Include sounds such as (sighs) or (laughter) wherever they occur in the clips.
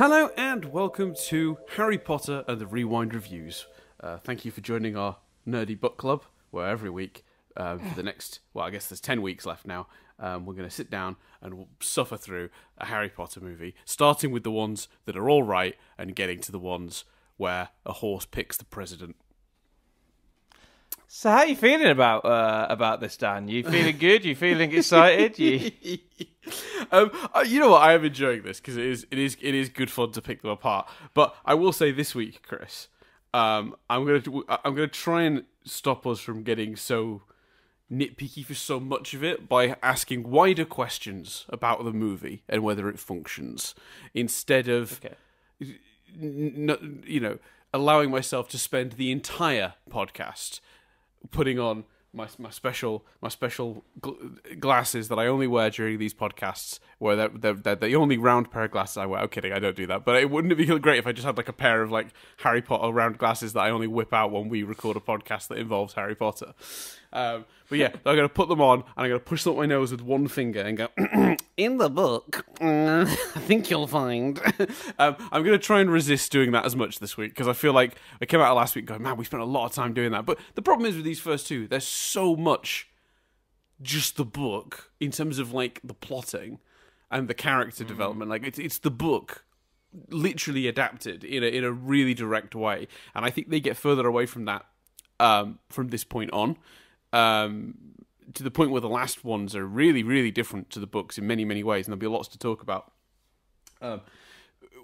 Hello and welcome to Harry Potter and the Rewind Reviews. Uh, thank you for joining our nerdy book club, where every week um, for the next, well, I guess there's 10 weeks left now, um, we're going to sit down and we'll suffer through a Harry Potter movie, starting with the ones that are all right and getting to the ones where a horse picks the president. So how are you feeling about uh, about this, Dan? You feeling good? You feeling excited? You... (laughs) um, uh, you know what? I am enjoying this because it is it is it is good fun to pick them apart. But I will say this week, Chris, um, I'm gonna I'm gonna try and stop us from getting so nitpicky for so much of it by asking wider questions about the movie and whether it functions instead of Okay. n- n- you know allowing myself to spend the entire podcast putting on my my special my special gl- glasses that I only wear during these podcasts, where they're, they're, they're the only round pair of glasses I wear. I'm kidding, I don't do that. But it wouldn't be great if I just had like a pair of like Harry Potter round glasses that I only whip out when we record a podcast that involves Harry Potter. Um, but yeah, I'm going to put them on and I'm going to push them up my nose with one finger and go, (clears throat) in the book, uh, (laughs) I think you'll find. (laughs) um, I'm going to try and resist doing that as much this week because I feel like I came out last week going, man, we spent a lot of time doing that. But the problem is with these first two, there's so much just the book in terms of like the plotting and the character development. Like it's it's the book literally adapted in a in a really direct way, and I think they get further away from that um, from this point on. Um, to the point where the last ones are really, really different to the books in many, many ways, and there'll be lots to talk about. Um,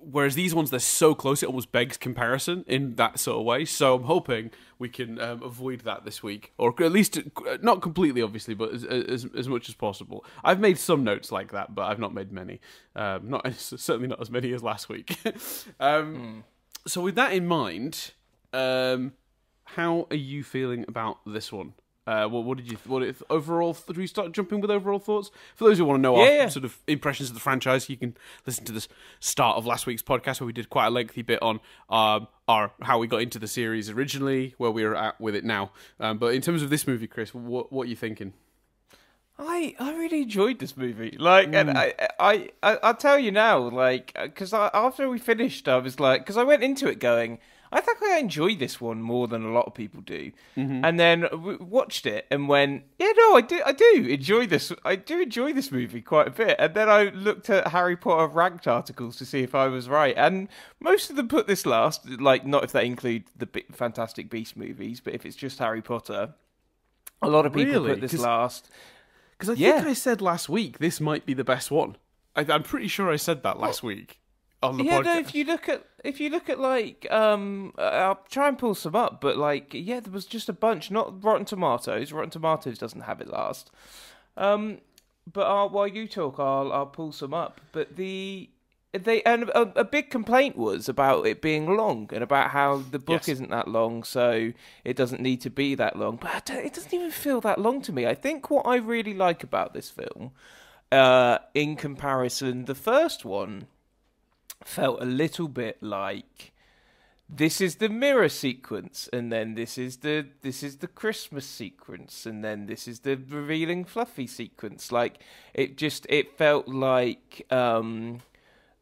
whereas these ones, they're so close, it almost begs comparison in that sort of way. So I'm hoping we can um, avoid that this week, or at least uh, not completely, obviously, but as, as as much as possible. I've made some notes like that, but I've not made many. Um, not (laughs) certainly not as many as last week. (laughs) um, So with that in mind, um, how are you feeling about this one? Uh, what, what did you what if overall? Did we start jumping with overall thoughts? For those who want to know our Yeah, yeah. sort of impressions of the franchise, you can listen to the start of last week's podcast where we did quite a lengthy bit on um, our how we got into the series originally, where we're at with it now. Um, but in terms of this movie, Chris, what what are you thinking? I I really enjoyed this movie. Like, and I I I I'll tell you now, like, because after we finished, I was like, because I went into it going, I think I enjoy this one more than a lot of people do, mm-hmm. and then w- watched it and went, yeah, no, I do, I do enjoy this. I do enjoy this movie quite a bit. And then I looked at Harry Potter ranked articles to see if I was right, and most of them put this last. Like, not if they include the Bi- Fantastic Beast movies, but if it's just Harry Potter. A lot of people Really? put this 'Cause- last. Because I Yeah. think I said last week this might be the best one. I, I'm pretty sure I said that last week on the yeah, podcast. no. If you look at if you look at like um, uh, I'll try and pull some up, but like yeah, there was just a bunch. Not Rotten Tomatoes. Rotten Tomatoes doesn't have it last. Um, but i while you talk, I'll I'll pull some up. But the they and a, a big complaint was about it being long and about how the book Yes. isn't that long, so it doesn't need to be that long. But it doesn't even feel that long to me. I think what I really like about this film, uh, in comparison, the first one felt a little bit like this is the mirror sequence and then this is the this is the christmas sequence and then this is the revealing fluffy sequence. Like it just it felt like um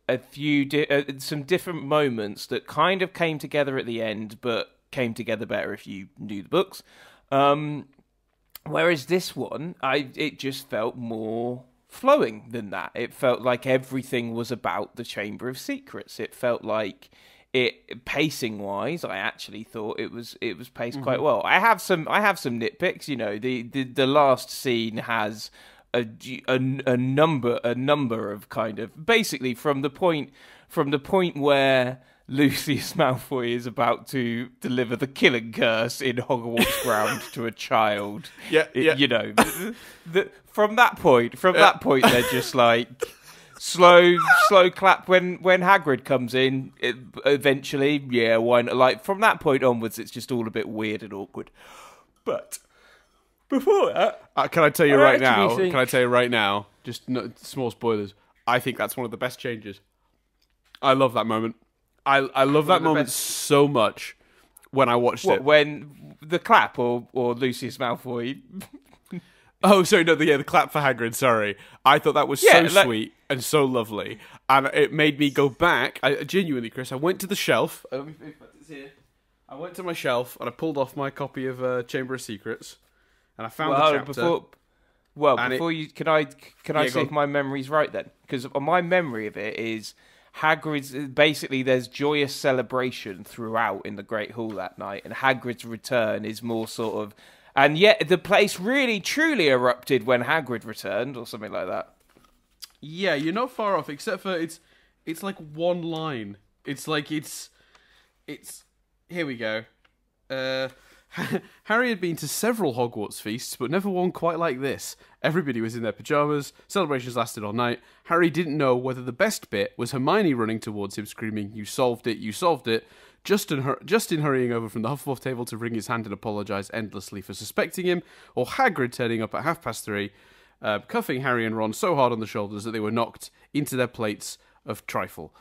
a few di- uh, some different moments that kind of came together at the end but came together better if you knew the books. Um Whereas this one, I it just felt more flowing than that. It felt like everything was about the Chamber of Secrets. It felt like it pacing wise, I actually thought it was it was paced quite mm-hmm. well. I have some I have some nitpicks. You know, the the, the last scene has. A, a, a number a number of kind of basically from the point from the point where Lucius (laughs) Malfoy is about to deliver the killing curse in Hogwarts ground (laughs) to a child. Yeah, It- yeah. You know, (laughs) the, the, from that point, from that point, they're just like slow, slow clap when when Hagrid comes in. It, eventually, yeah, why not? Like from that point onwards, it's just all a bit weird and awkward. But before that, Uh, can I tell you I right now? think- Can I tell you right now? Just no, small spoilers. I think that's one of the best changes. I love that moment. I I love that moment best- so much when I watched what it. when the clap or or Lucius Malfoy? Oh, sorry, no, the, yeah, the clap for Hagrid. Sorry, I thought that was Yeah, so like- sweet and so lovely, and it made me go back. I genuinely, Chris, I went to the shelf. uh, it's here. I went to my shelf and I pulled off my copy of uh, Chamber of Secrets, and I found well, the chapter. before, well, And it- before you can I can I Yeah, see if my memory's right then? Because my memory of it is Hagrid's basically there's joyous celebration throughout in the Great Hall that night, and Hagrid's return is more sort of, and yet the place really truly erupted when Hagrid returned, or something like that. Yeah, you're not far off, except for it's it's like one line. It's like it's it's here we go. Uh (laughs) Harry had been to several Hogwarts feasts, but never one quite like this. Everybody was in their pajamas. Celebrations lasted all night. Harry didn't know whether the best bit was Hermione running towards him, screaming, "You solved it! You solved it!" Justin, hur- hurrying over from the Hufflepuff table to wring his hand and apologise endlessly for suspecting him, or Hagrid turning up at half past three, uh, cuffing Harry and Ron so hard on the shoulders that they were knocked into their plates of trifle.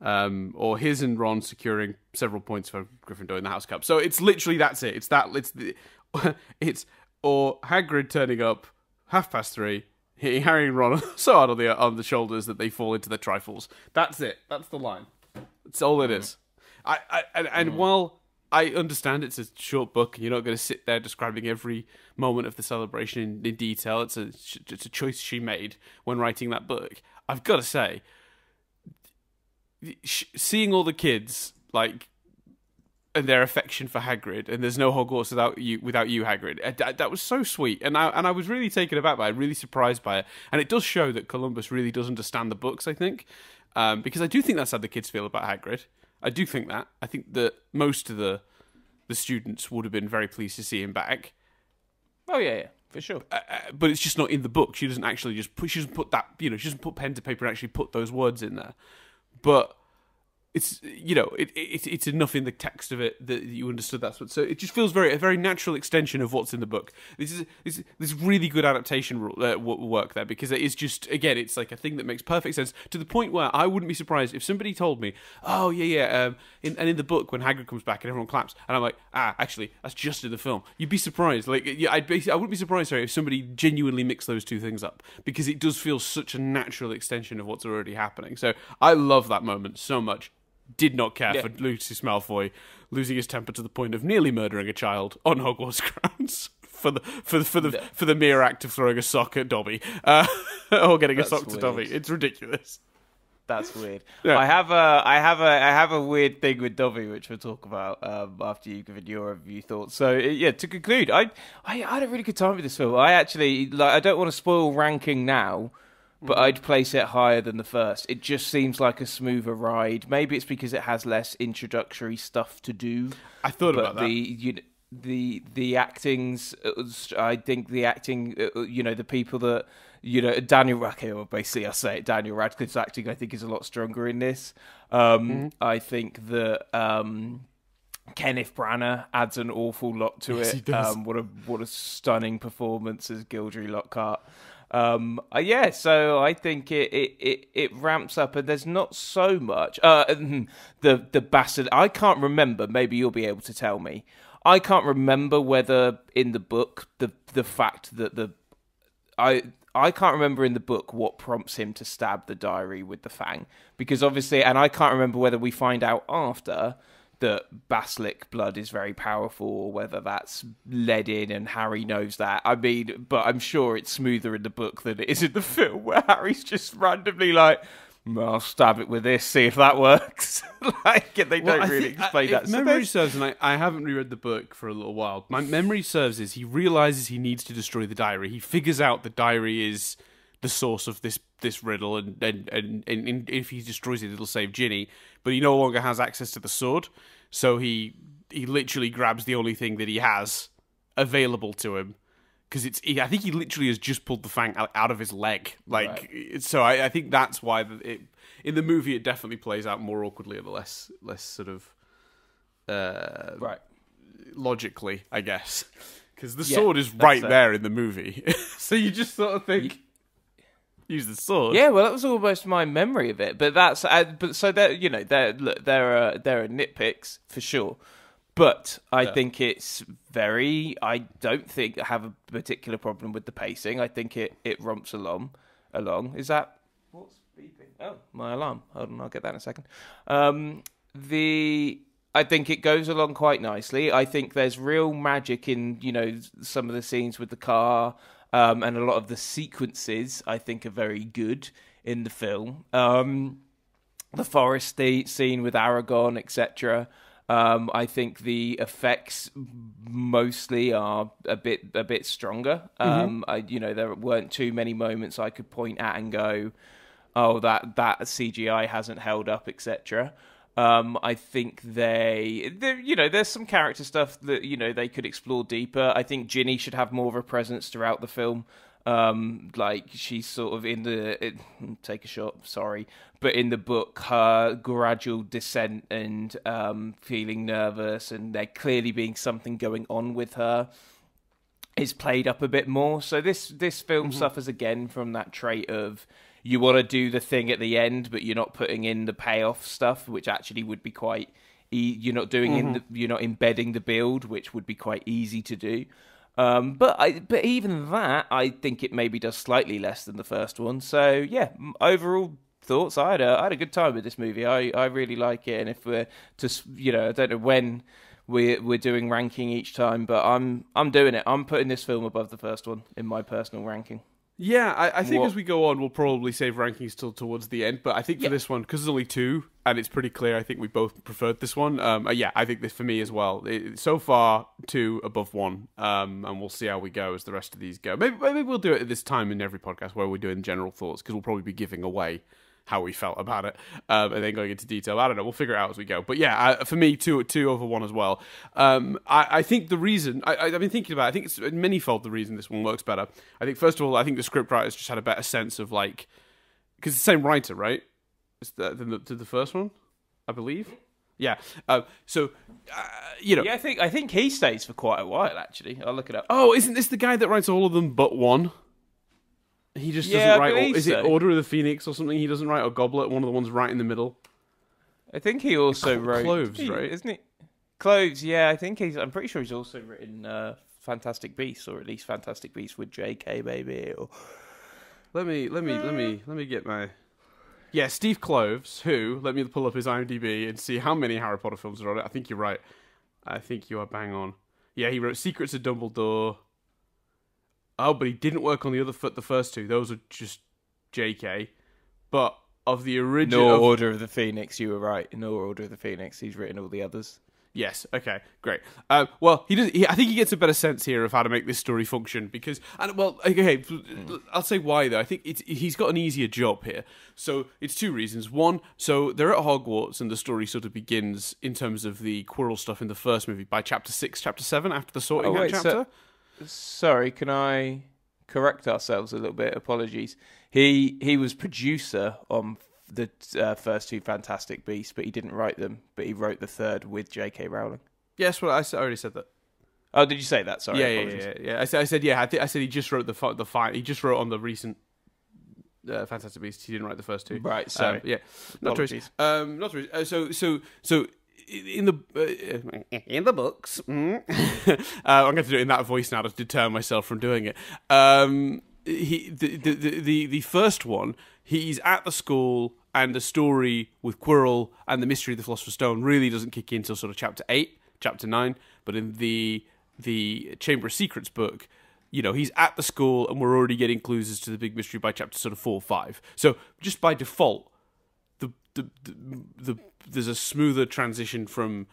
Um, or his and Ron securing several points for Gryffindor in the House Cup. So it's literally that's it. It's that. It's the. (laughs) It's or Hagrid turning up half past three, hitting Harry and Ron (laughs) so hard on the on the shoulders that they fall into their trifles. That's it. That's the line. That's all it is. I, I and, and while I understand it's a short book and you're not going to sit there describing every moment of the celebration in, in detail, it's a it's a choice she made when writing that book. I've got to say, seeing all the kids like and their affection for Hagrid, and there's no Hogwarts without you. Without you, Hagrid, Uh, that, that was so sweet, and I and I was really taken aback by it, really surprised by it, and it does show that Columbus really does understand the books. I think, um, because I do think that's how the kids feel about Hagrid. I do think that. I think that most of the the students would have been very pleased to see him back, Oh yeah, yeah, for sure. uh, uh, but it's just not in the book. She doesn't actually just put. She doesn't put that. You know, she doesn't put pen to paper and actually put those words in there. But it's you know it, it it's enough in the text of it that you understood that's what. So it just feels very a very natural extension of what's in the book. This is this, this really good adaptation uh, work there because it is just again it's like a thing that makes perfect sense to the point where I wouldn't be surprised if somebody told me, oh yeah yeah, um, in, and in the book when Hagrid comes back and everyone claps and I'm like ah actually that's just in the film. You'd be surprised like yeah I'd basically, I wouldn't be surprised sorry if somebody genuinely mixed those two things up because it does feel such a natural extension of what's already happening. So I love that moment so much did not care Yeah. for Lucius Malfoy losing his temper to the point of nearly murdering a child on Hogwarts (laughs) grounds for the for the for the for the mere act of throwing a sock at Dobby uh, (laughs) or getting That's a sock to. Dobby. It's ridiculous. That's weird. Yeah. I have a, I have a, I have a weird thing with Dobby, which we'll talk about um, after you've given your review thoughts. So uh, yeah, to conclude, I, I, I had a really good time with this film. I actually, like, I don't want to spoil ranking now, but I'd place it higher than the first. It just seems like a smoother ride. Maybe it's because it has less introductory stuff to do. I thought about that. the you know, the the acting's uh, was- I think the acting uh, you know the people that you know Daniel okay well basically I say it Daniel Radcliffe's acting I think is a lot stronger in this um Mm-hmm. I think that um Kenneth Branagh adds an awful lot to Yes, it he does. um what a what a stunning performance as Gilderoy Lockhart um uh, yeah so I think it, it it it ramps up and there's not so much uh (laughs) the the bastard I can't remember maybe you'll be able to tell me. I can't remember whether in the book the the fact that the I I can't remember in the book what prompts him to stab the diary with the fang. Because obviously and I can't remember whether we find out after that basilisk blood is very powerful or whether that's led in and Harry knows that. I mean, but I'm sure it's smoother in the book than it is in the (laughs) film where Harry's just randomly like "Well, I'll stab it with this, see if that works. (laughs) like, they Well, don't I really think- explain uh, that. If So memory serves, and I, I haven't reread the book for a little while. My memory serves is he realizes he needs to destroy the diary. He figures out the diary is the source of this this riddle, and and, and, and, and if he destroys it, it'll save Ginny. But he no longer has access to the sword, so he he literally grabs the only thing that he has available to him. Because it's, he, I think he literally has just pulled the fang out, of his leg. Like, so I, I think that's why the, it, in the movie it definitely plays out more awkwardly, the less, less sort of uh, right. logically, I guess. Because the Yeah, sword is right it. there in the movie, (laughs) so you just sort of think, use the sword. Yeah, well, that was almost my memory of it. But that's uh, but so there, you know, there look, there are there are nitpicks for sure. but I think it's very. I don't think I have a particular problem with the pacing. I think it it romps along. Along is that what's beeping? Oh, my alarm. Hold on, I'll get that in a second. Um, the I think it goes along quite nicely. I think there's real magic in you know some of the scenes with the car, um, and a lot of the sequences I think are very good in the film. Um, the forest scene with Aragog, etc. Um, I think the effects mostly are a bit a bit stronger. Um, I, you know, there weren't too many moments I could point at and go, "Oh, that that CGI hasn't held up," etc. Um, I think they, you know, there's some character stuff that you know they could explore deeper. I think Ginny should have more of a presence throughout the film. Um, like she's sort of in the it, (laughs) take a shot, sorry, but in the book, her gradual descent and um, feeling nervous, and there clearly being something going on with her is played up a bit more. So this this film suffers again from that trait of you want to do the thing at the end, but you're not putting in the payoff stuff, which actually would be quite. E- you're not doing in the, you're not embedding the build, which would be quite easy to do. Um, but I, but even that, I think it maybe does slightly less than the first one. So yeah, overall thoughts. I had a I had a good time with this movie. I, I really like it, and if we're to you know I don't know when we're we're doing ranking each time, but I'm I'm doing it. I'm putting this film above the first one in my personal ranking. Yeah, I, I think What- as we go on, we'll probably save rankings till towards the end. But I think for Yeah. this one, because there's only two, and it's pretty clear, I think we both preferred this one. Um, uh, yeah, I think this for me as well. It, so far, two above one, um, and we'll see how we go as the rest of these go. Maybe, maybe we'll do it at this time in every podcast where we're doing general thoughts, because we'll probably be giving away how we felt about it, um, and then going into detail. I don't know. We'll figure it out as we go. But yeah, I, for me, two two over one as well. Um, I, I think the reason I, I've been thinking about, it, I think it's manyfold the reason this one works better. I think first of all, I think the script writers just had a better sense of like because it's the same writer, right? The, than the, to the first one, I believe. Yeah. Um, so, uh, you know. Yeah, I think I think he stays for quite a while. Actually, I'll look it up. Oh, isn't this the guy that writes all of them but one? He just Yeah, doesn't write. Believe is it. Order of the Phoenix or something? He doesn't write or Goblet. One of the ones right in the middle. I think he also Cl- wrote Kloves, he- right? Isn't he? Kloves. Yeah, I think he's. I'm pretty sure he's also written uh, Fantastic Beasts, or at least Fantastic Beasts with J.K. Maybe. Or Let me let me let me let me get my. Yeah, Steve Kloves. Who? Let me pull up his IMDb and see how many Harry Potter films are on it. I think you're right. I think you are bang on. Yeah, he wrote Secrets of Dumbledore. Oh, but he didn't work on the other foot. The first two, those are just J.K. But of the original, no of- Order of the Phoenix. You were right. No Order of the Phoenix. He's written all the others. Yes. Okay. Great. Um, well, he does. He, I think he gets a better sense here of how to make this story function because, and well, okay, I'll say why though. I think it's he's got an easier job here. So it's two reasons. One, so they're at Hogwarts and the story sort of begins in terms of the Quirrell stuff in the first movie by chapter six, chapter seven, after the sorting Oh, hat wait, so- chapter. Sorry, can I correct ourselves a little bit? Apologies. He he was producer on the uh, first two Fantastic Beasts, but he didn't write them. But he wrote the third with J.K. Rowling. yes. Well, I already said that. Oh, did you say that? Sorry. yeah, yeah, apologies. yeah, yeah. I said, I said, yeah. I, thi- I said he just wrote the fi- the fight. He just wrote on the recent uh, Fantastic Beasts. He didn't write the first two. Right. Sorry. Um, yeah, not to um, not to uh, so so so in the uh, in the books. mm, (laughs) uh, I'm going to do it in that voice now to deter myself from doing it. Um, he the, the the the first one. He's at the school, and the story with Quirrell and the mystery of the Philosopher's Stone really doesn't kick in until sort of chapter eight, chapter nine. But in the the Chamber of Secrets book, you know, he's at the school, and we're already getting clues as to the big mystery by chapter sort of four or five. So just by default, the, the, the, the there's a smoother transition from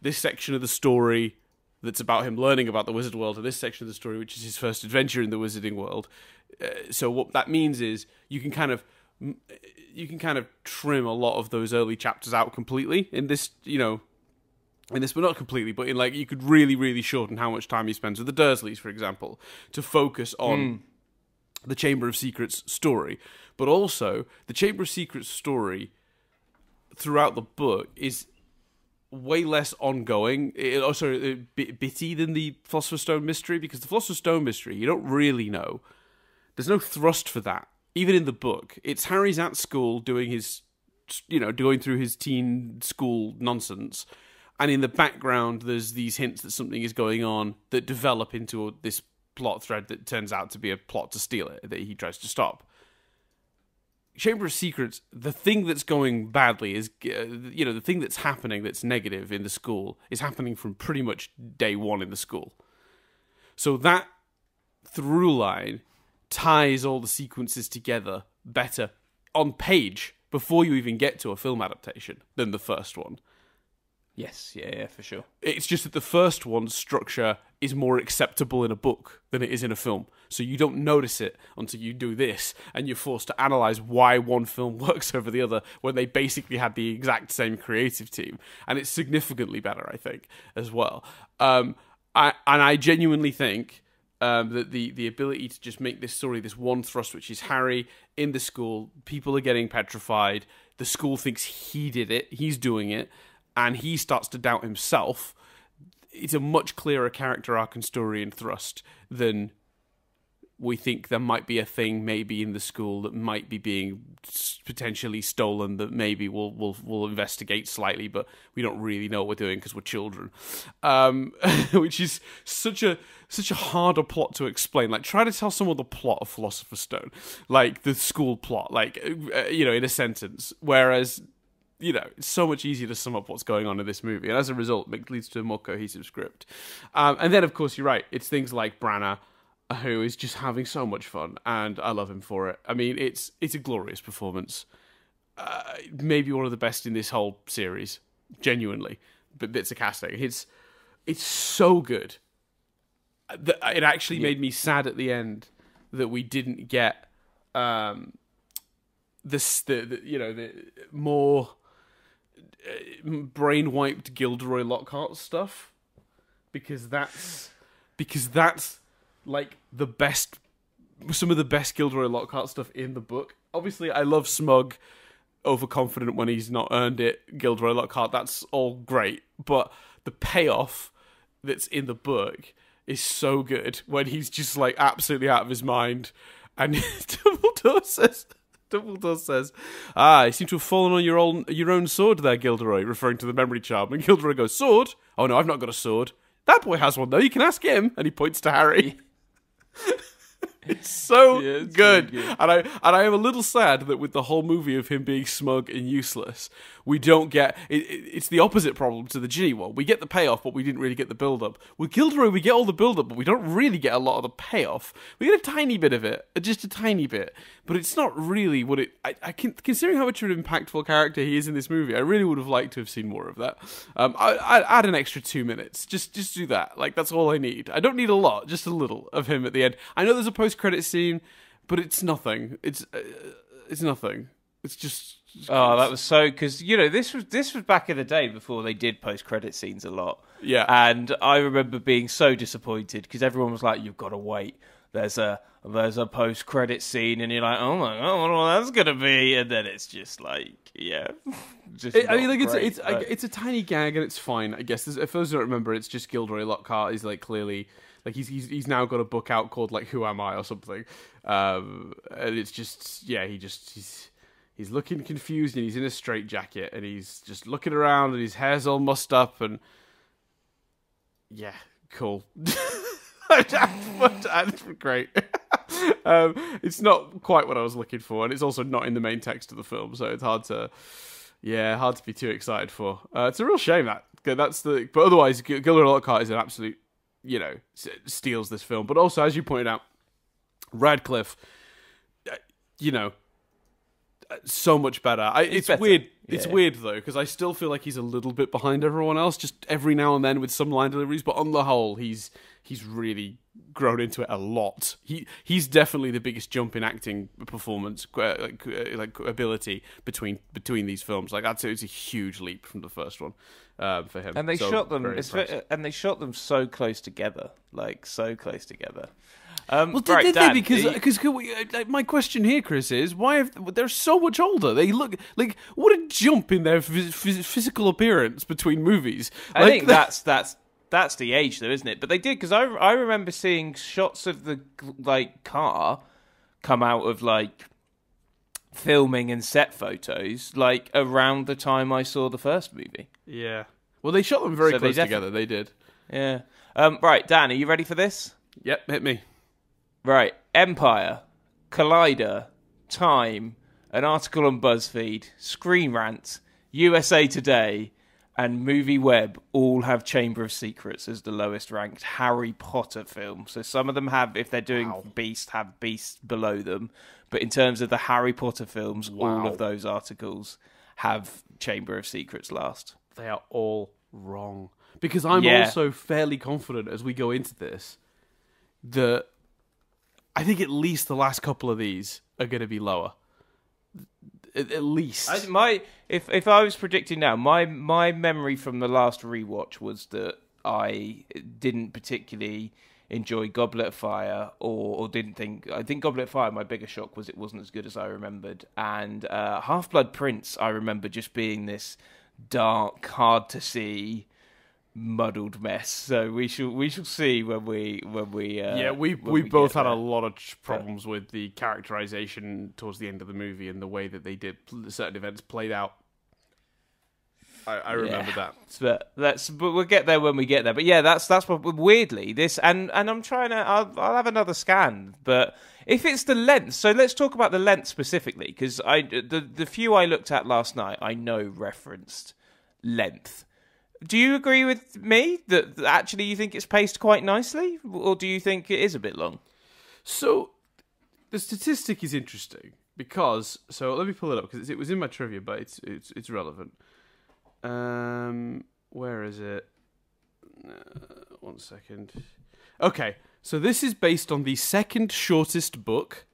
this section of the story that's about him learning about the wizard world to this section of the story which is his first adventure in the wizarding world uh, so what that means is you can kind of you can kind of trim a lot of those early chapters out completely in this you know in this, but not completely, but in like you could really, really shorten how much time he spends with the Dursleys, for example, to focus on the Chamber of Secrets story. But also, the Chamber of Secrets story throughout the book is way less ongoing. It, a oh, bit bitty than the Philosopher's Stone mystery because the Philosopher's Stone mystery, you don't really know. There's no thrust for that, even in the book. It's Harry's at school doing his, you know, going through his teen school nonsense. and in the background there's these hints that something is going on that develop into this plot thread that turns out to be a plot to steal it that he tries to stop. Chamber of Secrets, the thing that's going badly is, uh, you know, the thing that's happening that's negative in the school is happening from pretty much day one in the school. So that through line ties all the sequences together better on page before you even get to a film adaptation than the first one. Yes, yeah, yeah, for sure. It's just that the first one's structure is more acceptable in a book than it is in a film. So you don't notice it until you do this, and you're forced to analyze why one film (laughs) works over the other when they basically had the exact same creative team. And it's significantly better, I think, as well. Um, I, and I genuinely think um, that the the ability to just make this story this one thrust, which is Harry in the school, people are getting petrified. The school thinks he did it, he's doing it, and he starts to doubt himself. It's a much clearer character arc and story and thrust than we think there might be a thing maybe in the school that might be being potentially stolen that maybe we'll we'll we'll investigate slightly, but we don't really know what we're doing because we're children, um, (laughs) which is such a such a harder plot to explain. Like try to tell someone the plot of Philosopher's Stone, like the school plot, like uh, you know, in a sentence. Whereas you know, it's so much easier to sum up what's going on in this movie, and as a result, it leads to a more cohesive script. Um, and then, of course, you're right. It's things like Branagh who is just having so much fun, and I love him for it. I mean, it's it's a glorious performance, uh, maybe one of the best in this whole series, genuinely. But bits of casting, it's it's so good. That it actually yeah. made me sad at the end that we didn't get um, this the, the you know the more Uh, brain wiped Gilderoy Lockhart stuff because that's because that's like the best, some of the best Gilderoy Lockhart stuff in the book. Obviously, I love Smug, overconfident when he's not earned it. Gilderoy Lockhart, that's all great, but the payoff that's in the book is so good when he's just like absolutely out of his mind, and (laughs) double says. Dumbledore says, "Ah, you seem to have fallen on your own your own sword there, Gilderoy," referring to the memory charm. And Gilderoy goes, "Sword? Oh no, I've not got a sword. That boy has one though. You can ask him." And he points to Harry. (laughs) (laughs) It's so yeah, it's good. good. and I and I am a little sad that with the whole movie of him being smug and useless, we don't get. It, it, it's the opposite problem to the Ginny one. We get the payoff, but we didn't really get the build up. With Gilderoy, we get all the build up, but we don't really get a lot of the payoff. We get a tiny bit of it, just a tiny bit, but it's not really what it. I, I can, considering how much of an impactful character he is in this movie, I really would have liked to have seen more of that. Um, I, I add an extra two minutes. Just just do that. Like that's all I need. I don't need a lot, just a little of him at the end. I know there's a post credit scene, but it's nothing. It's uh, it's nothing. It's just. Oh, that was so because you know this was this was back in the day before they did post credit scenes a lot. Yeah, and I remember being so disappointed because everyone was like, "You've got to wait." There's a there's a post credit scene, and you're like, "Oh my god, what that's gonna be?" And then it's just like, yeah, (laughs) just. It, I mean, like great, it's it's but... it's a tiny gag, and it's fine, I guess. If those don't remember, it's just Gilderoy Lockhart is like clearly like he's he's he's now got a book out called like Who Am I or something, um, and it's just yeah, he just he's he's looking confused and he's in a straight jacket and he's just looking around and his hair's all mussed up and yeah, cool. (laughs) That's great. (laughs) um, it's not quite what I was looking for, and it's also not in the main text of the film, so it's hard to, yeah, hard to be too excited for. Uh, it's a real shame that that's the, but otherwise, Gilderoy Lockhart is an absolute, you know, steals this film. But also, as you pointed out, Radcliffe, uh, you know, so much better. I, it's better. weird. Yeah. It's weird though because I still feel like he's a little bit behind everyone else, just every now and then with some line deliveries. But on the whole, he's he's really grown into it a lot. He he's definitely the biggest jump in acting performance, uh, like, uh, like ability between between these films. Like that's it's a huge leap from the first one uh, for him. And they so, shot them, very, and they shot them so close together, like so close together. Um, well, did, right, did Dan, they? Because because uh, my question here, Chris, is why have, they're so much older? They look like what a jump in their phys- physical appearance between movies. I think that's that's that's the age, though, isn't it? But they did because I I remember seeing shots of the like car come out of like filming and set photos like around the time I saw the first movie. Yeah. Well, they shot them very So they close defi- together. They did. Yeah. Um, right, Dan, are you ready for this? Yep, hit me. Right. Empire, Collider, Time, an article on BuzzFeed, Screen Rant, USA Today, and Movie Web all have Chamber of Secrets as the lowest ranked Harry Potter film. So some of them have, if they're doing Wow. Beast, have Beast below them. But in terms of the Harry Potter films, all of those articles have Chamber of Secrets last. They are all wrong because I'm Yeah. also fairly confident as we go into this that I think at least the last couple of these are going to be lower. At, at least. I, my if if I was predicting now, my my memory from the last rewatch was that I didn't particularly enjoy Goblet of Fire, or or didn't think I think Goblet of Fire. My bigger shock was it wasn't as good as I remembered, and uh, Half Blood Prince. I remember just being this dark, hard to see. Muddled mess. So we shall we shall see when we when we uh, yeah, we when we both had there. a lot of problems with the characterization towards the end of the movie and the way that they did certain events played out. I, I remember Yeah. that. But that's but we'll get there when we get there. But yeah, that's that's what weirdly this and and I'm trying to I'll, I'll have another scan. But if it's the length, so let's talk about the length specifically because I the the few I looked at last night I know referenced length. Do you agree with me that actually you think it's paced quite nicely, or do you think it is a bit long? So the statistic is interesting because so let me pull it up because it was in my trivia, but it's it's it's relevant. Um, where is it? Uh, one second. Okay, so this is based on the second shortest book,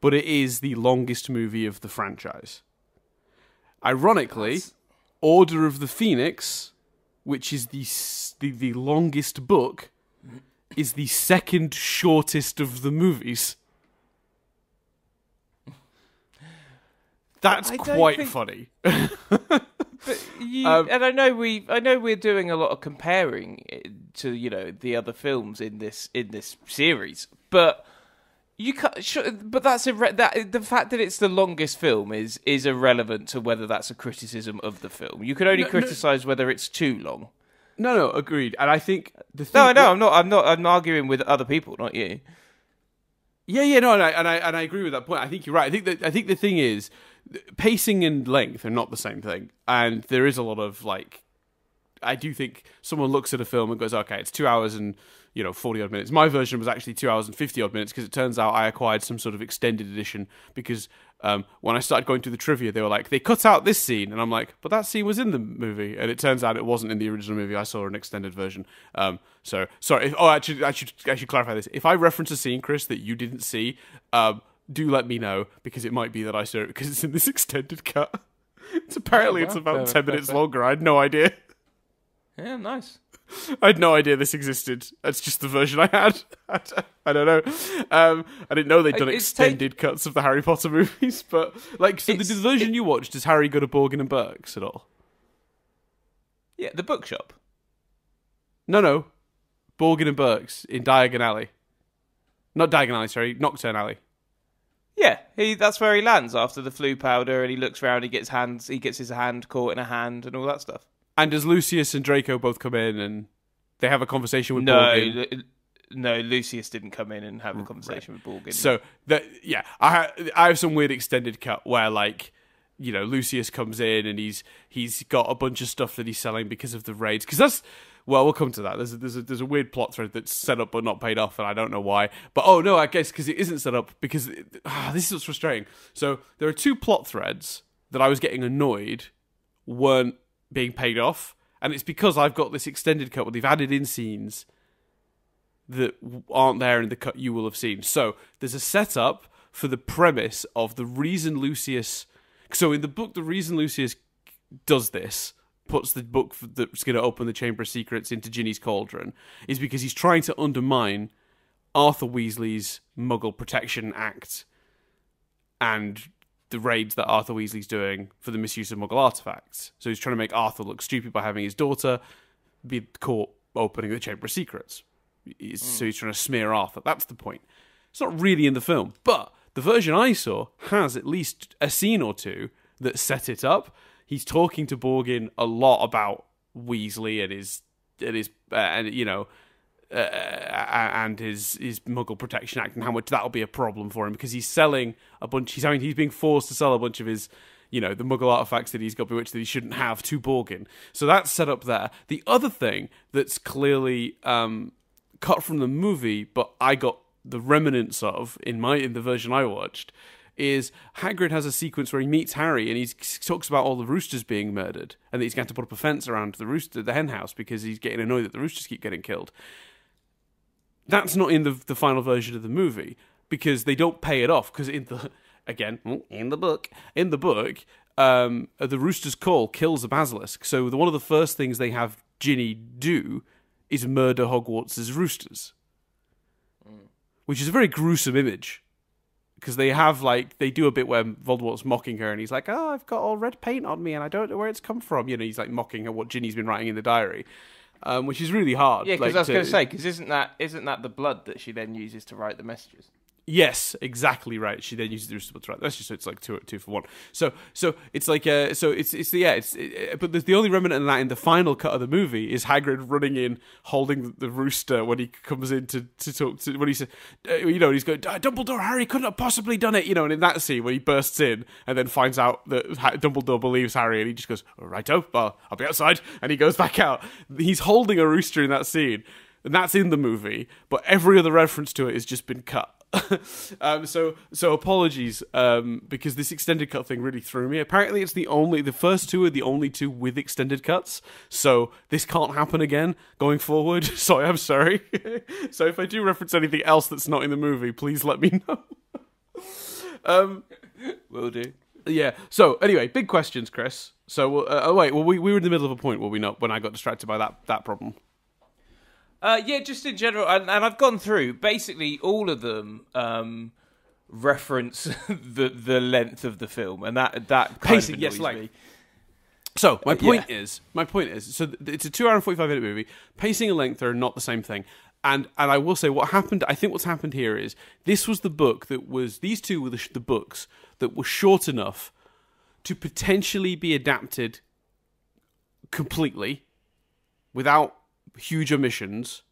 but it is the longest movie of the franchise. Ironically, That's- Order of the Phoenix, which is the the, the longest book, is the second shortest of the movies. That's quite think- funny. (laughs) But you, Um, and I know we, I know we're doing a lot of comparing to you know the other films in this in this series, but you can't. Sure, but that's irre- that the fact that it's the longest film is is irrelevant to whether that's a criticism of the film. You can only No, no. criticize whether it's too long. no, no, agreed. And I think the thing, No, know. I'm not. I'm not. I'm arguing with other people, not you. Yeah, yeah, no, and I, and I and I agree with that point. I think you're right. I think that I think the thing is, pacing and length are not the same thing, and there is a lot of like, I do think someone looks at a film and goes, okay, it's two hours and you know forty odd minutes. My version was actually two hours and fifty odd minutes because it turns out I acquired some sort of extended edition because um, when I started going through the trivia, they were like, they cut out this scene, and I'm like, but that scene was in the movie, and it turns out it wasn't in the original movie. I saw an extended version. Um, so sorry. If, oh, actually, I should I should clarify this. If I reference a scene, Chris, that you didn't see, um, do let me know because it might be that I saw it because it's in this (laughs) extended cut. It's apparently Oh, it's about ten minutes longer. I had no idea. Yeah, nice. (laughs) I had no idea this existed. That's just the version I had. (laughs) I don't know. Um, I didn't know they'd done It's take- extended cuts of the Harry Potter (laughs) movies, but like, so the, the version you watched does Harry go to Borgin and Burke's at all? Yeah, the bookshop. No, no, Borgin and Burke's in Diagon Alley. Not Diagon Alley, sorry, Knockturn Alley. Yeah, he that's where he lands after the Floo powder, and he looks around. He gets hands. He gets his hand caught in a hand, and all that stuff. And does Lucius and Draco both come in and they have a conversation with No, Borgin? Lu- no, Lucius didn't come in and have a conversation with Borgin. So that yeah, I ha- I have some weird extended cut where like you know Lucius comes in and he's he's got a bunch of stuff that he's selling because of the raids because that's well we'll come to that. There's a, there's a, there's a weird plot thread that's set up but not paid off and I don't know why. But oh no, I guess because it isn't set up because ah, this is what's frustrating. So there are two plot threads that I was getting annoyed weren't being paid off, and it's because I've got this extended cut where they've added in scenes that aren't there in the cut you will have seen. So there's a setup for the premise of the reason Lucius. So in the book, the reason Lucius does this, puts the book that's going to open the Chamber of Secrets into Ginny's cauldron, is because he's trying to undermine Arthur Weasley's Muggle Protection Act and the raids that Arthur Weasley's doing for the misuse of Muggle artifacts. So he's trying to make Arthur look stupid by having his daughter be caught opening the Chamber of Secrets. He's- So he's trying to smear Arthur. That's the point. It's not really in the film, but the version I saw has at least a scene or two that set it up. He's talking to Borgin a lot about Weasley and his and his uh, and you know uh, and his his Muggle Protection Act and how much that'll be a problem for him because he's selling a bunch. He's I mean he's being forced to sell a bunch of his you know the Muggle artifacts that he's got bewitched that he shouldn't have to Borgin. So that's set up there. The other thing that's clearly um, cut from the movie, but I got the remnants of in my in the version I watched is Hagrid has a sequence where he meets Harry and he talks about all the roosters being murdered and that he's going to put up a fence around the rooster the hen house because he's getting annoyed that the roosters keep getting killed. That's not in the the final version of the movie because they don't pay it off because in the (laughs) again in the book in the book um, the rooster's call kills the basilisk. So the, one of the first things they have Ginny do is murder hogwarts's roosters, mm. which is a very gruesome image because they have like they do a bit where Voldemort's mocking her and he's like, "Oh, I've got all red paint on me and I don't know where it's come from." You know, he's like mocking her what Ginny's been writing in the diary, um, which is really hard. Yeah, because like, I was going to say, because isn't that isn't that the blood that she then uses to write the messages? Yes, exactly right. She then uses the rooster right. That's just it's like two two for one. So so it's like uh so it's it's yeah it's it, but there's the only remnant of that in the final cut of the movie is Hagrid running in holding the rooster when he comes in to, to talk to when he said uh, you know he's going Dumbledore Harry couldn't have possibly done it you know and in that scene when he bursts in and then finds out that Dumbledore believes Harry and he just goes righto well I'll be outside and he goes back out. He's holding a rooster in that scene. And that's in the movie, but every other reference to it has just been cut. (laughs) um, so so apologies um, because this extended cut thing really threw me. Apparently, it's the only the first two are the only two with extended cuts. So this can't happen again going forward. (laughs) So I'm sorry. (laughs) so if I do reference anything else that's not in the movie, please let me know. um, will do. Yeah. So anyway, big questions, Chris. So uh, oh wait, well we we were in the middle of a point, were we not? When I got distracted by that that problem. Uh, yeah, just in general, and, and, I've gone through basically all of them. Um, reference (laughs) the the length of the film, and that that pacing. yes, like. Me. So my point yeah. is, my point is, so it's a two hour and forty five minute movie. Pacing and length are not the same thing. And and I will say what happened. I think what's happened here is this was the book that was these two were the, the books that were short enough to potentially be adapted completely without huge omissions,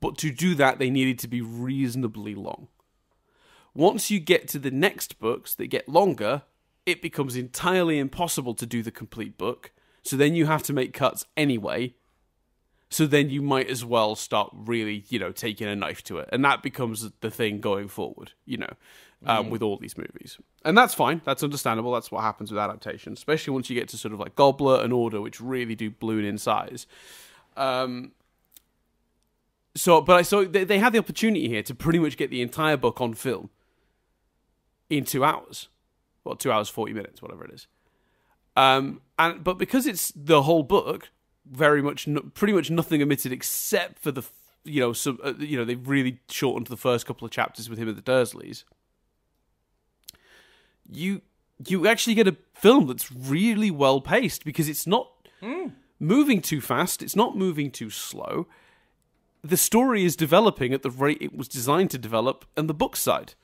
but to do that, they needed to be reasonably long. Once you get to the next books that get longer, it becomes entirely impossible to do the complete book. So then you have to make cuts anyway. So then you might as well start really, you know, taking a knife to it. And that becomes the thing going forward, you know, um, mm. with all these movies. And that's fine. That's understandable. That's what happens with adaptations, especially once you get to sort of like Goblet and Order, which really do balloon in size. Um, so, but I so they, they had the opportunity here to pretty much get the entire book on film in two hours, well, two hours forty minutes, whatever it is. Um, and but because it's the whole book, very much, no, pretty much nothing omitted except for the, you know, some, uh, you know, they really shortened the first couple of chapters with him and the Dursleys. You you actually get a film that's really well paced because it's not. Mm moving too fast, it's not moving too slow. The story is developing at the rate it was designed to develop and the book side.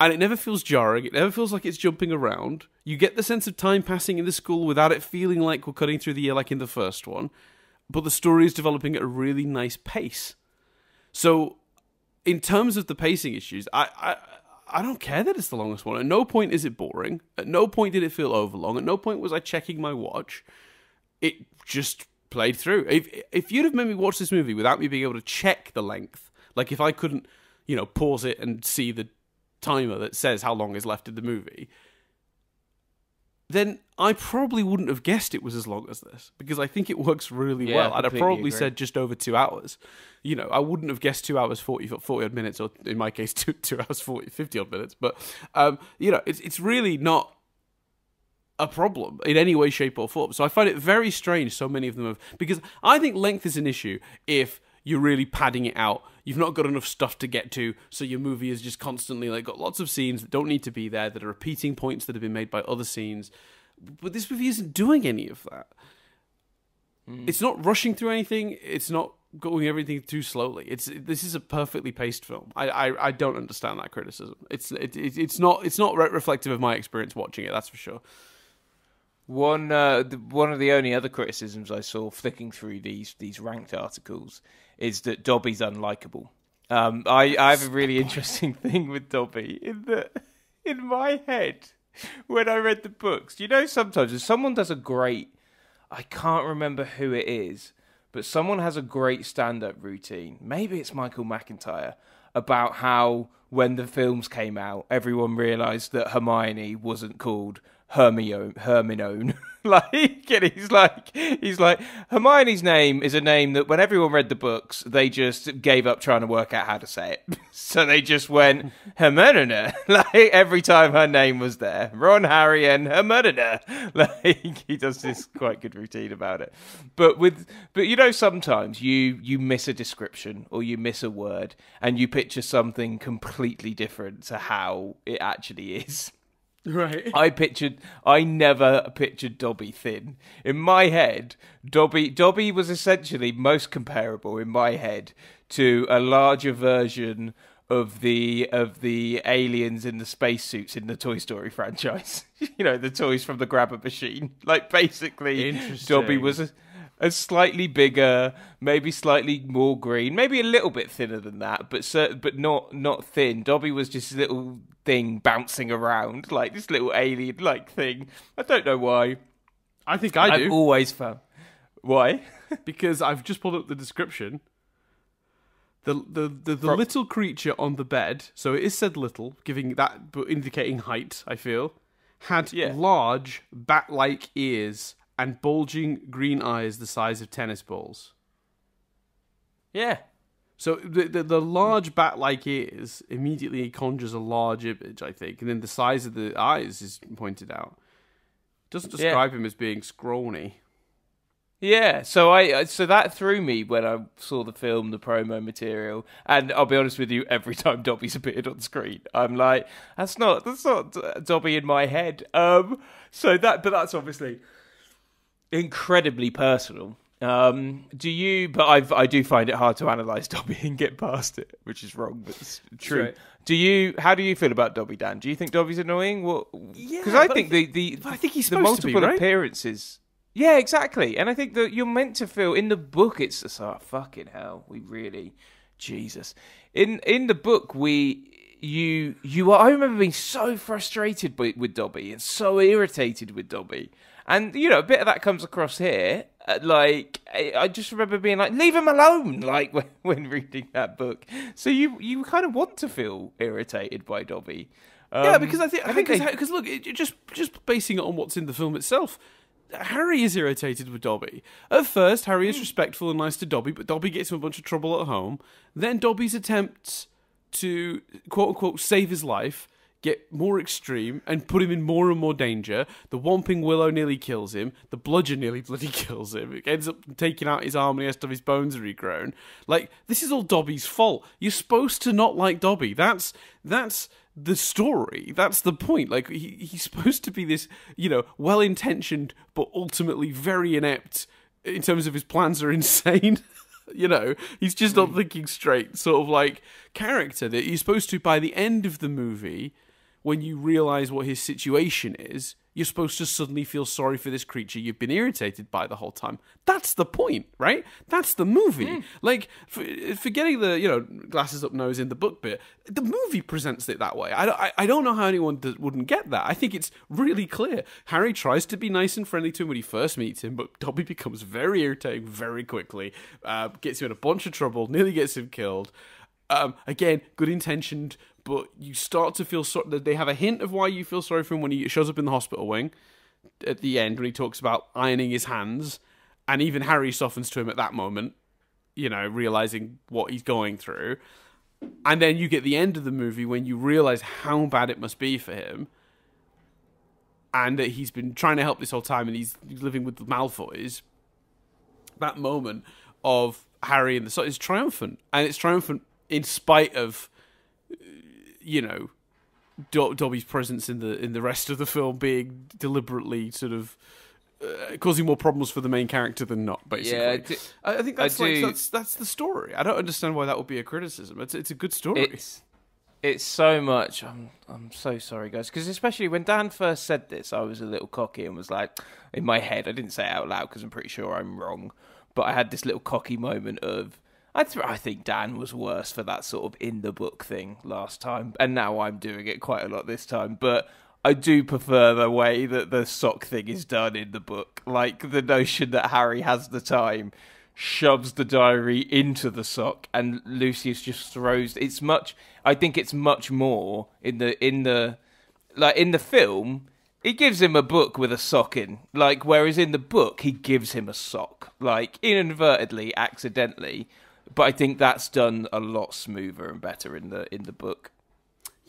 And it never feels jarring, it never feels like it's jumping around. You get the sense of time passing in the school without it feeling like we're cutting through the year like in the first one. But the story is developing at a really nice pace. So, in terms of the pacing issues, I, I I don't care that it's the longest one. At no point is it boring. At no point did it feel overlong. At no point was I checking my watch it just played through. If if you'd have made me watch this movie without me being able to check the length, like if I couldn't, you know, pause it and see the timer that says how long is left in the movie, then I probably wouldn't have guessed it was as long as this because I think it works really yeah, well. I'd have probably agree. said just over two hours. You know, I wouldn't have guessed two hours 40, 40 odd minutes, or in my case, (laughs) two, two hours 40, 50 odd minutes. But, um, you know, it's, it's really not a problem in any way, shape, or form. So I find it very strange so many of them have because I think length is an issue if you're really padding it out. You've not got enough stuff to get to, so your movie is just constantly like got lots of scenes that don't need to be there, that are repeating points that have been made by other scenes. But this movie isn't doing any of that. Mm. It's not rushing through anything. It's not going everything too slowly. It's this is a perfectly paced film. I I, I don't understand that criticism. It's it, it, it's not it's not reflective of my experience watching it. That's for sure. One, uh, the, one of the only other criticisms I saw flicking through these these ranked articles is that Dobby's unlikable. Um, I, I have a really interesting (laughs) thing with Dobby in that in my head when I read the books. You know, sometimes if someone does a great, I can't remember who it is, but someone has a great stand-up routine. Maybe it's Michael McIntyre about how when the films came out, everyone realised that Hermione wasn't called Hermione. Hermione. (laughs) like, and he's like, he's like, Hermione's name is a name that when everyone read the books, they just gave up trying to work out how to say it. (laughs) so they just went (laughs) Hermione. like every time her name was there, Ron, Harry, and Hermione. Like he does this quite good routine about it. But with, but you know, sometimes you you miss a description or you miss a word, and you picture something completely different to how it actually is. Right. I pictured I never pictured Dobby thin. In my head, Dobby Dobby was essentially most comparable in my head to a larger version of the of the aliens in the spacesuits in the Toy Story franchise. (laughs) you know, the toys from the grabber machine. Like basically Dobby was a, a slightly bigger, maybe slightly more green, maybe a little bit thinner than that, but cer- but not not thin. Dobby was just a little thing bouncing around, like this little alien like thing. I don't know why. I think I I've do always found why. (laughs) because I've just pulled up the description. The the the, the little creature on the bed, so it is said little, giving that but indicating height. I feel had Yeah. large bat-like ears and bulging green eyes the size of tennis balls. Yeah. So the, the the large bat-like ears immediately conjures a large image, I think, and then the size of the eyes is pointed out. Doesn't Yeah. describe him as being scrawny. Yeah, so I so that threw me when I saw the film, the promo material, and I'll be honest with you, every (laughs) time Dobby's appeared on screen, I'm like, that's not that's not uh, Dobby in my head. Um, so that, but that's obviously incredibly personal. Um, do you? But I I do find it hard to analyze (laughs) Dobby and get past it, which is wrong, but it's true. right. Do you? How do you feel about Dobby, Dan? Do you think Dobby's annoying? What? Yeah, because I think the the I think he's the to be, multiple right? appearances. Yeah, exactly. And I think that you're meant to feel in the book. It's just, oh fucking hell. We really, Jesus. In in the book, we you you are. I remember being so frustrated with, with Dobby and so irritated with Dobby. And you know, a bit of that comes across here. Uh, Like I, I just remember being like, "Leave him alone!" (laughs) Like when, when reading that book. So you you kind of want to feel irritated by Dobby. yeah, Um, because I think I, think because look, it, it just just basing it on what's in the film itself. Harry is irritated with Dobby. At first, Harry Hmm. is respectful and nice to Dobby, but Dobby gets him a bunch of trouble at home. Then Dobby's attempts to quote unquote save his life get more extreme and put him in more and more danger. The Whomping Willow nearly kills him. The Bludger nearly (laughs) bloody kills him. It ends up taking out his arm and he has to have his bones are regrown. Like this is all Dobby's fault. You're supposed to not like Dobby. That's that's the story. That's the point. Like he, he's supposed to be this, you know, well-intentioned but ultimately very inept in terms of his plans are (laughs) insane. (laughs) you know, he's just not hmm. thinking straight. Sort of like character that you're supposed to by the end of the movie when you realize what his situation is, you're supposed to suddenly feel sorry for this creature you've been irritated by the whole time. That's the point, right? That's the movie. Like, for, forgetting the, you know, glasses up nose in the book bit, the movie presents it that way. I, don't- I, I don't know how anyone that wouldn't get that. I think it's really clear. Harry tries to be nice and friendly to him when he first meets him, but Dobby becomes very irritating very quickly, uh, gets him in a bunch of trouble, nearly gets him killed. Um, again, good intentioned, but you start to feel sorry. They have a hint of why you feel sorry for him when he shows up in the hospital wing at the end when he talks about ironing his hands, and even Harry softens to him at that moment. You know, realizing what he's going through, and then you get the end of the movie when you realize how bad it must be for him, and that he's been trying to help this whole time, and he's living with the Malfoys. That moment of Harry and the so is triumphant, and it's triumphant in spite of you know Do- Dobby's presence in the in the rest of the film being deliberately sort of uh, causing more problems for the main character than not. Basically, Yeah, I do- I, I think I that's like, that's that's the story. I don't understand why that would be a criticism. It's it's a good story. It's it's so much. I'm I'm so sorry, guys, because especially when Dan first said this, I was a little cocky and was like, in my head, I didn't say it out loud because I'm pretty sure I'm wrong, but I had this little cocky moment of. I, th- I think Dan was worse for that sort of in the book thing last time, and now I'm doing it quite a lot this time. But I do prefer the way that the sock thing is done in the book, like the notion that Harry has the time shoves the diary into the sock and Lucius just throws it's much I think it's much more in the in the like in the film he gives him a book with a sock in like whereas in the book he gives him a sock like inadvertently accidentally but I think that's done a lot smoother and better in the in the book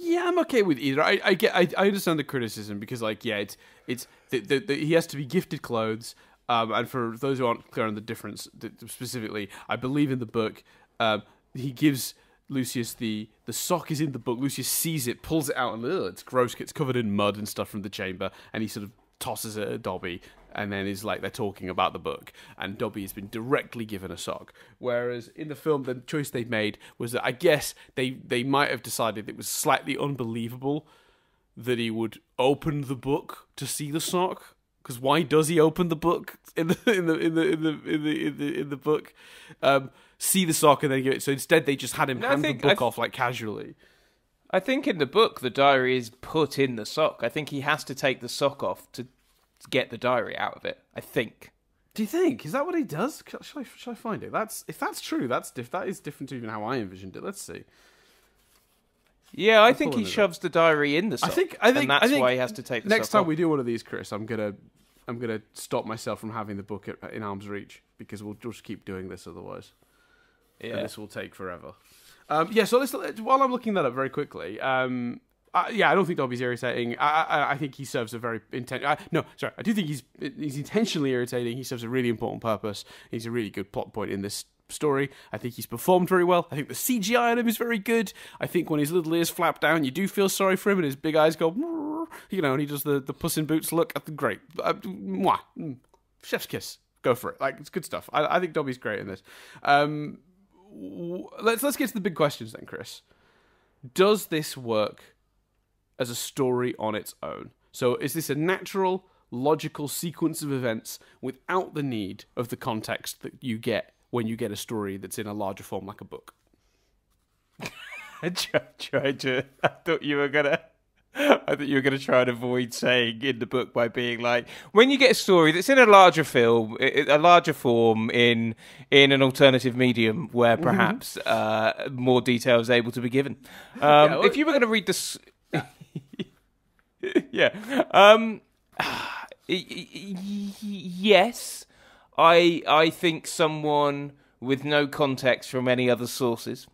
Yeah, I'm okay with either. I, I get, I, I understand the criticism because, like, yeah, it's, it's, the, the, the, he has to be gifted clothes. Um, and for those who aren't clear on the difference, specifically, I believe in the book, um, he gives Lucius the the sock is in the book. Lucius sees it, pulls it out, and ugh, it's gross. Gets covered in mud and stuff from the chamber, and he sort of tosses it at Dobby, and then is like they're talking about the book, and Dobby has been directly given a sock. Whereas in the film, the choice they made was that I guess they they might have decided it was slightly unbelievable that he would open the book to see the sock. Because why does he open the book in the in the in the in the in the in the, in the book? Um, see the sock and then give it. So instead, they just had him No, hand the book off like casually. I think in the book the diary is put in the sock I think he has to take the sock off to get the diary out of it I think Do you think is that what he does? Shall I shall I find it? That's if that's true. That's diff- that is different to even how I envisioned it. Let's see. Yeah, I I'm think he pulling it up. shoves the diary in the I think I think and that's I think why he has to take the next time off. we do one of these, Chris, I'm gonna I'm gonna stop myself from having the book at, in arm's reach because we'll just keep doing this otherwise. and Yeah. this will take forever. Um, yeah, so let's, while I'm looking that up very quickly, um, uh, yeah, I don't think Dobby's irritating. I, I, I think he serves a very intent. I, no, sorry, I do think he's he's intentionally irritating. He serves a really important purpose. He's a really good plot point in this story. I think he's performed very well. I think the CGI on him is very good. I think when his little ears flap down, you do feel sorry for him, and his big eyes go, you know, and he does the the Puss in Boots look. Think Great, uh, mwah, Mm. chef's kiss. Go for it. Like it's good stuff. I, I think Dobby's great in this. Um, let's let's get to the big questions then, Chris. Does this work as a story on its own? So is this a natural, logical sequence of events without the need of the context that you get when you get a story that's in a larger form like a book? (laughs) I tried, to. (laughs) I thought you were gonna. I thought you were going to try and avoid saying in the book by being like, when you get a story that's in a larger film, a larger form, in in an alternative medium where perhaps uh, more detail is able to be given. (laughs) Um, well- if you were going to read this, (laughs) yeah, um, (sighs) yes, I I think someone with no context from any other sources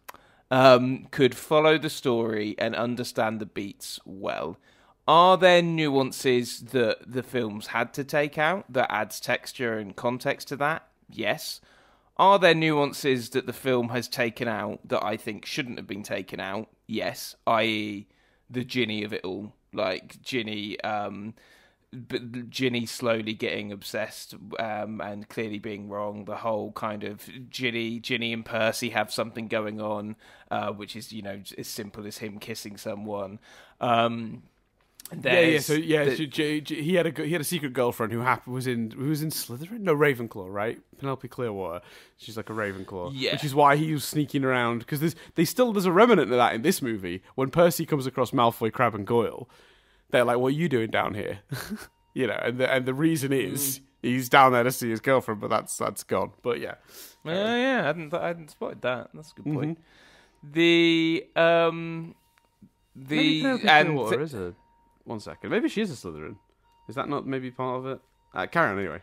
um, could follow the story and understand the beats well. Are there nuances that the films had to take out that adds texture and context to that? Yes. Are there nuances that the film has taken out that I think shouldn't have been taken out? Yes, i.e., the Ginny of it all, like Ginny, um, Ginny slowly getting obsessed um, and clearly being wrong. The whole kind of Ginny, Ginny and Percy have something going on, uh, which is you know as simple as him kissing someone. Um, Yeah, yeah. So yeah, the- he had a he had a secret girlfriend who hap- was in who was in Slytherin, no Ravenclaw, right? Penelope Clearwater. She's like a Ravenclaw, Yeah. which is why he was sneaking around because there's they still there's a remnant of that in this movie when Percy comes across Malfoy, Crabbe, and Goyle. They're like, "What are you doing down here?" (laughs) you know, and the and the reason is he's down there to see his girlfriend, but that's that's gone. But yeah, Oh yeah, I hadn't, I hadn't spotted that. That's a good point. Mm-hmm. The um, the and Clearwater th- is a one second. Maybe she is a Slytherin. Is that not maybe part of it? Uh, carry on anyway.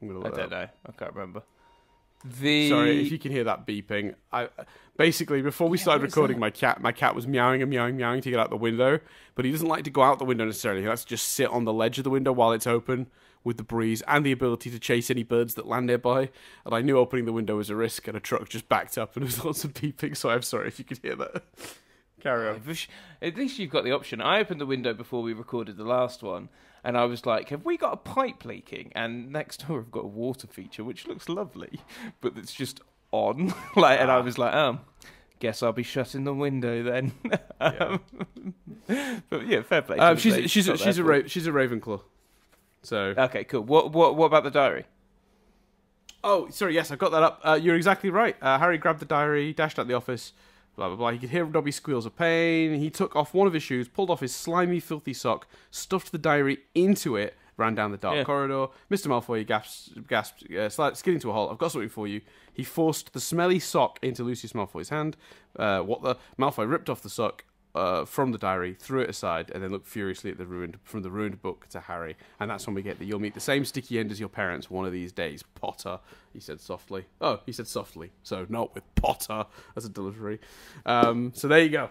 I'm gonna I look that don't know. I can't remember. The Sorry if you can hear that beeping. I basically before we started recording, my cat my cat was meowing and meowing meowing to get out the window, but he doesn't like to go out the window necessarily. He likes to just sit on the ledge of the window while it's open with the breeze and the ability to chase any birds that land nearby. And I knew opening the window was a risk, and a truck just backed up, and (laughs) there was lots of beeping. So I'm sorry if you could hear that. Carry on. At least you've got the option. I opened the window before we recorded the last one, and I was like, "Have we got a pipe leaking?" And next door, I've got a water feature, which looks lovely, but it's just on. (laughs) like, and I was like, "Oh, guess I'll be shutting the window then. (laughs) um, but yeah, fair play. Um, them, she's she's a, she's a Ra- she's a Ravenclaw. So Okay, cool. What what what about the diary? oh sorry yes I've got that up. Uh, you're exactly right. Uh, Harry grabbed the diary, dashed out the office. Blah blah blah. He could hear Dobby squeals of pain. He took off one of his shoes, pulled off his slimy, filthy sock, stuffed the diary into it, ran down the dark Yeah. corridor. Mr. Malfoy gasped, gasped uh, to a halt. I've got something for you. He forced the smelly sock into Lucius Malfoy's hand. Uh, what the Malfoy ripped off the sock uh, from the diary, threw it aside, and then looked furiously at the ruined from the ruined book to Harry. And that's when we get that "You'll meet the same sticky end as your parents one of these days, Potter." He said softly. Oh, he said softly, so not with Potter as a delivery. Um, so there you go.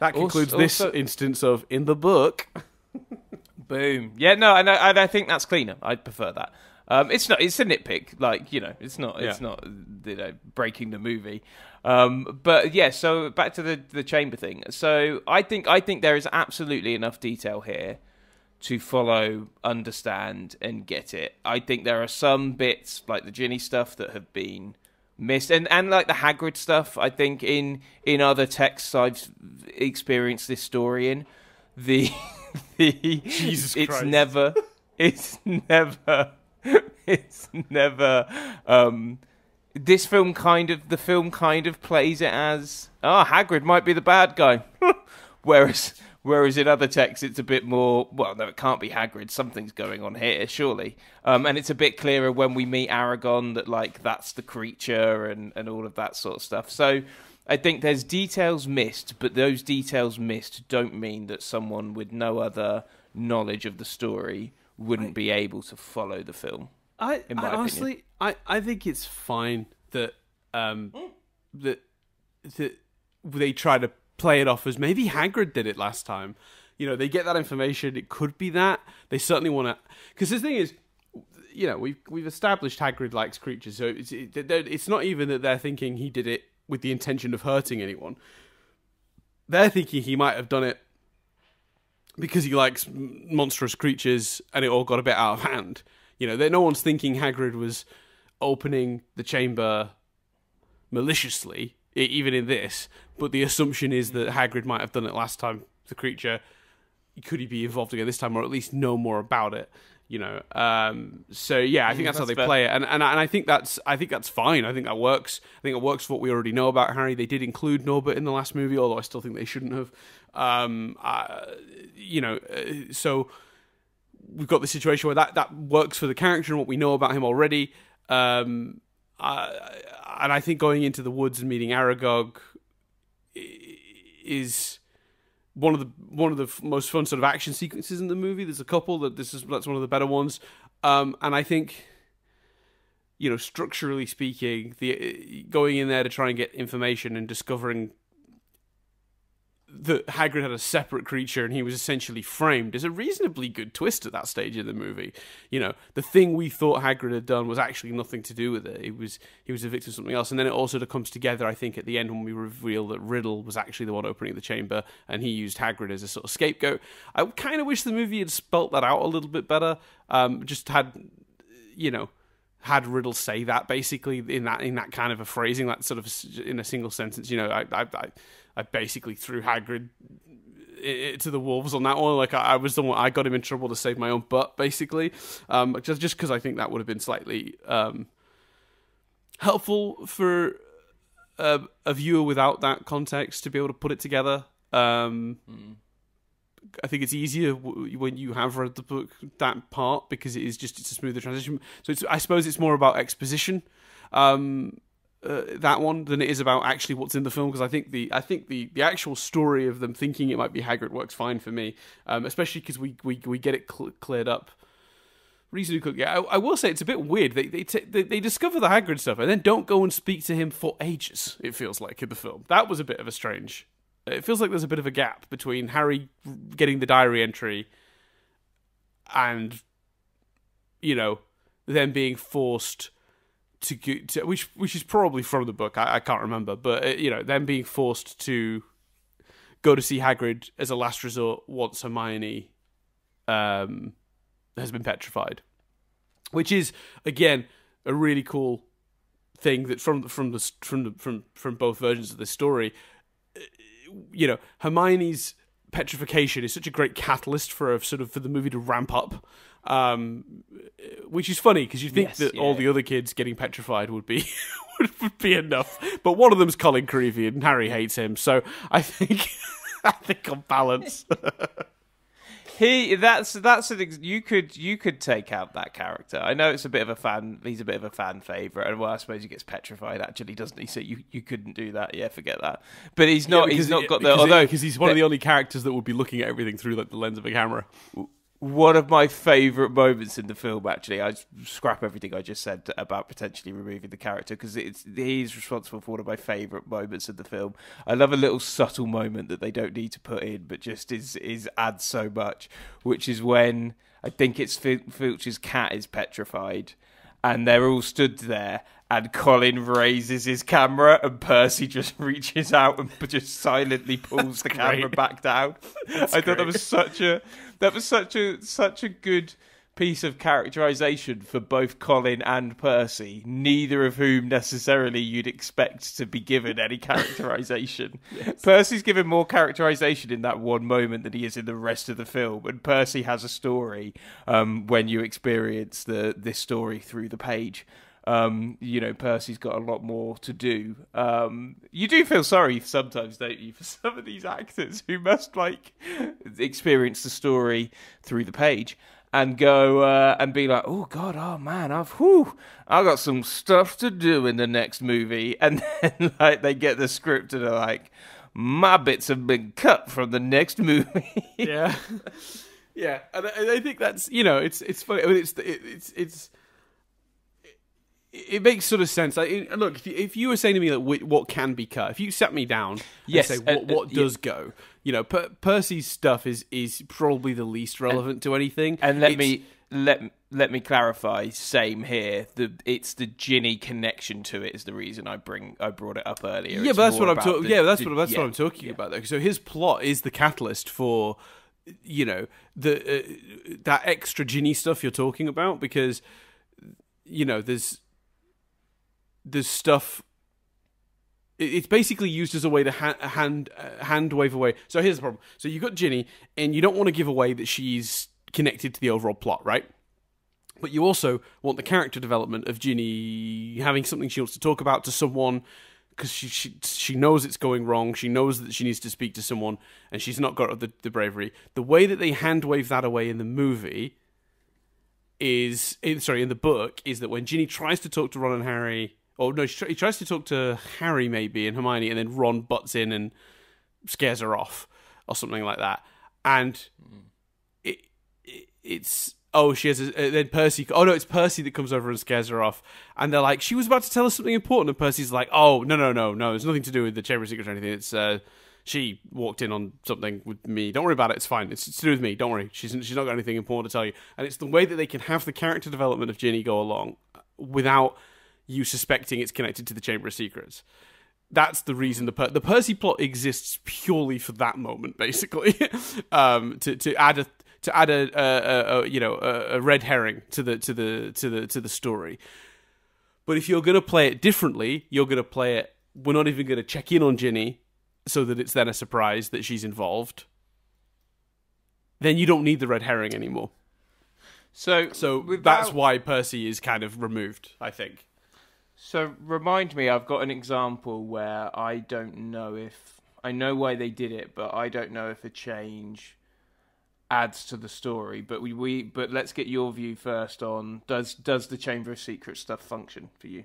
That concludes this also- instance of in the book. (laughs) Boom. Yeah, no, and I, and I think that's cleaner. I prefer that. Um, it's not. It's a nitpick. Like you know, it's not. It's Yeah. not. You know, breaking the movie. Um, but yeah. So back to the the chamber thing. So I think I think there is absolutely enough detail here to follow, understand, and get it. I think there are some bits like the Ginny stuff that have been missed, and and like the Hagrid stuff. I think in in other texts I've experienced this story in the (laughs) the Jesus it's Christ. never it's never (laughs) it's never um this film kind of the film kind of plays it as oh Hagrid might be the bad guy. (laughs) Whereas whereas in other texts it's a bit more well no it can't be Hagrid. Something's going on here surely. Um and it's a bit clearer when we meet Aragog that like that's the creature and and all of that sort of stuff. So I think there's details missed, but those details missed don't mean that someone with no other knowledge of the story wouldn't be able to follow the film. I, I honestly, I, I think it's fine that um that that they try to play it off as maybe Hagrid did it last time. You know, they get that information. It could be that they certainly want to. Because the thing is, you know, we've we've established Hagrid likes creatures, so it's it, it's not even that they're thinking he did it with the intention of hurting anyone. They're thinking he might have done it because he likes monstrous creatures and it all got a bit out of hand. You know, no one's thinking Hagrid was opening the chamber maliciously, even in this. But the assumption is that Hagrid might have done it last time. The creature could he be involved again this time, or at least know more about it? You know, um, so yeah, I think that's, how they fair. play it, and, and I- and I think that's I think that's fine. I think that works. I think it works for what we already know about Harry. They did include Norbert in the last movie, although I still think they shouldn't have. Um, uh, you know, uh, so we've got the situation where that, that works for the character and what we know about him already. Um, uh, and I think going into the woods and meeting Aragog is one of the one of the most fun sort of action sequences in the movie. There's a couple that this is that's one of the better ones. Um, and I think you know structurally speaking, the going in there to try and get information and discovering that Hagrid had a separate creature and he was essentially framed is a reasonably good twist at that stage of the movie. You know, the thing we thought Hagrid had done was actually nothing to do with it. It was he was a victim of something else, and then it all sort of comes together. I think at the end when we reveal that Riddle was actually the one opening the chamber and he used Hagrid as a sort of scapegoat. I kind of wish the movie had spelt that out a little bit better. Um, just had you know had Riddle say that basically in that in that kind of a phrasing, that sort of in a single sentence. You know, I I I, I basically threw Hagrid to the wolves on that one. Like I, was the one I got him in trouble to save my own butt, basically. Um, just just because I think that would have been slightly um helpful for a, a viewer without that context to be able to put it together. Um, I think it's easier w- when you have read the book that part because it is just it's a smoother transition. So I suppose it's more about exposition um, uh, that one than it is about actually what's in the film because I think the I think the, the actual story of them thinking it might be Hagrid works fine for me, um, especially because we, we we get it cl- cleared up reasonably quickly. I, I will say it's a bit weird. They they, t- they they discover the Hagrid stuff and then don't go and speak to him for ages. It feels like in the film that was a bit of a strange. It feels like there's a bit of a gap between Harry getting the diary entry and you know them being forced to, to which which is probably from the book. I, I can't remember, but uh, you know them being forced to go to see Hagrid as a last resort once Hermione um, has been petrified, which is again a really cool thing that from from the from the, from from both versions of the story, uh, you know, Hermione's petrification is such a great catalyst for a sort of for the movie to ramp up. Um, which is funny because you think Yes, that yeah. all the other kids getting petrified would be (laughs) would, be enough, but one of them's Colin Creevey and Harry hates him. So I think (laughs) I think on balance, (laughs) He that's that's an ex- you could you could take out that character. I know it's a bit of a fan. He's a bit of a fan favorite, and well, I suppose he gets petrified actually, doesn't he? So you, you couldn't do that. Yeah, forget that. But he's not. he's not got the. Although because he's one of the only characters that would be looking at everything through like the lens of a camera. One of my favourite moments in the film. Actually, I scrap everything I just said about potentially removing the character because it's he's responsible for one of my favourite moments in the film. I love a little subtle moment that they don't need to put in, but just is is adds so much. Which is when I think it's Fil- Filch's cat is petrified, and they're all stood there. And Colin raises his camera, and Percy just (laughs) reaches out and just silently pulls the camera back down. I thought that was such a that was such a such a good piece of characterization for both Colin and Percy, neither of whom necessarily you'd expect to be given any characterization. (laughs) Percy's given more characterization in that one moment than he is in the rest of the film, and Percy has a story um, when you experience the this story through the page. Um, you know, Percy's got a lot more to do. Um, you do feel sorry sometimes, don't you, for (laughs) some of these actors who must like experience the story through the page and go uh, and be like, oh god, oh man, I've whew, I got some stuff to do in the next movie, (laughs) and then like they get the script and they're like, my bits have been cut from the next (laughs) movie. Yeah, yeah, and I, and I think that's you know it's it's funny. I mean, it's it, it's it's. It makes sort of sense. Like, it- look, if you, if you were saying to me like what can be cut, if you sat me down Yes, and say uh, what, uh, what yeah. does go, you know, per- Percy's stuff is is probably the least relevant to anything. And let It's- me let let me clarify. Same here. The it's the Ginny connection to it is the reason I bring I brought it up earlier. Yeah, that's what I'm talking. Yeah, that's the- what that's yeah, what I'm talking yeah. about. Though, so his plot is the catalyst for, you know, the uh, that extra Ginny stuff you're talking about because, you know, there's there's stuff. It's basically used as a way to ha- hand uh, hand wave away. So here's the problem. So you've got Ginny, and you don't want to give away that she's connected to the overall plot, right? but you also want the character development of Ginny having something she wants to talk about to someone because she, she she knows it's going wrong. She knows that she needs to speak to someone, and she's not got the, the bravery. The way that they hand wave that away in the movie is in, sorry in the book is that when Ginny tries to talk to Ron and Harry, or no, she, he tries to talk to Harry maybe and Hermione, and then Ron butts in and scares her off or something like that, and it, it it's oh she has a, uh, then Percy oh no it's Percy that comes over and scares her off. And they're like she was about to tell us something important and Percy's like oh no no no no it's nothing to do with the Chamber of Secrets or anything. It's uh she walked in on something with me. Don't worry about it it's fine. It's, it's to do with me don't worry. She's she's not got anything important to tell you. And it's the way that they can have the character development of Ginny go along without you suspecting it's connected to the Chamber of Secrets that's the reason the per- the Percy plot exists purely for that moment, (laughs) basically, um, to to add a to add a, a, a, you know a, a red herring to the to the to the to the story. But if you're going to play it differently, you're going to play it. We're not even going to check in on Ginny, so that it's then a surprise that she's involved. Then you don't need the red herring anymore. So So without- that's why Percy is kind of removed. I think. So remind me, I've got an example where I don't know if I know why they did it, but I don't know if a change adds to the story. But we, we but let's get your view first on does does the Chamber of Secrets stuff function for you?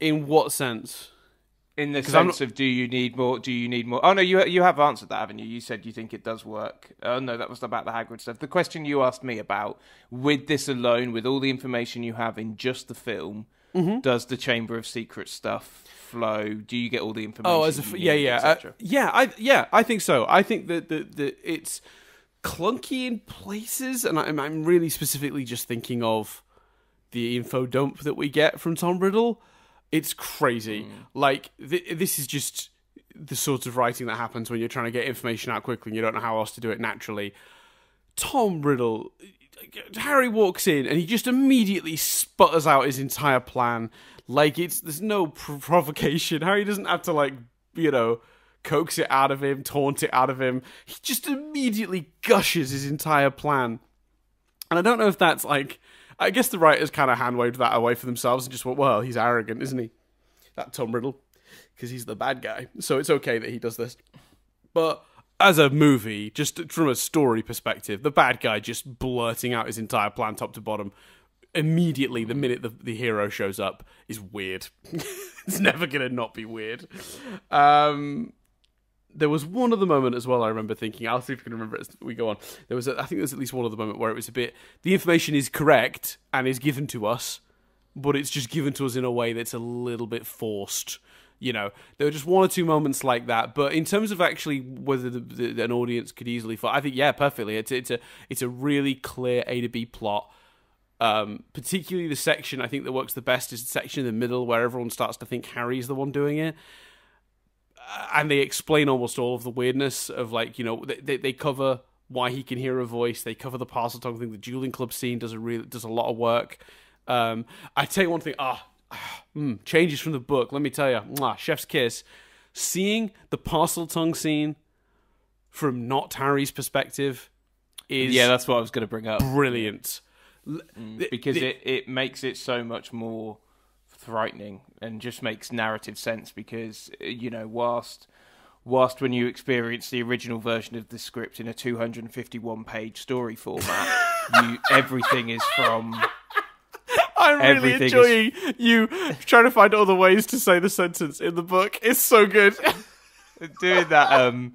In what sense? In the sense of do you need more? Do you need more? Oh no, you you have answered that, haven't you? You said you think it does work. Oh no, that was about the Hagrid stuff. The question you asked me about with this alone, with all the information you have in just the film, Mm-hmm. does the Chamber of Secrets stuff flow? Do you get all the information? Oh, as a you yeah, need, yeah, uh, yeah. I yeah, I think so. I think that the the it's clunky in places, and I'm I'm really specifically just thinking of the info dump that we get from Tom Riddle. It's crazy. Hmm. Like th- this is just the sort of writing that happens when you're trying to get information out quickly and you don't know how else to do it naturally. Tom Riddle, Harry walks in and he just immediately sputters out his entire plan. Like it's there's no pr- provocation. (laughs) Harry doesn't have to like you know coax it out of him, taunt it out of him. He just immediately gushes his entire plan. And I don't know if that's like I guess the writers kind of hand waved that away for themselves and just went, well, he's arrogant, isn't he? That Tom Riddle, because he's the bad guy. So it's okay that he does this. But as a movie, just from a story perspective, the bad guy just blurting out his entire plan top to bottom immediately the minute the, the hero shows up is weird. (laughs) it's never gonna not be weird. Um, there was one other moment as well. I remember thinking. I'll see if I can remember as we go on. There was, a, I think, there's at least one other moment where it was a bit. The information is correct and is given to us, but it's just given to us in a way that's a little bit forced. You know, there were just one or two moments like that. But in terms of actually whether the, the, an audience could easily follow, I think yeah, perfectly. It's it's a it's a really clear A to B plot. Um, particularly the section I think that works the best is the section in the middle where everyone starts to think Harry's the one doing it and they explain almost all of the weirdness of like you know they they cover why he can hear a voice. They cover the Parseltongue thing. The dueling club scene does a real does a lot of work. Um, I tell you one thing. Ah, mm, changes from the book. Let me tell you, mwah, chef's kiss. Seeing the Parseltongue scene from not Harry's perspective is yeah, that's what I was going to bring up. brilliant. Mm, because it, it makes it so much more frightening and just makes narrative sense because you know whilst whilst when you experience the original version of the script in a 251 page story format (laughs) you everything is from I'm really Everything is- enjoying you trying to find other ways to say the sentence in the book. It's so good. (laughs) doing that um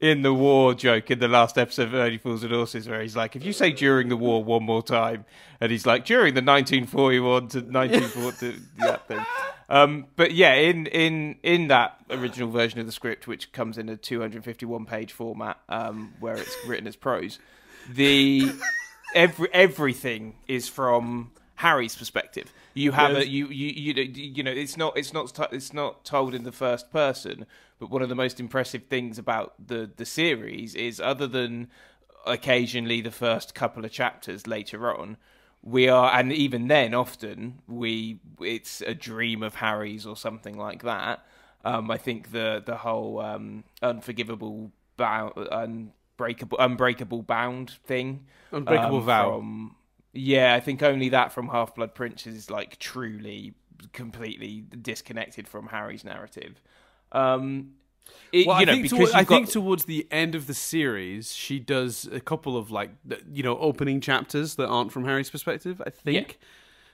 in the war joke in the last episode of Only Fools and Horses where he's like if you say during the war one more time and he's like during the 1941 to 1940 that (laughs) thing um but yeah in in in that original version of the script which comes in a 251 page format um where it's written as prose the every everything is from Harry's perspective. You have Yes. a you you you you know it's not it's not it's not told in the first person. But one of the most impressive things about the the series is other than occasionally the first couple of chapters later on. We are, and even then, often we it's a dream of Harry's or something like that. Um, I think the the whole um, unforgivable bound, unbreakable, unbreakable bound thing, Unbreakable um, vow. From, yeah, I think only that from Half Blood Prince is like truly, completely disconnected from Harry's narrative. Um, it, Well, you know, I think, because toward- you've I got, think towards the end of the series, she does a couple of like you know opening chapters that aren't from Harry's perspective. I think.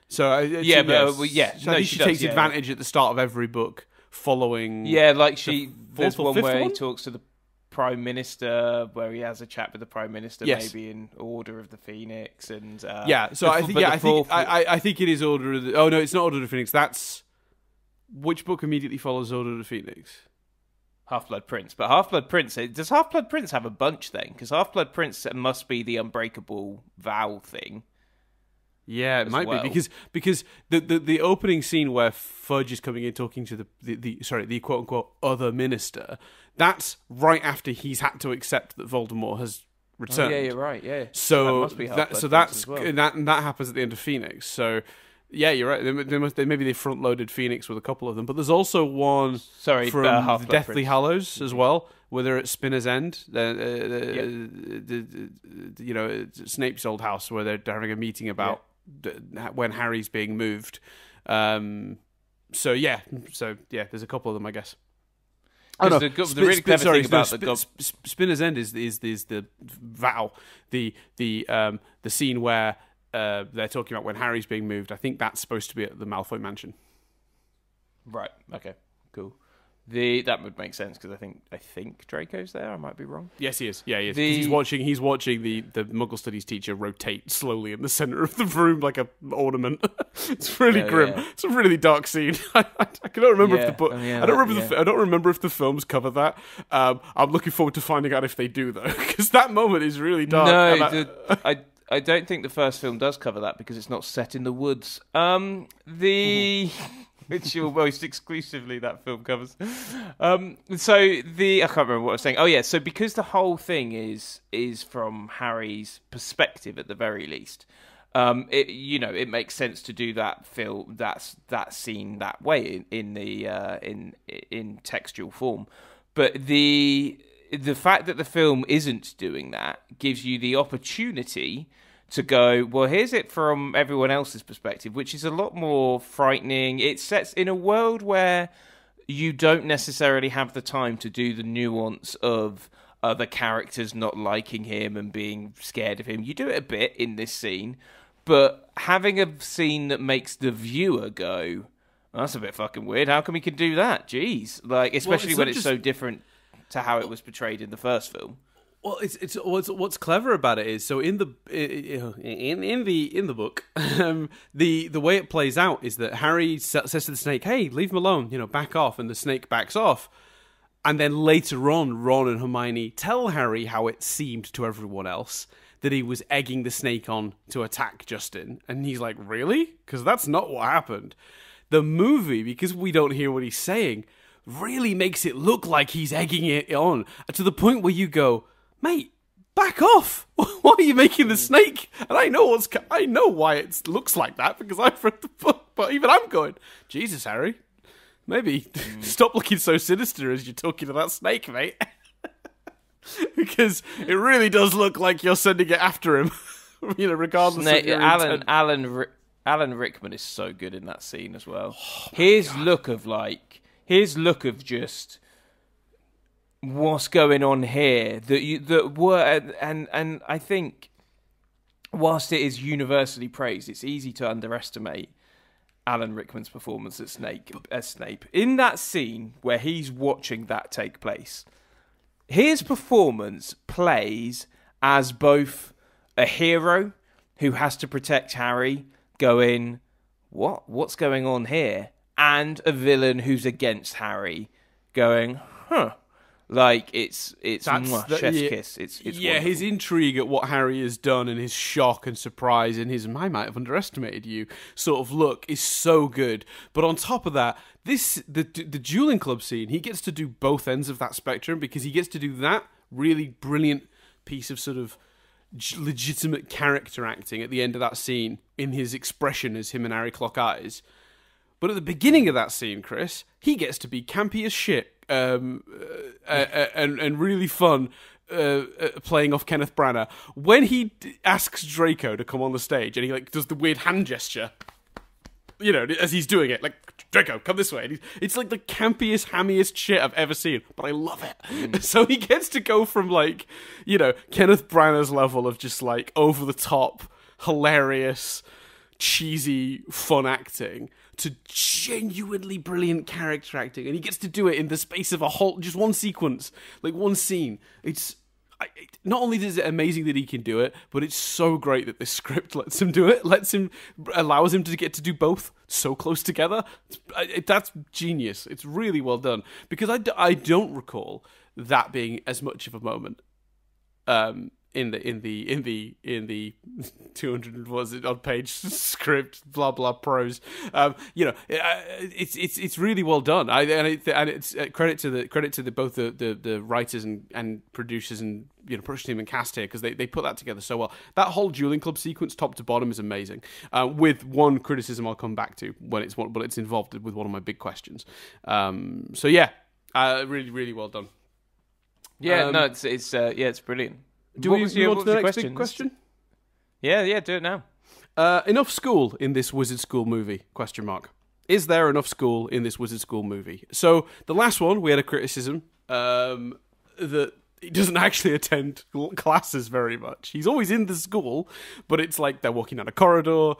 So I- it's- Yeah, but, uh, well, yeah, So no, she she, does, takes yeah. advantage at the start of every book, following. yeah, like she, there's or one where he talks to the prime minister, where he has a chat with the prime minister, Yes. maybe in Order of the Phoenix, and uh, yeah. So the I think yeah, I think I I think it is Order of the. Oh no, it's not Order of the Phoenix. That's which book immediately follows Order of the Phoenix. Half Blood Prince. But Half Blood Prince, does Half Blood Prince have a bunch then? Because Half Blood Prince must be the unbreakable vow thing. Yeah, it might well. be because because the, the the opening scene where Fudge is coming in talking to the, the, the sorry the quote unquote other minister. That's right after he's had to accept that Voldemort has returned. Oh, yeah, you're right. Yeah. So That must be that, so that's as well. that and that happens at the end of Phoenix. So yeah, you're right. They, they must they, maybe they front loaded Phoenix with a couple of them, but there's also one Sorry, from uh, the Deathly Prince. Hallows as well, where they're at Spinner's End. Uh, uh, Yeah. the, the, you know, Snape's old house where they're having a meeting about when Harry's being moved. Um, so yeah, so yeah, there's a couple of them, I guess. 'Cause the go- the really clever sorry, thing no, about the Sp- Sp- Spinner's End is is is the vow, the the um the scene where uh they're talking about when Harry's being moved. I think that's supposed to be at the Malfoy mansion. Right. Okay. Cool. The that would make sense because I think I think Draco's there. I might be wrong. Yes, he is. Yeah, he is. The- He's watching. He's watching the the Muggle studies teacher rotate slowly in the center of the room like a ornament. (laughs) it's really Yeah, grim. yeah. It's a really dark scene. (laughs) I, I, I don't remember if the book. oh, yeah, I don't that- remember. The, yeah. I don't remember if the films cover that. Um, I'm looking forward to finding out if they do though, (laughs) because that moment is really dark. no, I- the, I I don't think the first film does cover that because it's not set in the woods. Um, the (laughs) which almost exclusively that film covers. Um, so the I can't remember what I was saying. Oh yeah, so because the whole thing is is from Harry's perspective at the very least. Um, it you know it makes sense to do that film that's that scene that way in, in the uh, in in textual form, but the the fact that the film isn't doing that gives you the opportunity to go, well, here's it from everyone else's perspective, which is a lot more frightening. It sets in a world where you don't necessarily have the time to do the nuance of other characters not liking him and being scared of him. You do it a bit in this scene, but having a scene that makes the viewer go, that's a bit fucking weird. How come we can do that? Jeez. Like, especially well, when it's just... so different to how it was portrayed in the first film. Well, it's it's what's what's clever about it is so in the in in the in the book, (laughs) um, the the way it plays out is that Harry says to the snake, "Hey, leave him alone," you know, back off, and the snake backs off. And then later on, Ron and Hermione tell Harry how it seemed to everyone else that he was egging the snake on to attack Justin, and he's like, "Really?" Because that's not what happened. The movie, because we don't hear what he's saying, really makes it look like he's egging it on to the point where you go mate, back off. (laughs) why are you making the snake? And I know what's, I know why it looks like that because I've read the book. But even I'm going, Jesus, Harry, maybe mm. (laughs) stop looking so sinister as you're talking to that snake, mate. (laughs) because it really does look like you're sending it after him. you know, regardless snake, of your Alan, intent. Alan, Alan Rickman is so good in that scene as well. Oh his God. look of like, his look of just what's going on here that you that were and and I think whilst it is universally praised, it's easy to underestimate Alan Rickman's performance as Snape as Snape. In that scene where he's watching that take place, his performance plays as both a hero who has to protect Harry, going, What? What's going on here? And a villain who's against Harry, going, Huh like it's it's mwah, the, chef's yeah, kiss. It's, it's yeah. Wonderful. His intrigue at what Harry has done and his shock and surprise and his I might have underestimated you sort of look is so good. But on top of that, this the the dueling club scene. He gets to do both ends of that spectrum because he gets to do that really brilliant piece of sort of legitimate character acting at the end of that scene in his expression as him and Harry clock eyes. But at the beginning of that scene, Chris, he gets to be campy as shit um, uh, uh, and and really fun. Uh, uh, playing off Kenneth Branagh when he d- asks Draco to come on the stage and he like does the weird hand gesture, you know, as he's doing it, like Draco, come this way. it's like the campiest, hammiest shit I've ever seen, but I love it. Mm. (laughs) So he gets to go from like, you know, Kenneth Branagh's level of just like over the top, hilarious, cheesy, fun acting to genuinely brilliant character acting, and he gets to do it in the space of a whole, just one sequence, like one scene. It's I, not only is it amazing that he can do it, but it's so great that this (laughs) script lets him do it, lets him, allows him to get to do both so close together. It, that's genius. It's really well done because I, I don't recall that being as much of a moment um, in the in the in the in the (laughs) 200 was it on page (laughs) script blah blah prose. Um, you know uh, it's it's it's really well done. I and, it, and it's uh, credit to the credit to the both the, the, the writers and, and producers and you know production team and cast here because they, they put that together so well. That whole dueling club sequence top to bottom is amazing. Uh, with one criticism I'll come back to when it's one but it's involved with one of my big questions. Um, so yeah uh, really really well done. Yeah um, no it's it's uh, yeah it's brilliant do what we move on to the next big question? Yeah, yeah, do it now. Uh, enough school in this Wizard School movie? Question mark. Is there enough school in this Wizard School movie? So the last one, we had a criticism um, that he doesn't (laughs) actually attend classes very much. He's always in the school, but it's like they're walking down a corridor,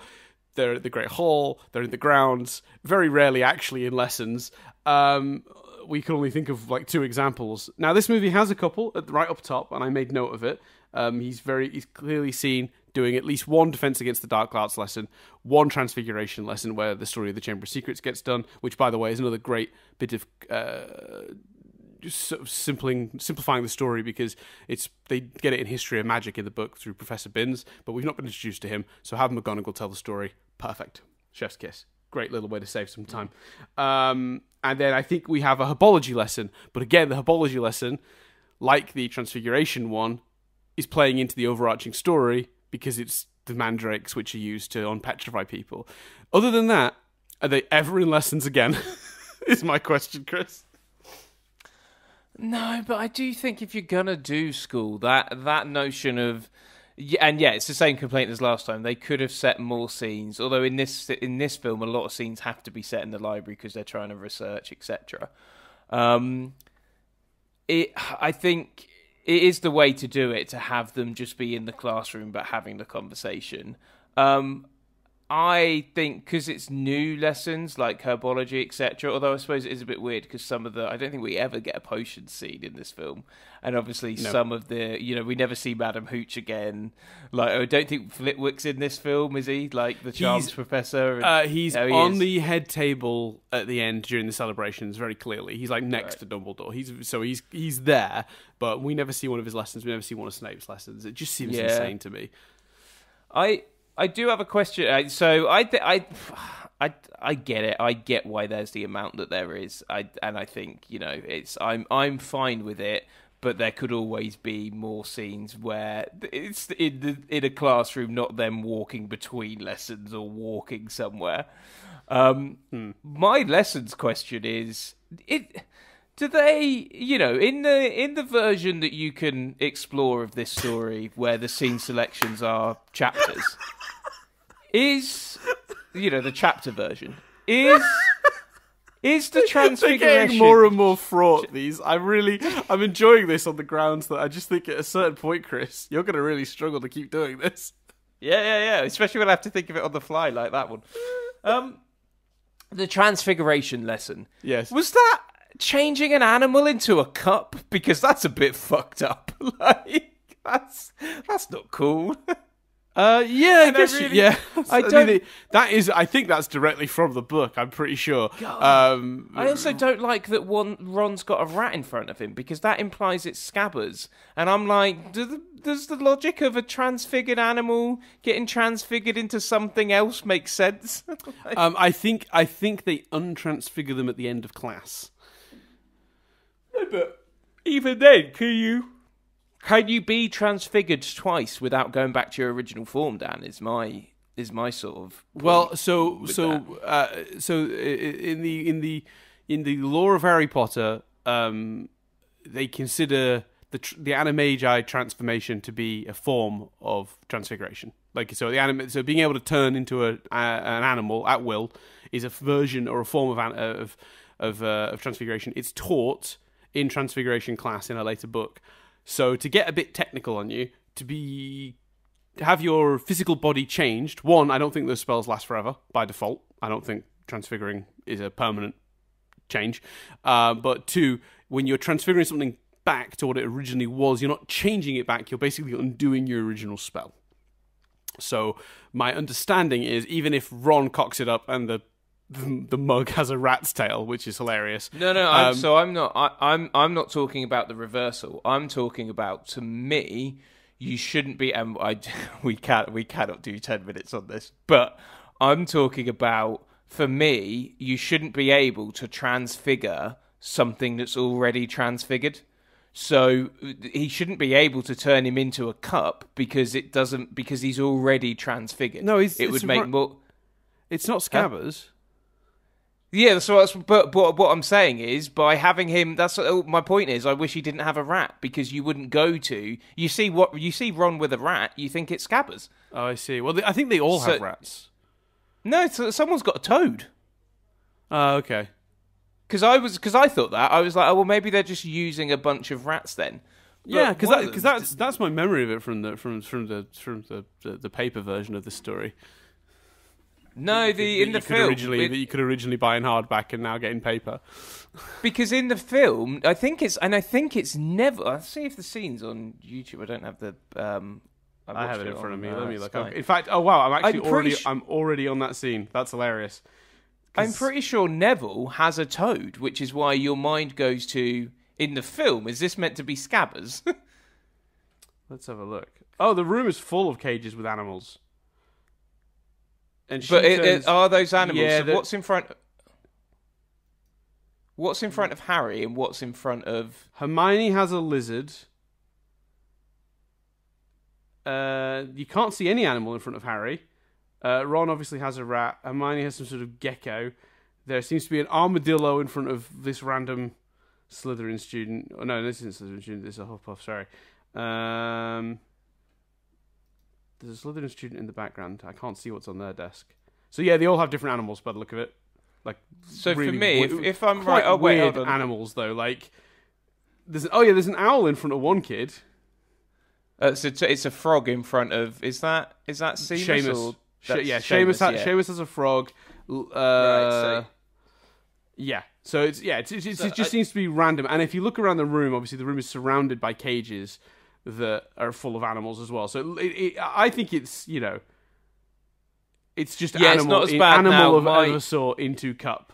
they're at the Great Hall, they're in the grounds, very rarely actually in lessons. Um, we can only think of like two examples. Now, this movie has a couple at, right up top, and I made note of it. Um, he's very he's clearly seen doing at least one defense against the dark arts lesson, one transfiguration lesson where the story of the Chamber of Secrets gets done, which, by the way, is another great bit of. Uh, sort of simpling, simplifying the story because it's they get it in history of magic in the book through Professor Binns, but we've not been introduced to him. So have McGonagall tell the story. Perfect. Chef's kiss. Great little way to save some time. Um, and then I think we have a herbology lesson, but again, the herbology lesson, like the Transfiguration one, is playing into the overarching story because it's the mandrakes which are used to unpetrify people. Other than that, are they ever in lessons again? (laughs) is my question, Chris. No, but I do think if you're gonna do school, that that notion of yeah, and yeah, it's the same complaint as last time. They could have set more scenes, although in this in this film, a lot of scenes have to be set in the library because they're trying to research, etc. Um, it, I think, it is the way to do it to have them just be in the classroom but having the conversation. Um, I think because it's new lessons like herbology, etc. Although I suppose it is a bit weird because some of the I don't think we ever get a potion scene in this film, and obviously No. some of the you know we never see Madam Hooch again. Like I don't think Flitwick's in this film, is he? Like the charms He's- professor. and- Uh, he's he on is. the head table at the end during the celebrations, very clearly. He's like next to Dumbledore. He's so he's he's there, but we never see one of his lessons. We never see one of Snape's lessons. It just seems Yeah. insane to me. I I do have a question. Uh, So I th- I I I get it. I get why there's the amount that there is. I and I think you know it's I'm I'm fine with it. But there could always be more scenes where it's in the in a classroom, not them walking between lessons or walking somewhere. Um, My lessons question is it. Do they, you know, in the in the version that you can explore of this story, where the scene selections are chapters, is you know the chapter version is is the (laughs) They're transfiguration getting more and more fraught. These, I'm really, I'm enjoying this on the grounds that I just think at a certain point, Chris, you're going to really struggle to keep doing this. Yeah, yeah, yeah. Especially when I have to think of it on the fly like that one. Um, the transfiguration lesson Yes. was that changing an animal into a cup because that's a bit fucked up. (laughs) like that's that's not cool. (laughs) Uh, yeah, I guess. really- yeah, (laughs) I don't- that is. I think that's directly from the book. I'm pretty sure. Um, I also don't like that one Ron's got a rat in front of him because that implies it's Scabbers, and I'm like, do the, does the logic of a transfigured animal getting transfigured into something else make sense? (laughs) Like- um, I think. I think they untransfigure them at the end of class. No, but even then, can you can you be transfigured twice without going back to your original form? Dan is my is my sort of Well, so so uh, so i- i- in the in the in the lore of Harry Potter, um, they consider the tr- the animagi transformation to be a form of transfiguration. Like so, the anim- so being able to turn into a, a an animal at will is a version or a form of an- of of, uh, of transfiguration. It's taught in transfiguration class in a later book. So to get a bit technical on you, to be to have your physical body changed. One, I don't think those spells last forever by default. I don't think transfiguring is a permanent change. Uh, but two, when you're transfiguring something back to what it originally was, you're not changing it back. You're basically undoing your original spell. So my understanding is, even if Ron cocks it up and the the, (laughs) the mug has a rat's tail, which is hilarious. No, no. I'm, Um, so I'm not. I, I'm. I'm not talking about the reversal. I'm talking about. To me, you shouldn't be. And I, (laughs) we can't. We cannot do ten minutes on this. But I'm talking about. For me, you shouldn't be able to transfigure something that's already transfigured. So he shouldn't be able to turn him into a cup because it doesn't because he's already transfigured. No, he's- it would make right- more. It's not Scabbers. Yeah, so that's, but, but what I'm saying is by having him. That's oh, my point. Is I wish he didn't have a rat because you wouldn't go to. You see what you see Ron with a rat, you think it's Scabbers. Oh, I see. Well, they, I think they all have rats. No, so someone's got a toad. Oh, okay. Because I was because I thought that I was like, oh well, maybe they're just using a bunch of rats then. But Yeah, because that, cause that's that's my memory of it from the from from the from the, the, the paper version of the story. No the in the film originally it- that you could originally buy in hardback and now get in paper. (laughs) because in the film I think it's and I think it's never. Let's see if the scenes on YouTube. I don't have the. um I have it in front of me. uh, Let me look. Sky. In fact, oh wow, I'm actually pretty already su- I'm already on that scene. That's hilarious. I'm pretty sure Neville has a toad, which is why your mind goes to in the film. Is this meant to be Scabbers? (laughs) Let's have a look. Oh, the room is full of cages with animals. And she But it, turns- it, are those animals? Yeah, so the- what's in front? What's in front of Harry and what's in front of? Hermione has a lizard. Uh, you can't see any animal in front of Harry. Uh, Ron obviously has a rat. Hermione has some sort of gecko. There seems to be an armadillo in front of this random Slytherin student. Oh, no, this isn't Slytherin student. This is a Hufflepuff. Sorry. Um, there's a Slytherin student in the background. I can't see what's on their desk. So yeah, they all have different animals by the look of it. Like So really for me, if, if I'm quite right, oh wait, weird animals though. Like there's an, oh yeah, there's an owl in front of one kid. Uh, so it's, it's a frog in front of. Is that is that Seamus? Seamus. Or Sh- yeah, Seamus. ha- yeah. Seamus has a frog. Uh, Right, so- Yeah. So it's yeah, it's, it's, it's, So it just I- seems to be random. And if you look around the room, obviously the room is surrounded by cages that are full of animals as well. So it, it, I think it's you know, it's just Yeah, it's animal, not as bad animal now. of, My- sort into cup.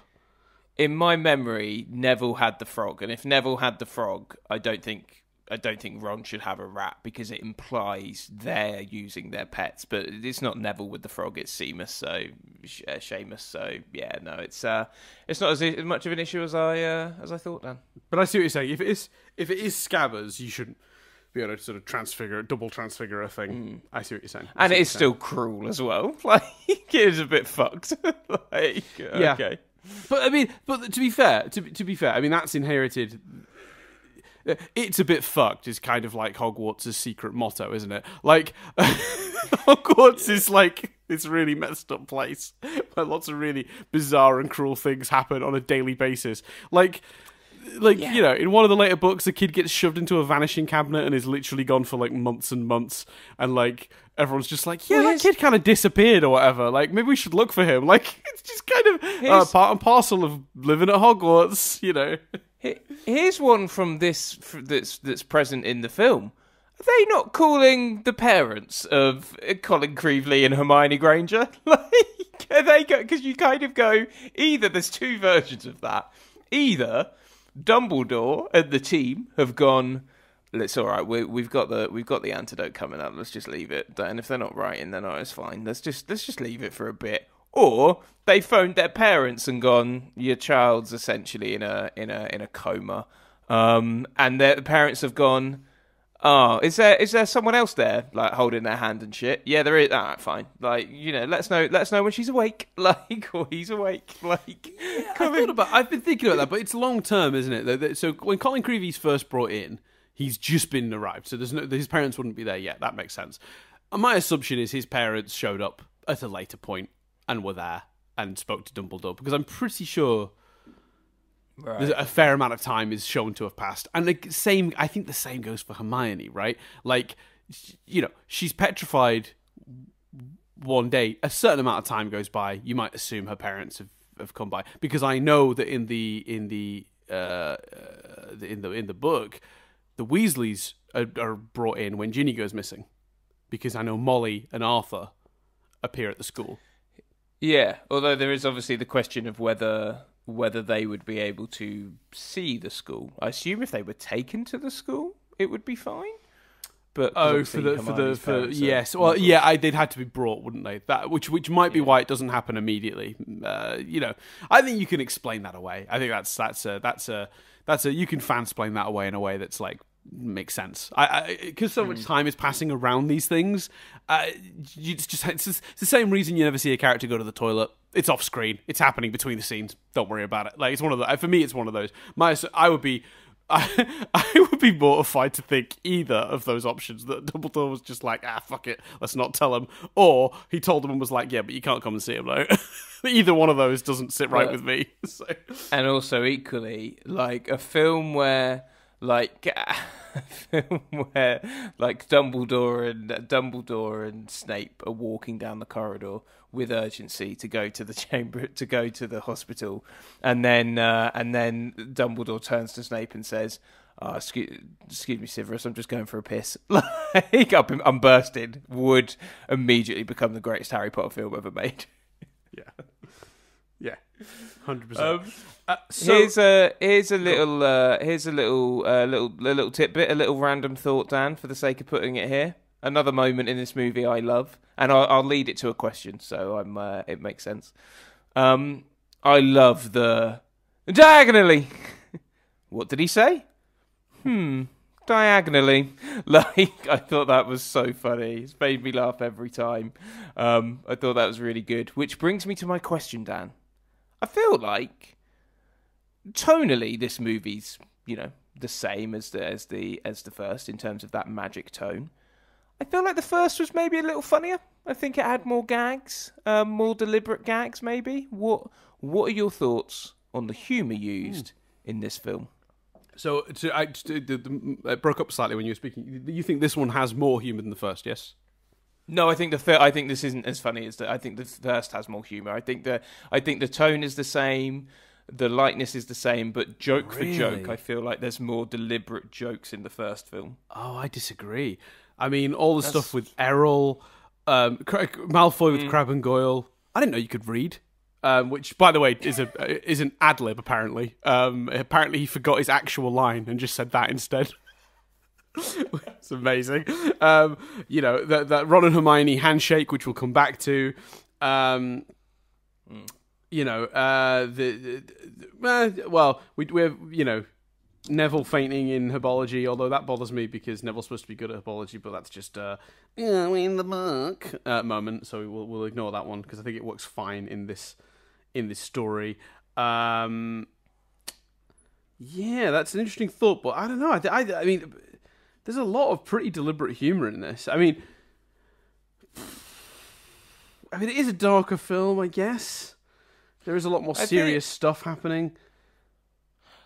in my memory, Neville had the frog, and if Neville had the frog, I don't think I don't think Ron should have a rat because it implies they're using their pets. But it's not Neville with the frog; it's Seamus, so uh, Seamus. So yeah, no, it's uh, it's not as, as much of an issue as I uh, as I thought. Dan. But I see what you're saying. If it is if it is scabbers, you shouldn't be able to sort of transfigure, double transfigure a thing. I see what you're saying. I Mm. and it is still cruel as well. (laughs) Like it is a bit fucked. (laughs) like Yeah. okay. But I mean, but to be fair, to be- to be fair, I mean that's inherited. It's a bit fucked. Is kind of like Hogwarts' secret motto, isn't it? Like (laughs) Hogwarts is like this really messed up place where lots of really bizarre and cruel things happen on a daily basis. Like. Like Yeah. you know, in one of the later books, a kid gets shoved into a vanishing cabinet and is literally gone for like months and months, and like everyone's just like, "Yeah, Well, that kid kind of disappeared or whatever." Like maybe we should look for him. (laughs) Like it's just kind of uh, part and parcel of living at Hogwarts, (laughs) you know. Here's one from this that's that's present in the film. Are they not calling the parents of uh, Colin Creevey and Hermione Granger? (laughs) Like, are they go? Because you kind of go either. There's two versions of that. Either Dumbledore and the team have gone. It's all right. We, we've got the we've got the antidote coming up. Let's just leave it. And if they're not writing, then oh, it's fine. Let's just let's just leave it for a bit. Or they phoned their parents and gone, your child's essentially in a in a in a coma, um, and their parents have gone. Oh, is there is there someone else there like holding their hand and shit? Yeah, there is. Ah, fine. Like you know, let us know. Let us know when she's awake. (laughs) Like or he's awake. (laughs) Like I thought about. I've been thinking about that, but it's long term, isn't it? So when Colin Creevey's first brought in, he's just been arrived, so there's no his parents wouldn't be there yet. That makes sense. My assumption is his parents showed up at a later point and were there and spoke to Dumbledore because I'm pretty sure there's a fair amount of time is shown to have passed. And the same, I think the same goes for Hermione, right? Like, you know, she's petrified one day. A certain amount of time goes by. You might assume her parents have, have come by because I know that in the in the uh, uh, in the in the book, the Weasleys are, are brought in when Ginny goes missing because I know Molly and Arthur appear at the school. Yeah, although there is obviously the question of whether whether they would be able to see the school. I assume if they were taken to the school, it would be fine. But Oh, for the for the for yes, well, yeah, I, they'd had to be brought, wouldn't they? That which which might be why it doesn't happen immediately. Uh, you know, I think you can explain that away. I think that's that's a that's a that's a you can fansplain that away in a way that's like makes sense. I because so much time is passing around these things. Uh, you just it's, just- it's the same reason you never see a character go to the toilet. It's off screen. It's happening between the scenes. Don't worry about it. Like it's one of the for me, it's one of those. My I would be. I, (laughs) I would be mortified to think either of those options that Dumbledore was just like, ah, fuck it, let's not tell him, or he told him and was like, yeah, but you can't come and see him, though. (laughs) either one of those doesn't sit right Well- with me. (laughs) So. and also equally like a film where like film (laughs) where like Dumbledore and Dumbledore and Snape are walking down the corridor with urgency to go to the (laughs) chamber to go to the hospital, and then uh, and then Dumbledore turns to Snape and says. Oh, excuse, excuse me, Severus. I'm just going for a piss. (laughs) Like, I'm, I'm bursting. Would immediately become the greatest Harry Potter film ever made. Yeah. Yeah. 100%. Um, uh, so, here's a here's a little uh, here's a little uh, little a little tidbit, a little random thought, Dan, for the sake of putting it here. Another moment in this movie I love, and I'll, I'll lead it to a question, so I'm uh, it makes sense. Um, I love the diagonally. (laughs) what did he say? Hmm, diagonally. (laughs) Like I thought that was so funny. It's made me laugh every time. Um, I thought that was really good. Which brings me to my question, Dan. I feel like tonally this movie's you know the same as the as the as the first in terms of that magic tone. I feel like the first was maybe a little funnier. I think it had more gags, um, more deliberate gags. Maybe. What What are your thoughts on the humour used mm. in this film? So, to, I, to, to, it broke up slightly when you were speaking. You think this one has more humour than the first? Yes. No, I think the fir- I think this isn't as funny as the. I think the first has more humor. I think the I think the tone is the same, the lightness is the same, but joke really? for joke, I feel like there's more deliberate jokes in the first film. Oh, I disagree. I mean, all the That's... stuff with Errol, um, Malfoy with mm. Crabbe and Goyle. I didn't know you could read. Um, which, by the way, is a is an ad lib. Apparently, um, apparently he forgot his actual line and just said that instead. (laughs) (laughs) it's amazing. Um, you know that that Ron and Hermione handshake, which we'll come back to. Um, mm. You know uh, the, the uh, well, we we're you know Neville fainting in herbology, although that bothers me because Neville's supposed to be good at herbology, but that's just uh, yeah, in the book uh, moment. So we'll we'll ignore that one because I think it works fine in this in this story. Um, yeah, that's an interesting thought, but I don't know. I, I, I mean, there's a lot of pretty deliberate humor in this. I mean, I mean, it is a darker film, I guess. There is a lot more serious think, stuff happening.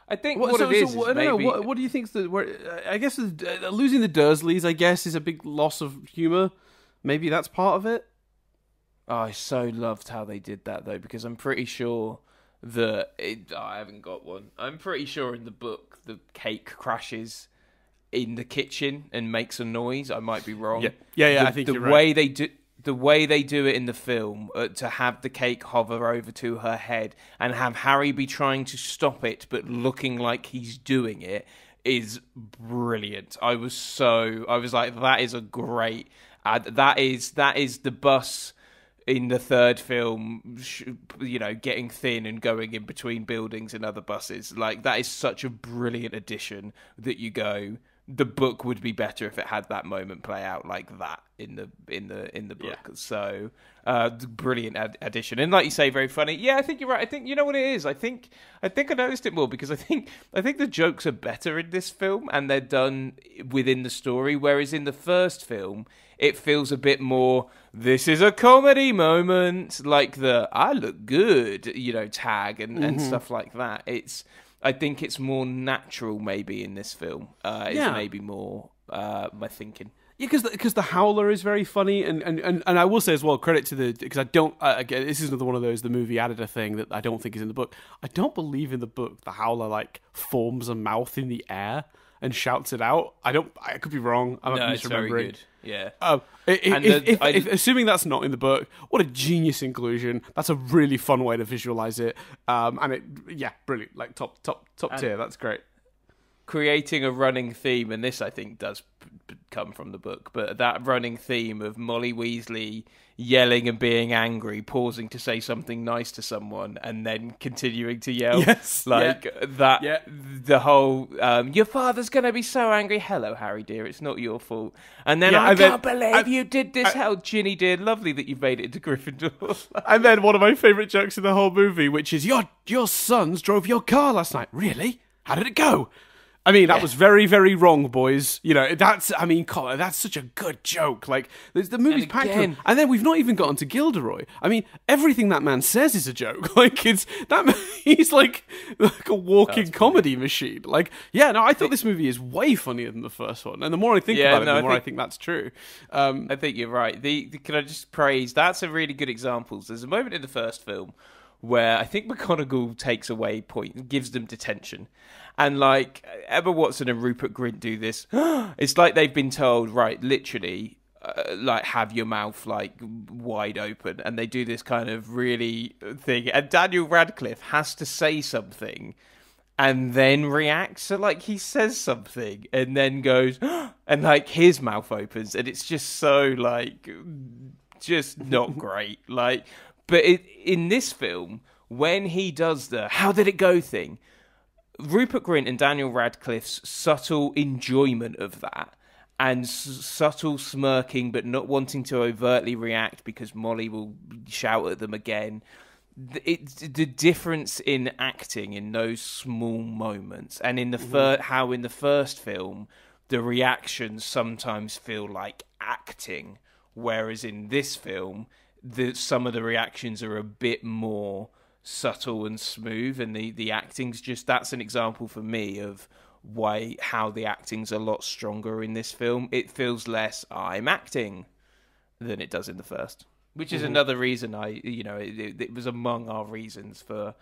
I think what, what so, it is, so, is I don't maybe... know. What, what, do you think? The, where, I guess uh, losing the Dursleys, I guess, is a big loss of humor. Maybe that's part of it. Oh, I so loved how they did that though, because I'm pretty sure that it, oh, I haven't got one. I'm pretty sure in the book the cake crashes in the kitchen and makes a noise. I might be wrong. Yeah, yeah, yeah the, I think the way right. they do the way they do it in the film uh, to have the cake hover over to her head and have Harry be trying to stop it but looking like he's doing it is brilliant. I was so I was like that is a great ad. That is that is the bus in the third film, you know, getting thin and going in between buildings and other buses. Like that is such a brilliant addition that you go. The book would be better if it had that moment play out like that in the in the in the book. Yeah. So, uh, brilliant ad- addition, and like you say, very funny. Yeah, I think you're right. I think you know what it is. I think I think I noticed it more because I think I think the jokes are better in this film and they're done within the story, whereas in the first film it feels a bit more this is a comedy moment like the i look good you know tag and, mm-hmm. and stuff like that it's i think it's more natural maybe in this film uh it's yeah. maybe more uh my thinking yeah, because because the, the, Howler is very funny, and, and, and, and I will say as well, credit to the because I don't uh, again this is another one of those the movie added a thing that I don't think is in the book. I don't believe in the book the Howler like forms a mouth in the air and shouts it out. I don't. I could be wrong. I'm no, misremembering. Yeah. Um, if, the, if, if, assuming that's not in the book, what a genius inclusion. That's a really fun way to visualize it. Um, and it, yeah, brilliant. Like top, top, top tier. That's great. Creating a running theme, and this I think does come from the book, but that running theme of Molly Weasley yelling and being angry, pausing to say something nice to someone, and then continuing to yell. Yes, like yeah. that. Yeah. The whole um, "Your father's gonna be so angry." Hello, Harry dear, it's not your fault. And then yeah, I and can't then, believe I, you did this. I, How Ginny dear, lovely that you've made it to Gryffindor. (laughs) and then one of my favourite jokes in the whole movie, which is your your sons drove your car last night. Really? How did it go? I mean, that yeah. was very, very wrong, boys. You know, that's, I mean, that's such a good joke. Like, the movie's and packed with, and then we've not even gotten to Gilderoy. I mean, everything that man says is a joke. (laughs) Like, it's, that (laughs) he's like, like a walking comedy machine. Like, yeah, no, I thought this movie is way funnier than the first one. And the more I think yeah, about no, it, the I more think, I think that's true. Um, I think you're right. The, the, can I just praise, that's a really good example. There's a moment in the first film where I think (laughs) McGonagall takes away point, gives them detention, and like Emma Watson and Rupert Grint do this. (gasps) it's like they've been told, right, literally, uh, like have your mouth like wide open, and they do this kind of really thing. And Daniel Radcliffe has to say something and then reacts. So like he says something and then goes (gasps) and like his mouth opens and it's just so like just not (laughs) great. Like but it, in this film when he does the how did it go thing, Rupert Grint and Daniel Radcliffe's subtle enjoyment of that and s- subtle smirking but not wanting to overtly react because Molly will shout at them again. It's the difference in acting in those small moments, and in the mm-hmm. fir- how in the first film the reactions sometimes feel like acting, whereas in this film the some of the reactions are a bit more subtle and smooth, and the the acting's just that's an example for me of why how the acting's a lot stronger in this film. It feels less I'm acting than it does in the first, which is another reason I you know it, it, it was among our reasons for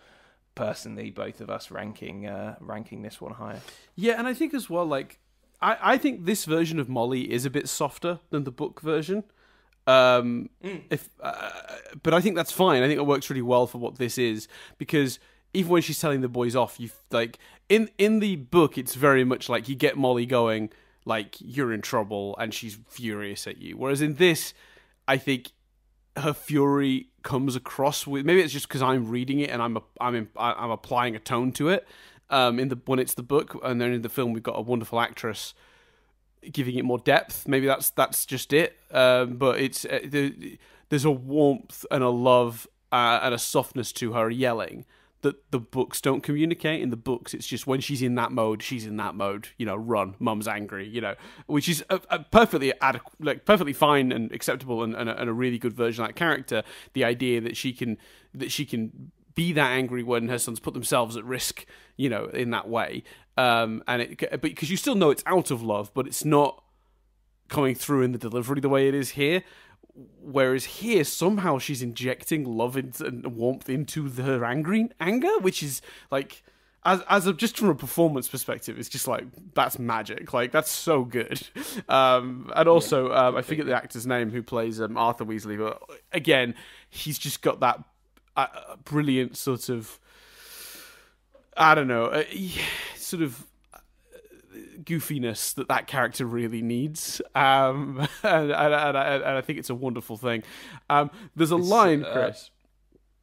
personally both of us ranking uh, ranking this one higher. Yeah, and I think as well, like I, I think this version of Molly is a bit softer than the book version. Um, if, uh, but I think that's fine. I think it works really well for what this is because even when she's telling the boys off, you like in in the book, it's very much like you get Molly going like you're in trouble and she's furious at you. Whereas in this, I think her fury comes across with maybe it's just because I'm reading it and I'm a, I'm in, I'm applying a tone to it. Um, in the when it's the book and then in the film we've got a wonderful actress giving it more depth. Maybe that's that's just it. Um, but it's uh, the, there's a warmth and a love uh, and a softness to her yelling that the books don't communicate. In the books, it's just when she's in that mode, she's in that mode. You know, run, mum's angry. You know, which is a, a perfectly adequate, like perfectly fine and acceptable, and, and, a, and a really good version of that character. The idea that she can that she can be that angry when her sons put themselves at risk, you know, in that way. Um, and it, but because you still know it's out of love, but it's not coming through in the delivery the way it is here. Whereas here, somehow she's injecting love and and warmth into her angry anger, which is like, as as a, just from a performance perspective, it's just like that's magic. Like that's so good. (laughs) Um, and also, um, I forget the actor's name who plays um, Arthur Weasley, but again, he's just got that uh, brilliant sort of I don't know, uh, sort of uh, goofiness that that character really needs, um, (laughs) and, and, and, I- and I think it's a wonderful thing. Um, there's a line, uh, Chris.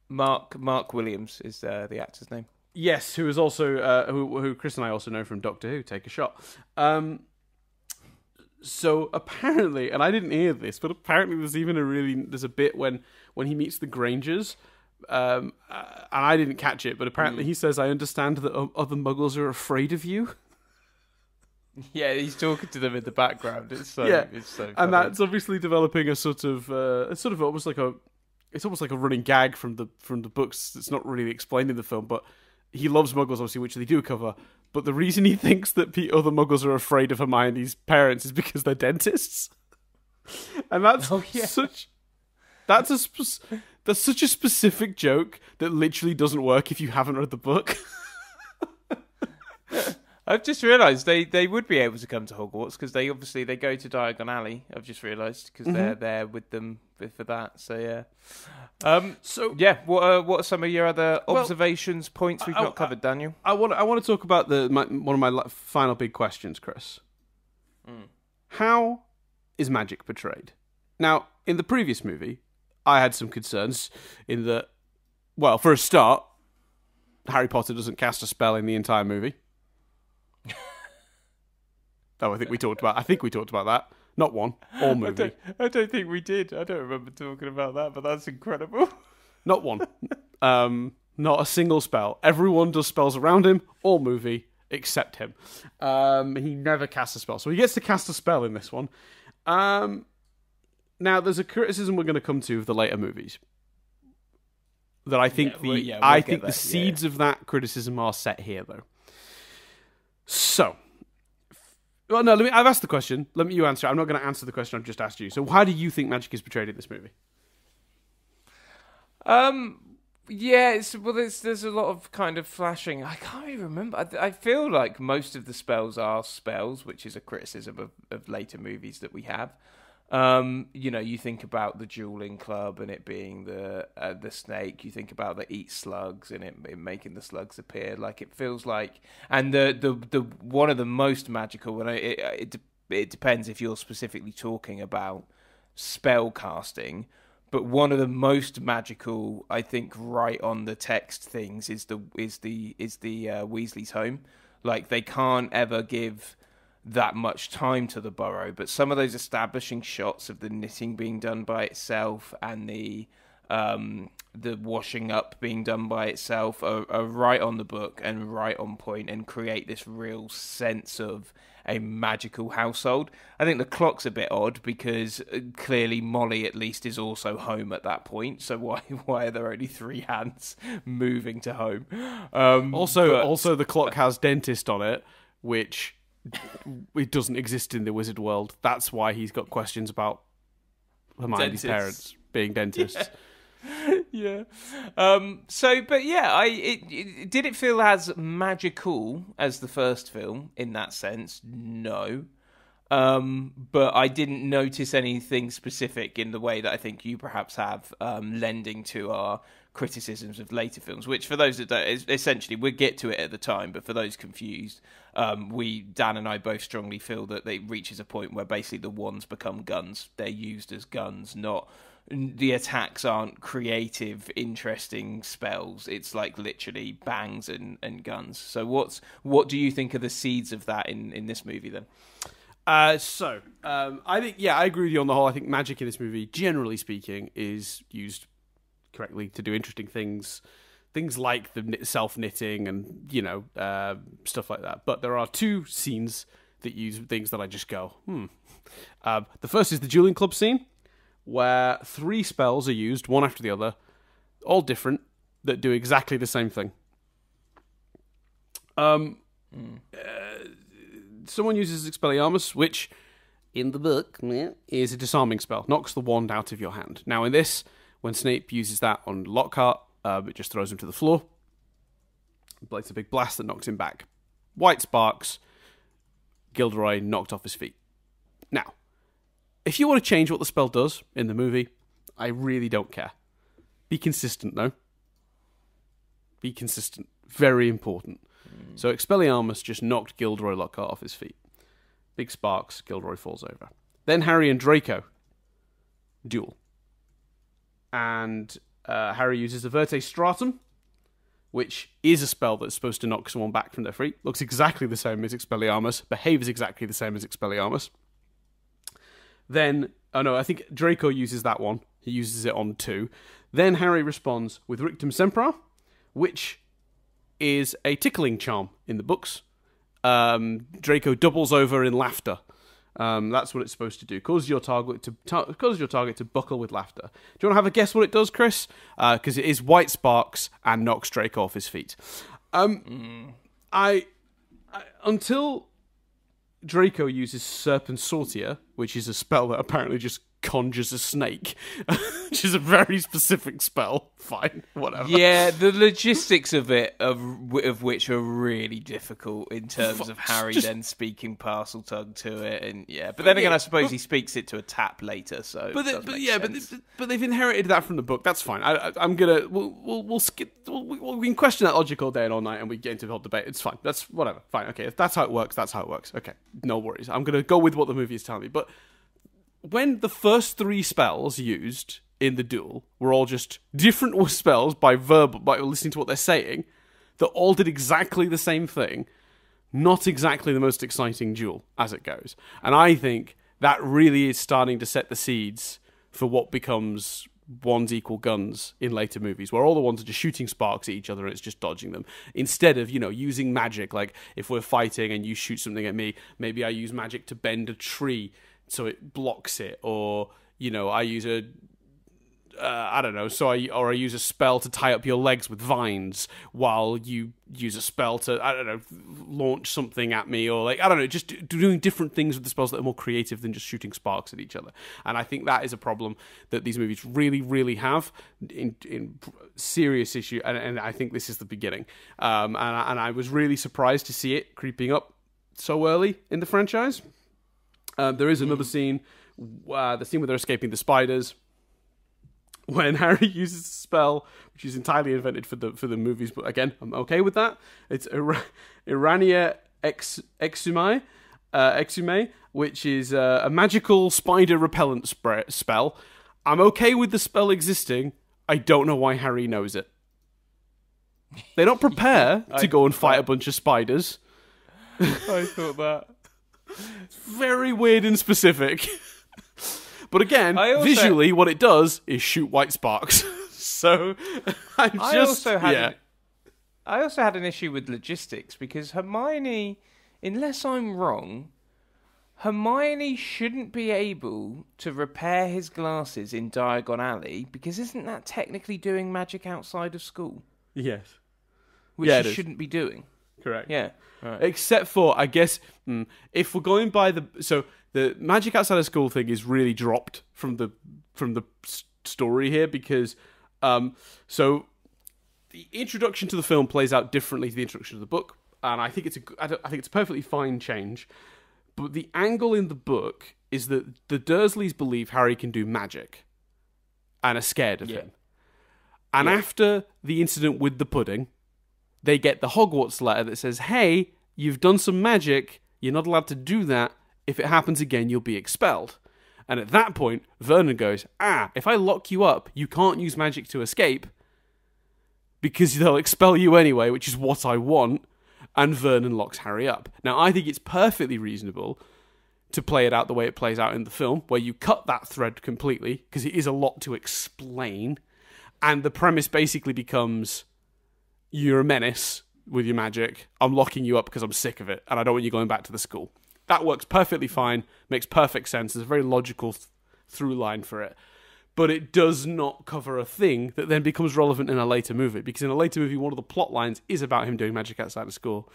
Mark Mark Williams is uh, the actor's name. Yes, who is also uh, who, who Chris and I also know from Doctor Who. Take a shot. Um, so apparently, and I didn't hear this, but apparently there's even a really there's a bit when when he meets the Grangers, um, uh, and I didn't catch it, but apparently he says, "I understand that other Muggles are afraid of you." (laughs) Yeah, he's talking to them in the background. It's so Yeah, it's so funny. and that's obviously developing a sort of uh, it's sort of almost like a it's almost like a running gag from the from the books. It's not really explained in the film, but he loves Muggles, obviously, which they do cover. But the reason he (laughs) thinks that the other Muggles are afraid of Hermione's parents is because they're dentists, (laughs) and that's Oh, yeah. such that's a sp- that's such a specific joke that literally doesn't work if you haven't read the book. (laughs) I've just realised they, they would be able to come to Hogwarts because they obviously they go to Diagon Alley. I've just realised because Mm-hmm. they're there with them for for that. So yeah, um, so yeah. What are, what are some of your other Well, observations, points we've I- not covered, Daniel? I want I want to talk about the my, one of my final big questions, Chris. How is magic portrayed? Now, in the previous movie, I had some concerns in that. Well, for a start, Harry Potter doesn't cast a spell in the entire movie. (laughs) oh, I think we talked about. I think we talked about that. Not one, all I movie. don't, I don't think we did. I don't remember talking about that, but that's incredible. (laughs) Not one. um, not a single spell. Everyone does spells around him, all movie, except him. Um, he never casts a spell. So he gets to cast a spell in this one. Um, now, there's a criticism we're going to come to of the later movies. That I think Yeah, the yeah, we'll I think the there, yeah. seeds of that criticism are set here though. So, well, no, let me. I've asked the question. Let me you answer. I'm not going to answer the question I've just asked you. So, how do you think magic is portrayed in this movie? Um, yeah, it's, well, there's there's a lot of kind of flashing. I can't even remember. I, I feel like most of the spells are spells, which is a criticism of, of later movies that we have. Um, you know, you think about the dueling club and it being the uh, the snake. You think about the eat slugs and it, it, making the slugs appear. Like it feels like, and the the the one of the most magical. And it it, it depends if you're specifically talking about spell casting. But one of the most magical, I think, right on the text things is the is the is the uh, Weasley's home. Like they can't ever give that much time to the burrow, but some of those establishing shots of the knitting being done by itself and the um, the washing up being done by itself are, are, right on the book and right on point and create this real sense of a magical household. I think the clock's a bit odd because uh, clearly Molly at least is also home at that point. So why (laughs) why are there only three hands moving to home? Um, also, but... also the clock has dentist on it, which it doesn't exist in the wizard world. That's why he's got questions about Hermione's dentists. parents being dentists. Yeah. (laughs) yeah. Um, so, but yeah, I it, it, did it feel as magical as the first film in that sense? No. Um, but I didn't notice anything specific in the way that I think you perhaps have, um, lending to our criticisms of later films. Which, for those that don't, essentially, we'll get to it at the time. But for those confused, um, we Dan and I both strongly feel that it reaches a point where basically the wands become guns. They're used as guns, not the attacks aren't creative, interesting spells. It's like literally bangs and, and guns. So what's what do you think are the seeds of that in, in this movie then? Uh, so um, I think yeah, I agree with you on the whole. I think magic in this movie, generally speaking, is used correctly to do interesting things things like the self knitting and you know uh, stuff like that. But there are two scenes that use things that I just go, hmm. Um, the first is the dueling club scene, where three spells are used one after the other, all different, that do exactly the same thing. Um, mm. uh, someone uses Expelliarmus, which in the book is a disarming spell, knocks the wand out of your hand. Now, in this, when Snape uses that on Lockhart, um, it just throws him to the floor. Blates a big blast that knocks him back. White sparks. Gilderoy knocked off his feet. Now, if you want to change what the spell does in the movie, I really don't care. Be consistent, though. Be consistent. Very important. Mm. So Expelliarmus just knocked Gilderoy Lockhart off his feet. Big sparks, Gilderoy falls over. Then Harry and Draco duel. And uh, Harry uses Everte Statum, which is a spell that's supposed to knock someone back from their feet. Looks exactly the same as Expelliarmus, behaves exactly the same as Expelliarmus. Then, oh no, I think Draco uses that one. He uses it on two. Then Harry responds with Rictusempra, which is a tickling charm in the books. Um, Draco doubles over in laughter um, that's what it's supposed to do. Cause your target to ta- your target to buckle with laughter. Do you want to have a guess what it does, Chris? Because uh, it is white sparks and knocks Drake off his feet. Um, mm. I, I until Draco uses Serpensortia, which is a spell that apparently just conjures a snake, (laughs) which is a very specific spell. (laughs) Fine, whatever. Yeah, the logistics of it, of of which are really difficult in terms of Harry just, then speaking Parseltongue to it, and yeah. But then again, yeah, I suppose but, he speaks it to a tap later. So, but, but yeah, sense. but but they've inherited that from the book. That's fine. I, am gonna we'll we'll, we'll skip. We'll, we'll, we can question that logic all day and all night, and we get into the whole debate. It's fine. That's whatever. Fine. Okay, if that's how it works, that's how it works. Okay, no worries. I'm gonna go with what the movie is telling me, but when the first three spells used in the duel were all just different (laughs) spells by verbal by listening to what they're saying that all did exactly the same thing not exactly the most exciting duel as it goes. And i think that really is starting to set the seeds for what becomes wands equal guns in later movies where all the ones are just shooting sparks at each other and it's just dodging them. Instead of you know using magic like if we're fighting and you shoot something at me maybe i use magic to bend a tree so it blocks it, or you know, I use a uh, I don't know. So I or I use a spell to tie up your legs with vines while you use a spell to I don't know launch something at me or like I don't know just doing different things with the spells that are more creative than just shooting sparks at each other. And I think that is a problem that these movies really really have in in serious issue. And, and I think this is the beginning. Um, and and I was really surprised to see it creeping up so early in the franchise. Um, there is another scene, uh, the scene where they're escaping the spiders, when (laughs) Harry uses a spell which is entirely invented for the for the movies. But again, I'm okay with that. It's Ira- Arania ex exumai, uh, exumai, which is uh, a magical spider repellent spray- spell. I'm okay with the spell existing. I don't know why Harry knows it. They don't (laughs) prepare to go and fight a bunch of spiders. I thought that. Very weird and specific. but again, also- visually, what it does is shoot white sparks. (laughs) so I'm just I also had yeah. an, I also had an issue with logistics because Hermione, unless I'm wrong, Hermione shouldn't be able to repair his glasses in Diagon Alley because isn't that technically doing magic outside of school, yes, which Yeah, she shouldn't be doing? Correct. Yeah. Right. Except for, I guess, mm, if we're going by the so the magic outside of school thing is really dropped from the from the story here because um so the introduction to the film plays out differently to the introduction to the book, and I think it's a I, don't- I think it's a perfectly fine change. But the angle in the book is that the Dursleys believe Harry can do magic, and are scared of Yeah. him. And Yeah. after the incident with the pudding, they get the Hogwarts letter that says, "Hey, you've done some magic. You're not allowed to do that. If it happens again, you'll be expelled." And at that point, Vernon goes, "Ah, if I lock you up, you can't use magic to escape because they'll expel you anyway, which is what I want." And Vernon locks Harry up. Now, I think it's perfectly reasonable to play it out the way it plays out in the film, where you cut that thread completely because it is a lot to explain, and the premise basically becomes you're a menace with your magic. I'm locking you up because I'm sick of it, and I don't want you going back to the school. That works perfectly fine, makes perfect sense. There's a very logical th- through line for it, but it does not cover a thing that then becomes relevant in a later movie. Because in a later movie, one of the plot lines is about him doing magic outside of school.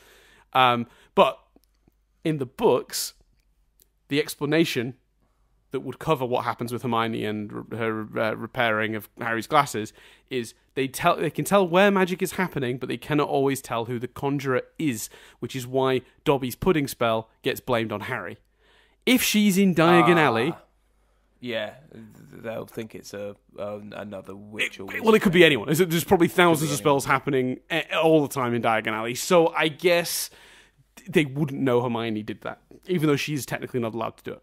Um, but in the books, the explanation that would cover what happens with Hermione and her uh, repairing of Harry's glasses is they tell they can tell where magic is happening, but they cannot always tell who the conjurer is, which is why Dobby's pudding spell gets blamed on Harry. If she's in Diagon Ah. Alley, Yeah, they'll think it's a uh, another witch or well, it could be anyone. There's probably thousands of anyone. spells happening eh, all the time in Diagon Alley, so I guess they wouldn't know Hermione did that, even though she's technically not allowed to do it.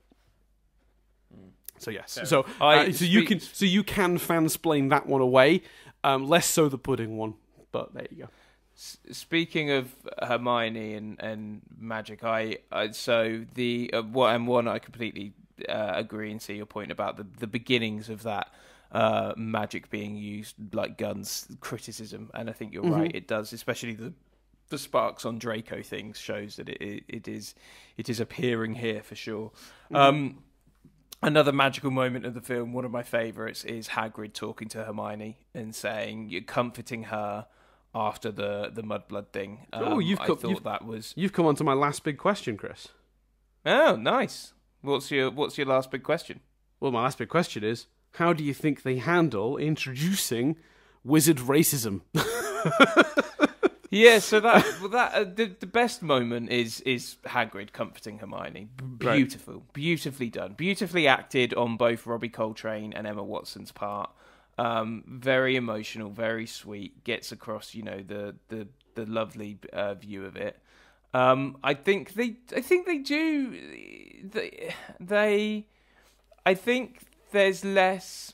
So yes, so I uh, so you can so you can fansplain that one away, um, less so the pudding one. But there you go. S- Speaking of Hermione and, and magic, I, I so the uh, what and one I completely uh, agree and see your point about the the beginnings of that uh, magic being used like guns criticism, and I think you're right. It does, especially the the sparks on Draco things shows that it it, it is it is appearing here for sure. Um, Another magical moment of the film, one of my favourites, is Hagrid talking to Hermione and saying, "You're comforting her after the the mudblood thing." Um, Oh, you've I co- thought you've- that was You've come on to my last big question, Chris. oh nice. What's your What's your last big question? Well, my last big question is: How do you think they handle introducing wizard racism? (laughs) Yeah, so that (laughs) well, that uh, the the best moment is is Hagrid comforting Hermione. B- Right. Beautiful, beautifully done, beautifully acted on both Robbie Coltrane and Emma Watson's part. Um, very emotional, very sweet. Gets across, you know, the the the lovely uh, view of it. Um, I think they, I think they do. They, they, I think there's less.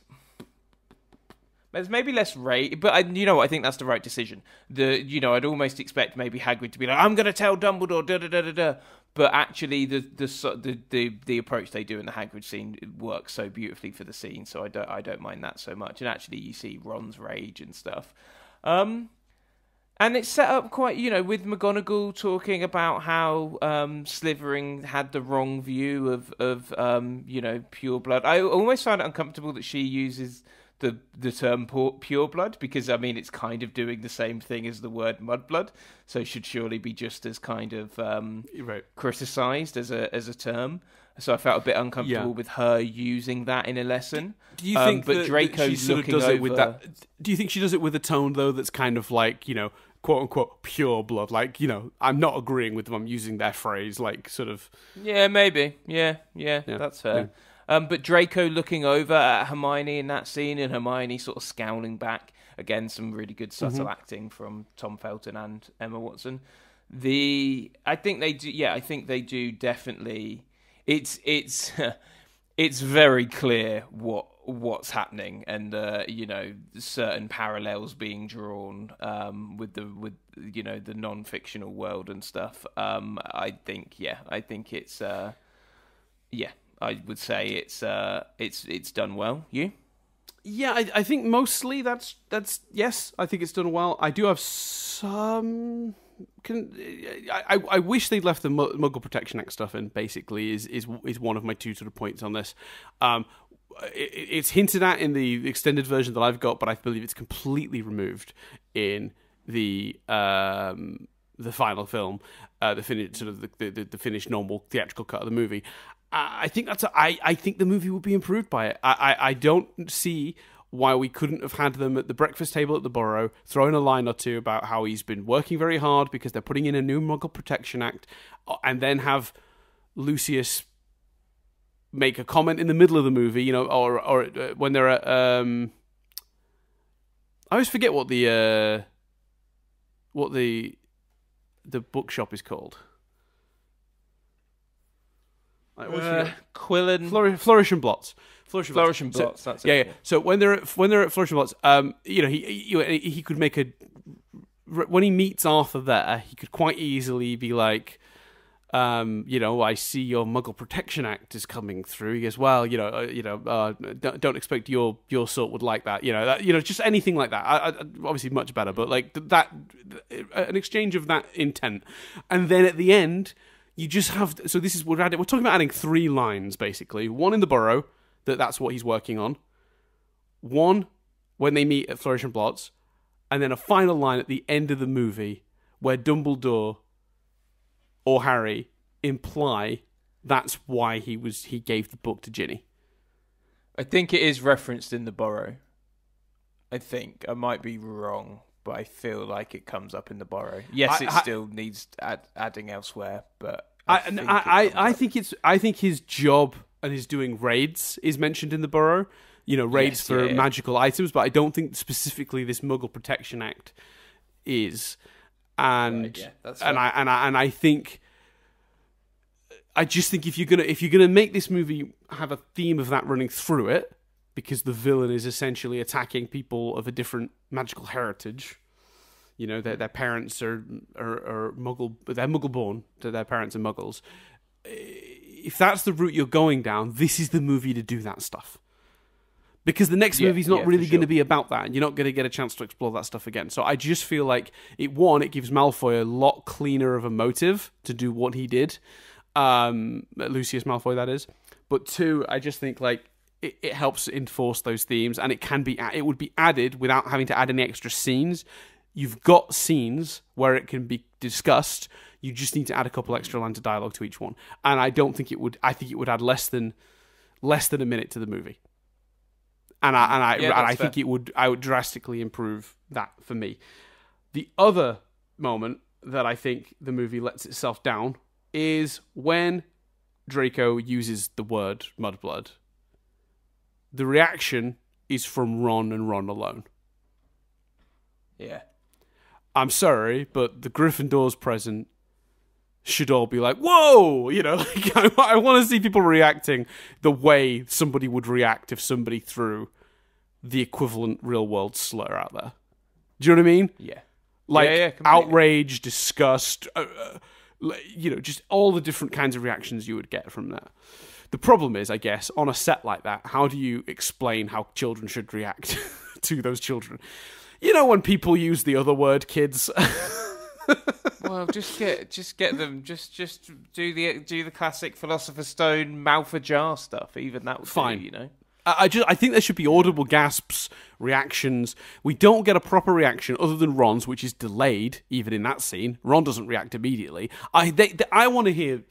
There's maybe less rage, but I, you know what? I think that's the right decision. The you know I'd almost expect maybe Hagrid to be like, "I'm going to tell Dumbledore," da da da da da. But actually, the the the the the approach they do in the Hagrid scene works so beautifully for the scene, so I don't I don't mind that so much. And actually, you see Ron's rage and stuff. Um, and it's set up quite, you know, with McGonagall talking about how um, Slytherin had the wrong view of, of um, you know, pure blood. I almost find it uncomfortable that she uses the the term pure blood because I mean it's kind of doing the same thing as the word mudblood, so it should surely be just as kind of um, right. criticized as a as a term. So I felt a bit uncomfortable Yeah. with her using that in a lesson. Do you Um, think but that, that Draco's she sort of looking does it with over- that? Do you think she does it with a tone though that's kind of like you know quote unquote pure blood? Like you know I'm not agreeing with them. I'm using their phrase like sort of Yeah, maybe. Yeah, yeah, Yeah, that's fair. Um, but Draco looking over at Hermione in that scene, and Hermione sort of scowling back. Again, some really good subtle acting from Tom Felton and Emma Watson. The I think they do. Yeah, I think they do definitely. It's it's (laughs) it's very clear what what's happening, and uh, you know certain parallels being drawn um, with the with you know the non-fictional world and stuff. Um, I think yeah, I think it's uh, yeah, I would say it's uh, it's it's done well. You? Yeah, I, I think mostly that's that's yes. I think it's done well. I do have some. Can I? I, wish they'd left the Mu- Muggle Protection Act stuff in. Basically, is is is one of my two sort of points on this. Um, it, it's hinted at in the extended version that I've got, but I believe it's completely removed in the um the final film, uh, the finished sort of the, the the finished normal theatrical cut of the movie. I think that's a, I I think the movie would be improved by it. I, I I don't see why we couldn't have had them at the breakfast table at the Burrow, throwing a line or two about how he's been working very hard because they're putting in a new Muggle Protection Act, uh, and then have Lucius make a comment in the middle of the movie, you know, or or uh, when they're at um. I always forget what the uh, what the the bookshop is called. Always Uh. Quillen, Flourish, Flourish and Blotts. Flourish and Flourish and So- Blotts. that's yeah, it. yeah. So when they're at, when they're at Flourish and Blotts, um, you know, he he he could make a when he meets Arthur there, he could quite easily be like, um, you know, I see your Muggle Protection Act is coming through. He goes, well, you know, uh, you know, uh, don't, don't expect your your sort would like that. You know, that, you know, just anything like that. I, I, obviously, much better, but like th- that, an exchange of that intent, and then at the end, you just have. So this is we're adding, we're talking about adding three lines basically. One in the Burrow that that's what he's working on. One when they meet at Flourish and Blotts, and then a final line at the end of the movie where Dumbledore or Harry imply that's why he was he gave the book to Ginny. I think it is referenced in the Burrow. I think I might be wrong, but I feel like it comes up in the Burrow. Yes, I- it I- still needs add, adding elsewhere, but I I I, think I, I think it's I think his job and his doing raids is mentioned in the Burrow. You know, raids Yes, for yeah, yeah. magical items, but I don't think specifically this Muggle Protection Act is. And Right, yeah, and fair. I and I and I think I just think if you're gonna if you're gonna make this movie have a theme of that running through it, because the villain is essentially attacking people of a different magical heritage. You know, their their parents are are, are Muggle, they're Muggle born. So their parents are Muggles. If that's the route you're going down, this is the movie to do that stuff. Because the next Yeah, movie's not yeah, really going to be about that, and you're not going to get a chance to explore that stuff again. So I just feel like it one, it gives Malfoy a lot cleaner of a motive to do what he did, um, Lucius Malfoy, that is. But two, I just think like it, it helps enforce those themes, and it can be it would be added without having to add any extra scenes. You've got scenes where it can be discussed. You just need to add a couple extra lines of dialogue to each one, and I don't think it would. I think it would add less than less than a minute to the movie and I and I Yeah, and I think it would I would drastically improve that for me. The other moment that I think the movie lets itself down is when Draco uses the word mudblood. The reaction is from Ron and Ron alone. yeah. I'm sorry, but the Gryffindors present should all be like, "Whoa!" You know, (laughs) like I, I want to see people reacting the way somebody would react if somebody threw the equivalent real world slur out there. Do you know what I mean? Yeah. Like Yeah, yeah, outrage, disgust, uh, uh, you know, just all the different kinds of reactions you would get from that. The problem is, I guess, on a set like that, how do you explain how children should react (laughs) to those children? You know, when people use the other word, kids. (laughs) Well, just get just get them just just do the do the classic Philosopher's Stone mouth ajar stuff. Even that would Fine. do, you know. I I just I think there should be audible gasps, reactions. We don't get a proper reaction other than Ron's, which is delayed even in that scene. Ron doesn't react immediately. I they, they- I want to hear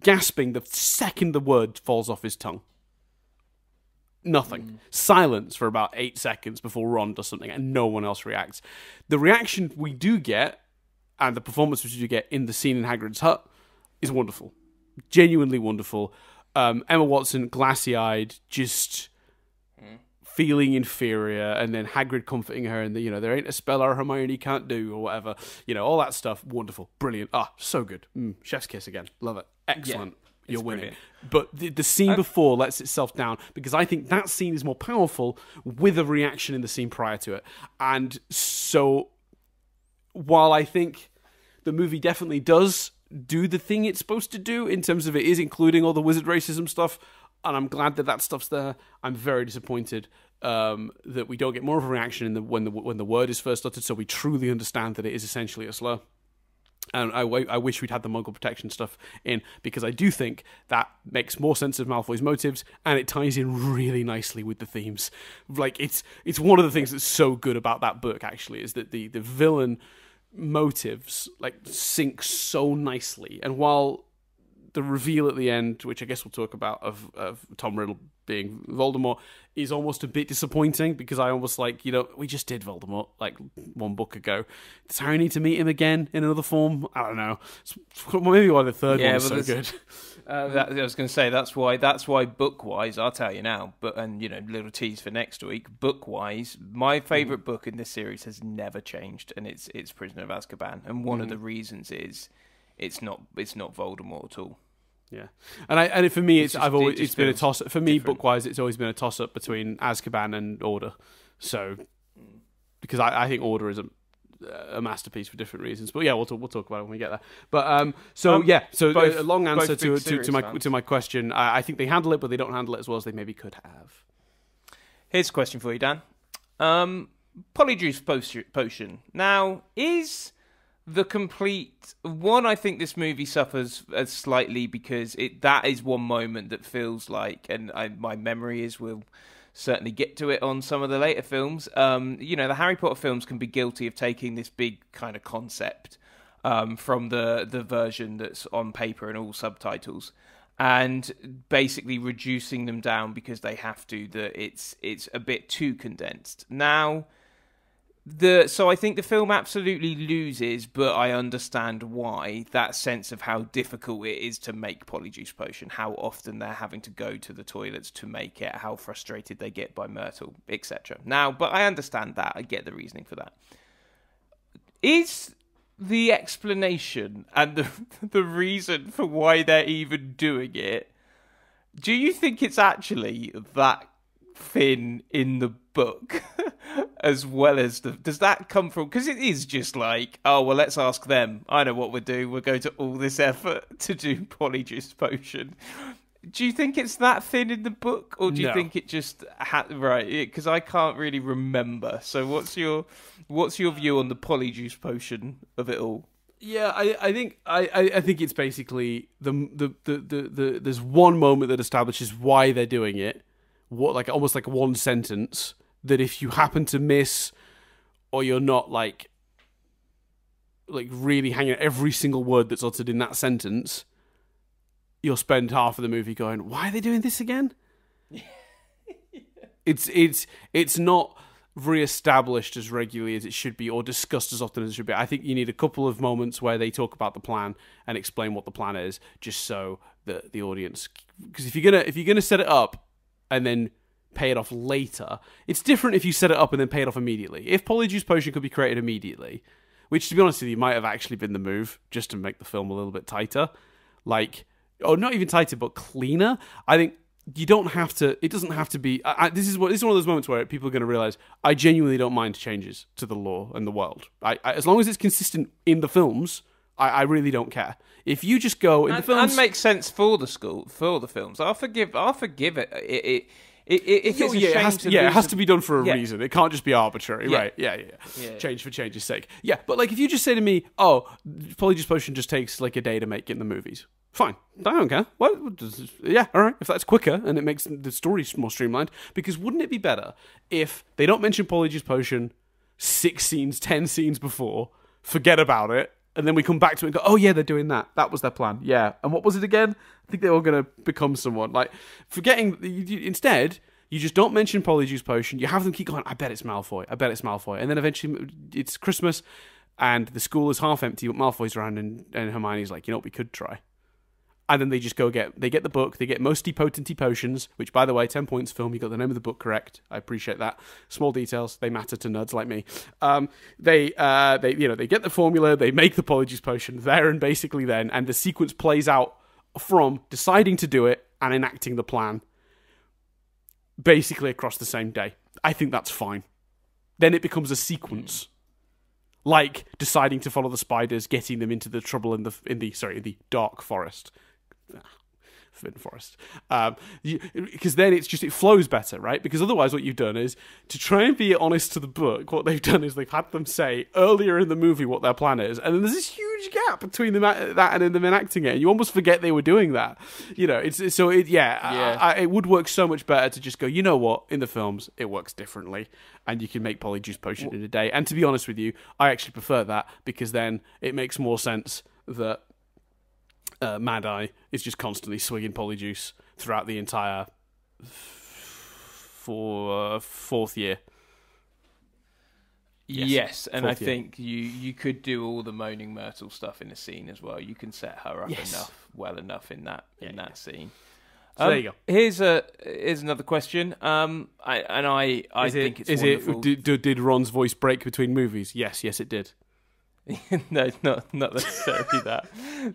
gasping the second the word falls off his tongue. Nothing. Silence for about eight seconds before Ron does something and no one else reacts. The reaction we do get and the performance which you get in the scene in Hagrid's hut is wonderful. Genuinely wonderful. Um, Emma Watson, glassy eyed, just feeling inferior, and then Hagrid comforting her, and the, you know there ain't a spell our Hermione can't do, or whatever. You know all that stuff. Wonderful, brilliant. Ah, so good. Mm, chef's kiss again. Love it. Excellent. You're winning. brilliant. But the, the scene before lets itself down because I think that scene is more powerful with a reaction in the scene prior to it. And so while I think the movie definitely does do the thing it's supposed to do in terms of it is including all the wizard racism stuff, and I'm glad that that stuff's there. I'm very disappointed um, that we don't get more of a reaction in the when the when the word is first uttered, so we truly understand that it is essentially a slur. And I, I wish we'd had the Muggle protection stuff in because I do think that makes more sense of Malfoy's motives and it ties in really nicely with the themes. Like it's it's one of the things that's so good about that book actually is that the the villain motives like sync so nicely. And while the reveal at the end, which I guess we'll talk about, of, of Tom Riddle being Voldemort, is almost a bit disappointing because I almost like, you know, we just did Voldemort like one book ago. Does Harry need to meet him again in another form? I don't know. It's maybe why the third Yeah, one is so good. there's- That, I was going to say that's why that's why book wise I'll tell you now, but and you know little tease for next week. Book wise, my favorite book in this series has never changed, and it's it's Prisoner of Azkaban, and one of mm-hmm. the reasons is it's not it's not Voldemort at all. Yeah, and I and for me, it's, It's just- I've always it it's been a toss. For me, different. book wise, it's always been a toss up between Azkaban and Order. So because I, I think Order is a a masterpiece for different reasons. But yeah, we'll talk, we'll talk about it when we get there. But um, so Um, yeah, so both- a long answer to, to, to my fans. to my question. I, I think they handle it, but they don't handle it as well as they maybe could have. Here's a question for you, Dan. Um, Polyjuice potion- potion. Now, is the complete one? I think this movie suffers uh, slightly because it that is one moment that feels like, and I, my memory is will certainly get to it on some of the later films. Um, you know, the Harry Potter films can be guilty of taking this big kind of concept um, from the the version that's on paper and all subtitles, and basically reducing them down because they have to. That it's it's a bit too condensed now. The so I think the film absolutely loses, but I understand why that sense of how difficult it is to make polyjuice potion, how often they're having to go to the toilets to make it, how frustrated they get by Myrtle, etc. Now, but I understand that. I get the reasoning for that. Is the explanation and the (laughs) the reason for why they're even doing it? Do you think it's actually that thin in the book (laughs) as well as the does that come from because it is just like oh well let's ask them. I know what we're doing we're going to all this effort (laughs) to do polyjuice potion. Do you think it's that thin in the book or do you No. think it just ha- right because i can't really remember. So what's your what's your view on the polyjuice potion of it all? Yeah, I, I think I, I I think it's basically the, the the, the the there's one moment that establishes why they're doing it, what like almost like one sentence that if you happen to miss or you're not like like really hanging every single word that's uttered in that sentence, you'll spend half of the movie going, "Why are they doing this again?" (laughs) It's it's it's not re-established as regularly as it should be or discussed as often as it should be. I think you need a couple of moments where they talk about the plan and explain what the plan is, just so that the audience. Because if you're gonna if you're gonna set it up and then pay it off later, it's different if you set it up and then pay it off immediately. If Polyjuice Potion could be created immediately, which to be honest with you might have actually been the move, just to make the film a little bit tighter, like or not even tighter but cleaner. I think you don't have to. It doesn't have to be. I, I, this is what this is one of those moments where people are going to realize I genuinely don't mind changes to the law and the world. I, as long as it's consistent in the films, I really don't care. If you just go in the and, films, and makes sense for the school for the films i'll forgive i'll forgive it, it, it, it, it if it's a yeah, it shame has to to, yeah, it has to be done for a Yeah. reason. It can't just be arbitrary, Yeah. right? Yeah, yeah, yeah. Yeah. Change for change's sake. Yeah, but like if you just say to me, "Oh, Polyjuice Potion just takes like a day to make in the movies," Fine. I don't care. What? Yeah, all right. If that's quicker and it makes the story more streamlined, because wouldn't it be better if they don't mention Polyjuice Potion six scenes, ten scenes before, forget about it, and then we come back to it and go, oh yeah, they're doing that. That was their plan. Yeah. And what was it again? I think they were going to become someone. Like forgetting. Instead, you just don't mention Polyjuice Potion. You have them keep going. I bet it's Malfoy. I bet it's Malfoy. And then eventually it's Christmas, and the school is half empty, but Malfoy's around, and, and Hermione's like, you know what, we could try and then they just go get they get the book they get Moste Potente Potions which by the way 10 points film you got the name of the book correct. I appreciate that. Small details they matter to nerds like me. Um, they uh, they you know they get the formula they make the apologies potion there and basically then and the sequence plays out from deciding to do it and enacting the plan basically across the same day. I think that's fine. Then it becomes a sequence like deciding to follow the spiders getting them into the trouble in the in the sorry in the dark forest Forbidden Forest, um, because then it's just it flows better, right? Because otherwise, what you've done is to try and be honest to the book. What they've (laughs) done is they've had them say earlier in the movie what their plan is, and then there's this huge gap between them that and them enacting it, and you almost forget they were doing that. You know, it's so it yeah, yeah. I, I, it would work so much better to just go. You know what? In the films, it works differently, and you can make polyjuice potion well, in a day. And to be honest with you, I actually prefer that because then it makes more sense that uh, Mad Eye is just constantly swinging polyjuice throughout the entire for uh, fourth year. Yes, yes and I year. think you you could do all the moaning Myrtle stuff in the scene as well. You can set her up yes. enough, well enough in that yeah, in that yeah. scene. So um, there you go. Here's a here's another question. Um, I and I I is think it, it's is wonderful. it did, did Ron's voice break between movies? Yes, yes, it did. (laughs) no, not not necessarily that.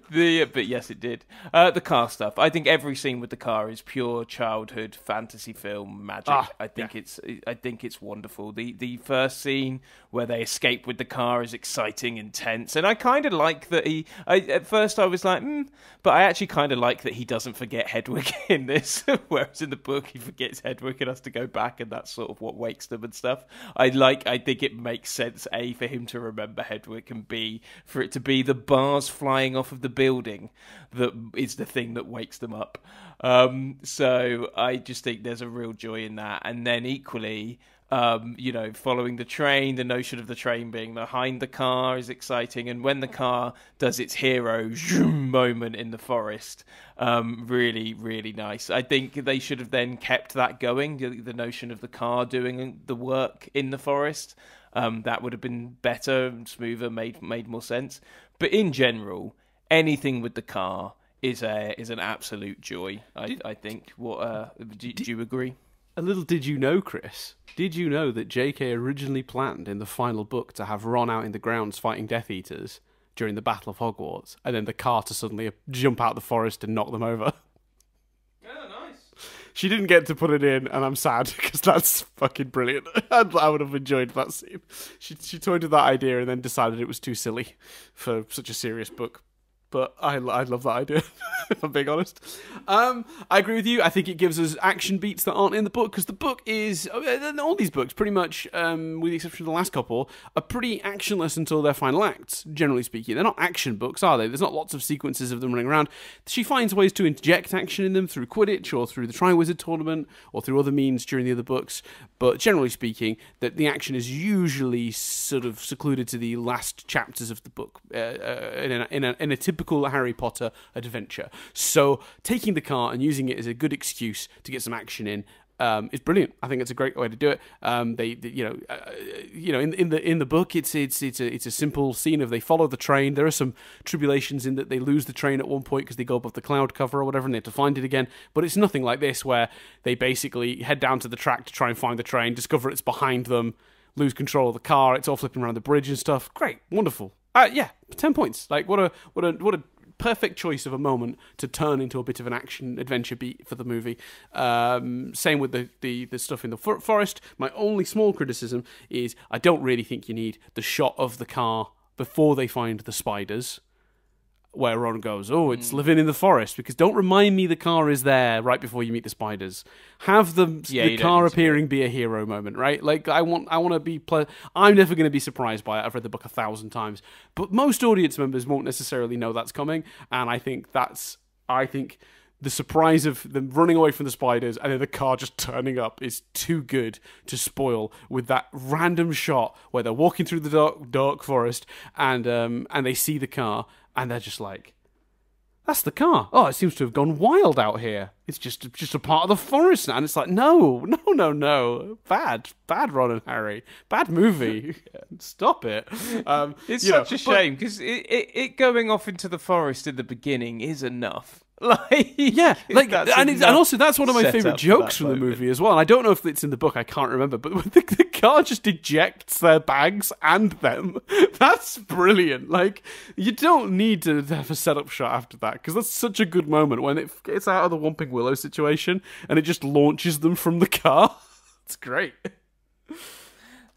The but yes, it did. Uh, the car stuff. I think every scene with the car is pure childhood fantasy film magic. Ah, I think yeah. it's I think it's wonderful. The the first scene where they escape with the car is exciting, intense, and I kind of like that he. I, at first, I was like, mm, but I actually kind of like that he doesn't forget Hedwig (laughs) in this, (laughs) whereas in the book he forgets Hedwig and has to go back, and that's sort of what wakes them and stuff. I like. I think it makes sense a for him to remember Hedwig and be for it to be the bars flying off of the building that is the thing that wakes them up. Um, so I just think there's a real joy in that. And then equally, um, you know, following the train, the notion of the train being behind the car is exciting. And when the car does its hero zoom moment in the forest, um, really, really nice. I think they should have then kept that going, the, the notion of the car doing the work in the forest. Um, that would have been better, smoother, made made more sense. But in general, anything with the car is a is an absolute joy. I, did, I think. What uh, do, did, do you agree? A little did you know, Chris? Did you know that J.K. originally planned in the final book to have Ron out in the grounds fighting Death Eaters during the Battle of Hogwarts, and then the car to suddenly jump out the forest and knock them over? (laughs) She didn't get to put it in, and I'm sad (laughs) because that's fucking brilliant. (laughs) I would have enjoyed that scene. She she toyed with that idea and then decided it was too silly for such a serious book but I, I love that idea. (laughs) if I'm being honest, um, I agree with you. I think it gives us action beats that aren't in the book because the book is uh, all these books pretty much, um, with the exception of the last couple, are pretty actionless until their final acts. Generally speaking, they're not action books, are they? There's not lots of sequences of them running around. She finds ways to inject action in them through Quidditch or through the Triwizard Tournament or through other means during the other books. But generally speaking, that the action is usually sort of secluded to the last chapters of the book uh, uh, in, a, in, a, in a typical typical Harry Potter adventure. So taking the car and using it as a good excuse to get some action in um, is brilliant. I think it's a great way to do it. Um, they, they, you know, uh, you know, in, in the in the book, it's it's it's a it's a simple scene of they follow the train. There are some tribulations in that they lose the train at one point because they go above the cloud cover or whatever, and they have to find it again. But it's nothing like this where they basically head down to the track to try and find the train, discover it's behind them, lose control of the car, it's all flipping around the bridge and stuff. Great, wonderful. Uh, yeah, ten points. Like what a what a what a perfect choice of a moment to turn into a bit of an action adventure beat for the movie. Um, same with the, the the stuff in the forest. My only small criticism is I don't really think you need the shot of the car before they find the spiders where Ron goes, "Oh, it's mm. living in the forest." Because don't remind me the car is there right before you meet the spiders. Have the yeah, the car appearing be a hero moment, right? Like I want, I want to be. Ple- I'm never going to be surprised by it. I've read the book a thousand times, but most audience members won't necessarily know that's coming, and I think that's I think the surprise of them running away from the spiders and then the car just turning up is too good to spoil with that random shot where they're walking through the dark dark forest and um and they see the car and they're just like that's the car. Oh, it seems to have gone wild out here. It's just just a part of the forest now. And it's like, no, (laughs) no, no, no. Bad, bad Ron and Harry. Bad movie. (laughs) (laughs) Stop it. Um, It's you know, such a shame because it, it, it going off into the forest in the beginning is enough. (laughs) Like Yeah, like and, it's, and also that's one of my favorite jokes from the movie as well. And I don't know if it's in the book, I can't remember, but (laughs) the, the car just ejects their bags and them. (laughs) That's brilliant. Like you don't need to have a setup shot after that because that's such a good moment when it gets out of the Whomping Willow situation and it just launches them from the car. it's great.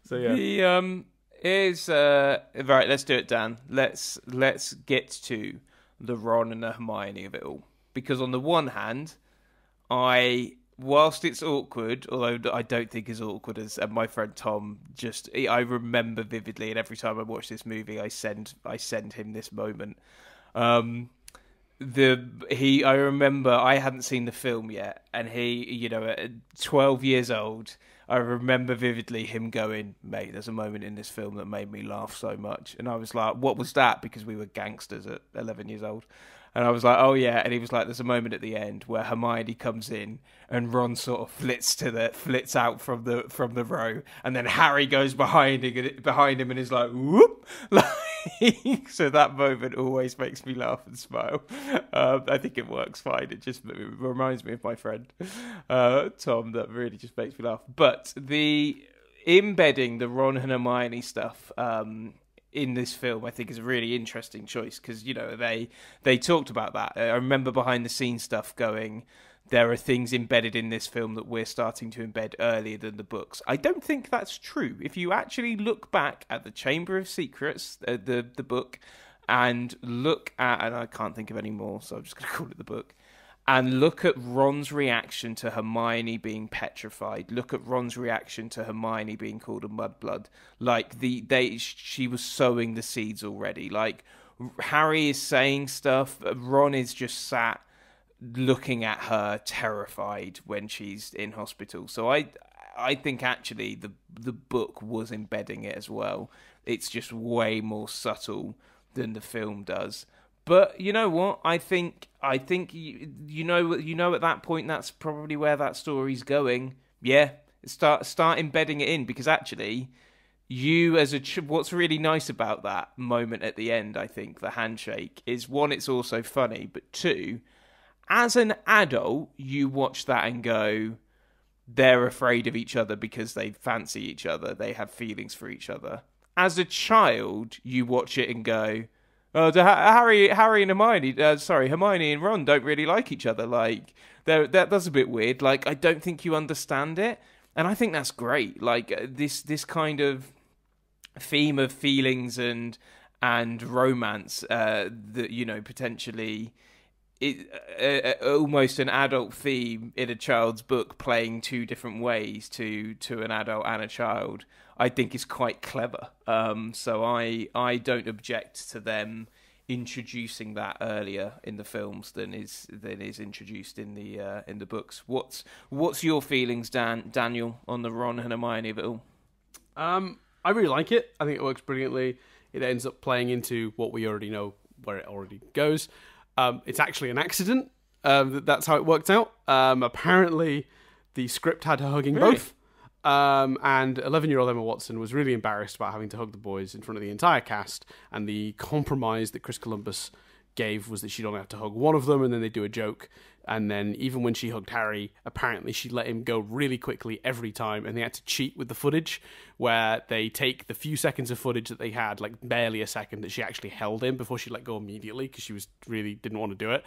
So yeah, The um is uh right. Let's do it, Dan. Let's let's get to the Ron and the Hermione of it all. Because on the one hand, I whilst it's awkward, although I don't think as awkward as my friend Tom. Just I remember vividly, and every time I watch this movie, I send I send him this moment. Um, the he I remember I hadn't seen the film yet and he you know at 12 years old I remember vividly him going mate there's a moment in this film that made me laugh so much and I was like what was that because we were gangsters at 11 years old and I was like oh yeah. And he was like there's a moment at the end where Hermione comes in and Ron sort of flits to the flits out from the from the row. And then Harry goes behind him behind him and is like whoop. (laughs) Like so that moment always makes me laugh and smile. Um, I think it works fine. It just it reminds me of my friend uh, Tom that really just makes me laugh. But the embedding the Ron and Hermione stuff um, in this film, I think is a really interesting choice because you know they they talked about that. I remember behind the scenes stuff going. There are things embedded in this film that we're starting to embed earlier than the books. I don't think that's true. If you actually look back at the Chamber of Secrets, uh, the the book, and look at and I can't think of any more, so I'm just going (laughs) to call it the book and look at Ron's reaction to Hermione being petrified. Look at Ron's reaction to Hermione being called a mudblood. Like the they she was sowing the seeds already. Like Harry is saying stuff. Ron is just sat looking at her terrified when she's in hospital. So I I think actually the the book was embedding it as well. It's just way more subtle than the film does. But you know what? I think I think you, you know you know at that point that's probably where that story's going. Yeah, start start embedding it in because actually you as a ch- what's really nice about that moment at the end, I think the handshake is one it's also funny, but two as an adult you watch that and go they're afraid of each other because they fancy each other, they have feelings for each other. As a child, you watch it and go, The, Harry, Harry and Hermione. Uh, sorry, Hermione and Ron don't really like each other. Like, that that's a bit weird. Like, I don't think you understand it, and I think that's great. Like uh, this this kind of theme of feelings and and romance uh, that you know potentially it, uh, uh, almost an adult theme in a child's book playing two different ways to to an adult and a child I think is quite clever um, so I I don't object to them introducing that earlier in the films than is than is introduced in the uh, in the books what's what's your feelings Dan Daniel on the Ron and Hermione of it all Um, I really like it. I think it works brilliantly. It ends up playing into what we already know where it already goes. Um, it's actually an accident. Um, that- that's how it worked out. Um, apparently, the script had her hugging Really? both. Um, and 11 year old Emma Watson was really embarrassed about having to hug the boys in front of the entire cast. And the compromise that Chris Columbus gave was that she'd only have to hug one of them, and then they'd do a joke. And then even when she hugged Harry, apparently she let him go really quickly every time, and they had to cheat with the footage, where they take the few seconds of footage that they had, like barely a second, that she actually held him before she let go immediately because she was really didn't want to do it.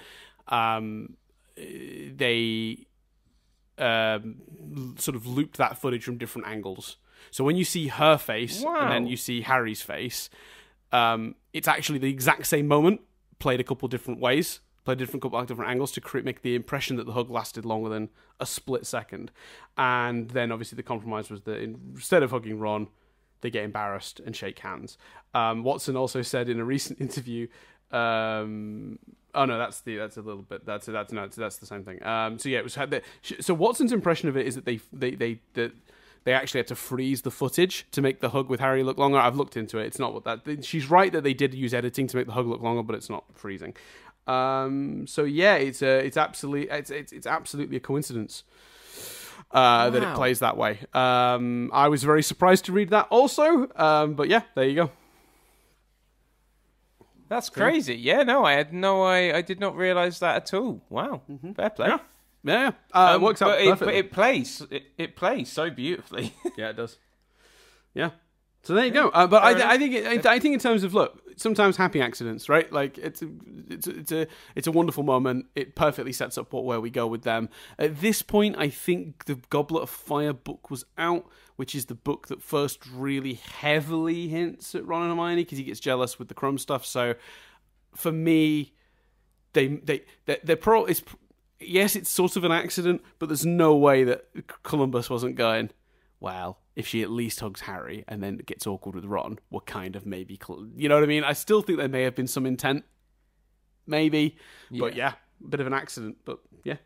Um, they um, sort of looped that footage from different angles. So when you see her face and then you see Harry's face, um, it's actually the exact same moment played a couple different ways, played a different couple of different angles to create, make the impression that the hug lasted longer than a split second. And then obviously the compromise was that instead of hugging Ron, they get embarrassed and shake hands. Um, Watson also said in a recent (laughs) interview, um, Oh no, that's the that's a little bit that's that's no that's the same thing. Um, so yeah, it was had the, so Watson's impression of it is that they they they that they actually had to freeze the footage to make the hug with Harry look longer. I've looked into it. It's not what that. She's right that they did use editing to make the hug look longer, but it's not freezing. Um, so yeah, it's a it's absolutely it's it's, it's absolutely a coincidence. Uh, that it plays that way. Um, I was very surprised to read that also. Um, but yeah, there you go. That's crazy. Yeah, no, I had no, I, I did not realize that at all. Wow, fair play. Yeah, yeah, yeah. Uh, Um, it works out but it, but perfectly. it plays, it, it plays so beautifully. (laughs) Yeah, it does. Yeah. So there you go. Uh, but I, I think it, I think in terms of look, sometimes happy accidents, right? Like it's a, it's a, it's a it's a wonderful moment. It perfectly sets up what where we go with them. At this point, I think the Goblet of Fire book was out, which is the book that first really heavily hints at Ron and Hermione because he gets jealous with the Krum stuff. So for me, they they they they're pro. It's yes, it's sort of an accident, but there's no way that Columbus wasn't going. Well, if she at least hugs Harry and then gets awkward with Ron, we're kind of maybe, cl-. you know what I mean? I still think there may have been some intent, maybe, but yeah, a bit of an accident. But yeah,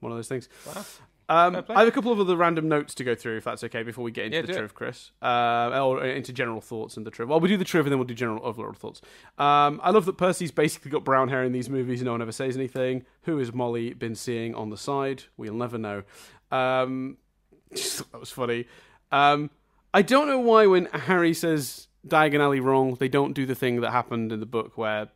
one of those things. Wow. Um, I have a couple of other random notes to go through, if that's okay, before we get into Yeah, the it. triv, Chris, uh, or into general thoughts and the triv. Well, we'll do the triv and then we'll do general overall thoughts. Um, I love that Percy's basically got brown hair in these movies. and No one ever says anything. Who has Molly been seeing on the side? We'll never know. Um, (laughs) that was funny. Um, I don't know why when Harry says Diagon Alley wrong, they don't do the thing that happened in the book where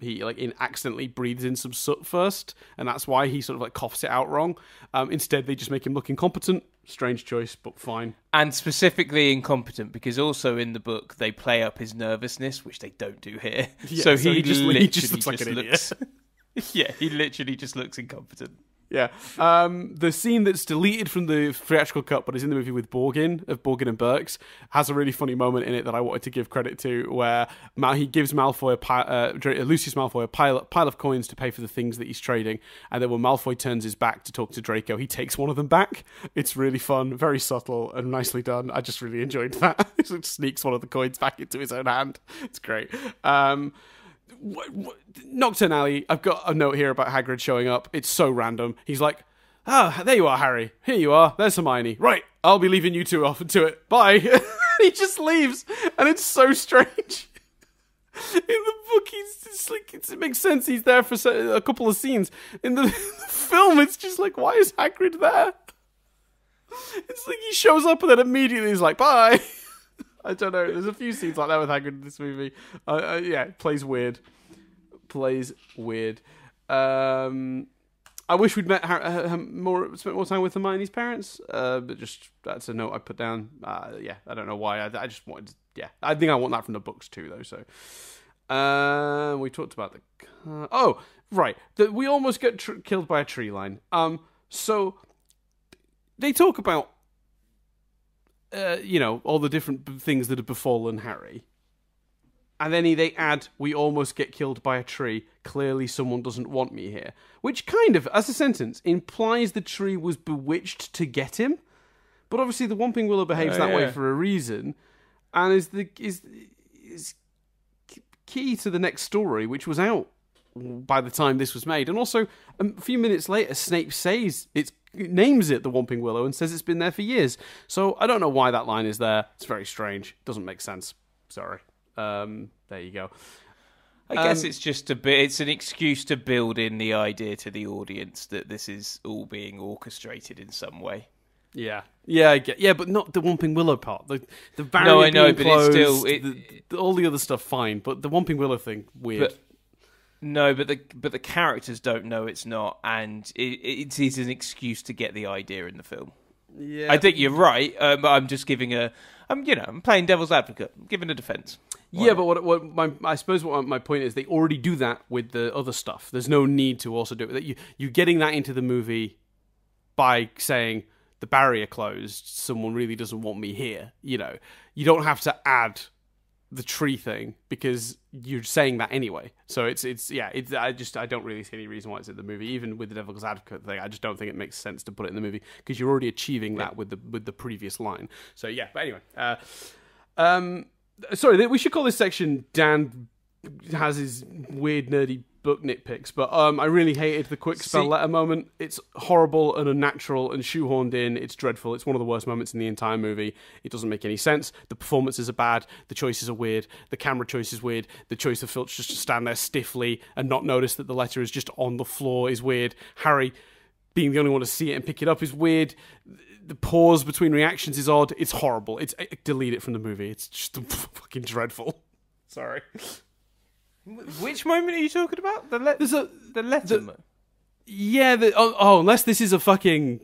he like in accidentally breathes in some soot first, and that's why he sort of like coughs it out wrong. Um, instead, they just make him look incompetent. Strange choice, but fine. and specifically incompetent because also in the book they play up his nervousness, which they don't do here. Yeah, so, so he, he just- he literally just looks like an looks. (laughs) yeah, he literally just looks incompetent. Yeah. Um, the scene that's deleted from the theatrical cut, but is in the movie with Borgin of Borgin and Burkes, has a really funny moment in it that I wanted to give credit to, where Mal- he gives Malfoy a pi- uh, Lucius Malfoy a pile pile of coins to pay for the things that he's trading, and then when Malfoy turns his back to talk to Draco, he takes one of them back. It's really fun, very subtle, and nicely done. I just really enjoyed that. (laughs) he sneaks one of the coins back into his own hand. It's great. Um, what, what, Knockturn Alley, I've got a note here about Hagrid showing up. It's so random. He's like, ah, there you are, Harry. Here you are. There's Hermione. Right, I'll be leaving you two off to it. Bye. (laughs) he just leaves, and it's so strange. (laughs) In the book, he's like it makes sense. He's there for a couple of scenes. In the, (laughs) the film, it's just like, why is Hagrid there? It's like he shows up and then immediately he's like, bye. I don't know. There's a few scenes like that with Hagrid in this movie. Uh, uh, yeah, plays weird. Plays weird. Um, I wish we'd met Har- uh, more, spent more time with Hermione's parents. Uh, but just that's a note I put down. Uh, yeah, I don't know why. I, I just wanted. To, yeah, I think I want that from the books too, though. So, um, we talked about the. Uh, oh, right. The, we almost get tr- killed by a tree line. Um, so they talk about uh, you know, all the different things that have befallen Harry. And then he, they add, we almost get killed by a tree. Clearly, someone doesn't want me here. Which kind of, as a sentence, implies the tree was bewitched to get him. But obviously, the Whomping Willow behaves Oh, that way for a reason, and is the is is key to the next story, which was out by the time this was made. And also, a few minutes later, Snape says it's it names it the Whomping Willow and says it's been there for years. So I don't know why that line is there. It's very strange. Doesn't make sense. Sorry. Um, there you go. I guess Um, it's just a bit. It's an excuse to build in the idea to the audience that this is all being orchestrated in some way. Yeah, yeah, I get, yeah, but not the Whomping Willow part. The the barrier No, I know, being but it's still- it- the, the- all the other stuff fine, but the Whomping Willow thing weird. But no, but the but the characters don't know it's not, and it, it is an excuse to get the idea in the film. yeah, I think you're right. Um, but I'm just giving a. I'm you know I'm playing devil's advocate. I'm giving a defense. Yeah, but what, what my I suppose what my point is, they already do that with the other stuff. There's no need to also do it. That you you getting that into the movie by saying the barrier closed. Someone really doesn't want me here. You know, you don't have to add the tree thing because you're saying that anyway. So it's it's yeah. It's I just I don't really see any reason why it's in the movie. Even with the devil's advocate thing, I just don't think it makes sense to put it in the movie because you're already achieving that with the with the previous line. So yeah. But anyway. Uh, um, sorry, we should call this section Dan has his weird nerdy book nitpicks, but um, I really hated the Kwikspell See- letter moment. It's horrible and unnatural and shoehorned in. It's dreadful. It's one of the worst moments in the entire movie. It doesn't make any sense. The performances are bad. The choices are weird. The camera choice is weird. The choice of Filch just to stand there stiffly and not notice that the letter is just on the floor is weird. Harry being the only one to see it and pick it up is weird. The pause between reactions is odd. It's horrible. It's I- delete it from the movie. It's just (laughs) fucking dreadful. Sorry. Which moment are you talking about? The le- There's a the letter. the- yeah. The, oh, oh, unless this is a fucking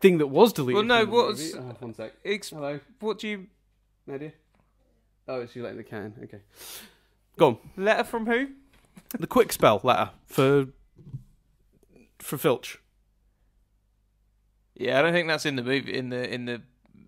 thing that was deleted. Well, no, from the what's- Oh, one sec. Ex- Hello, what do you Nadia. Oh, it's you letting the cat in. Okay. Go on. letter from who? The Kwikspell letter for for Filch. Yeah, I don't think that's in the movie. In the in the in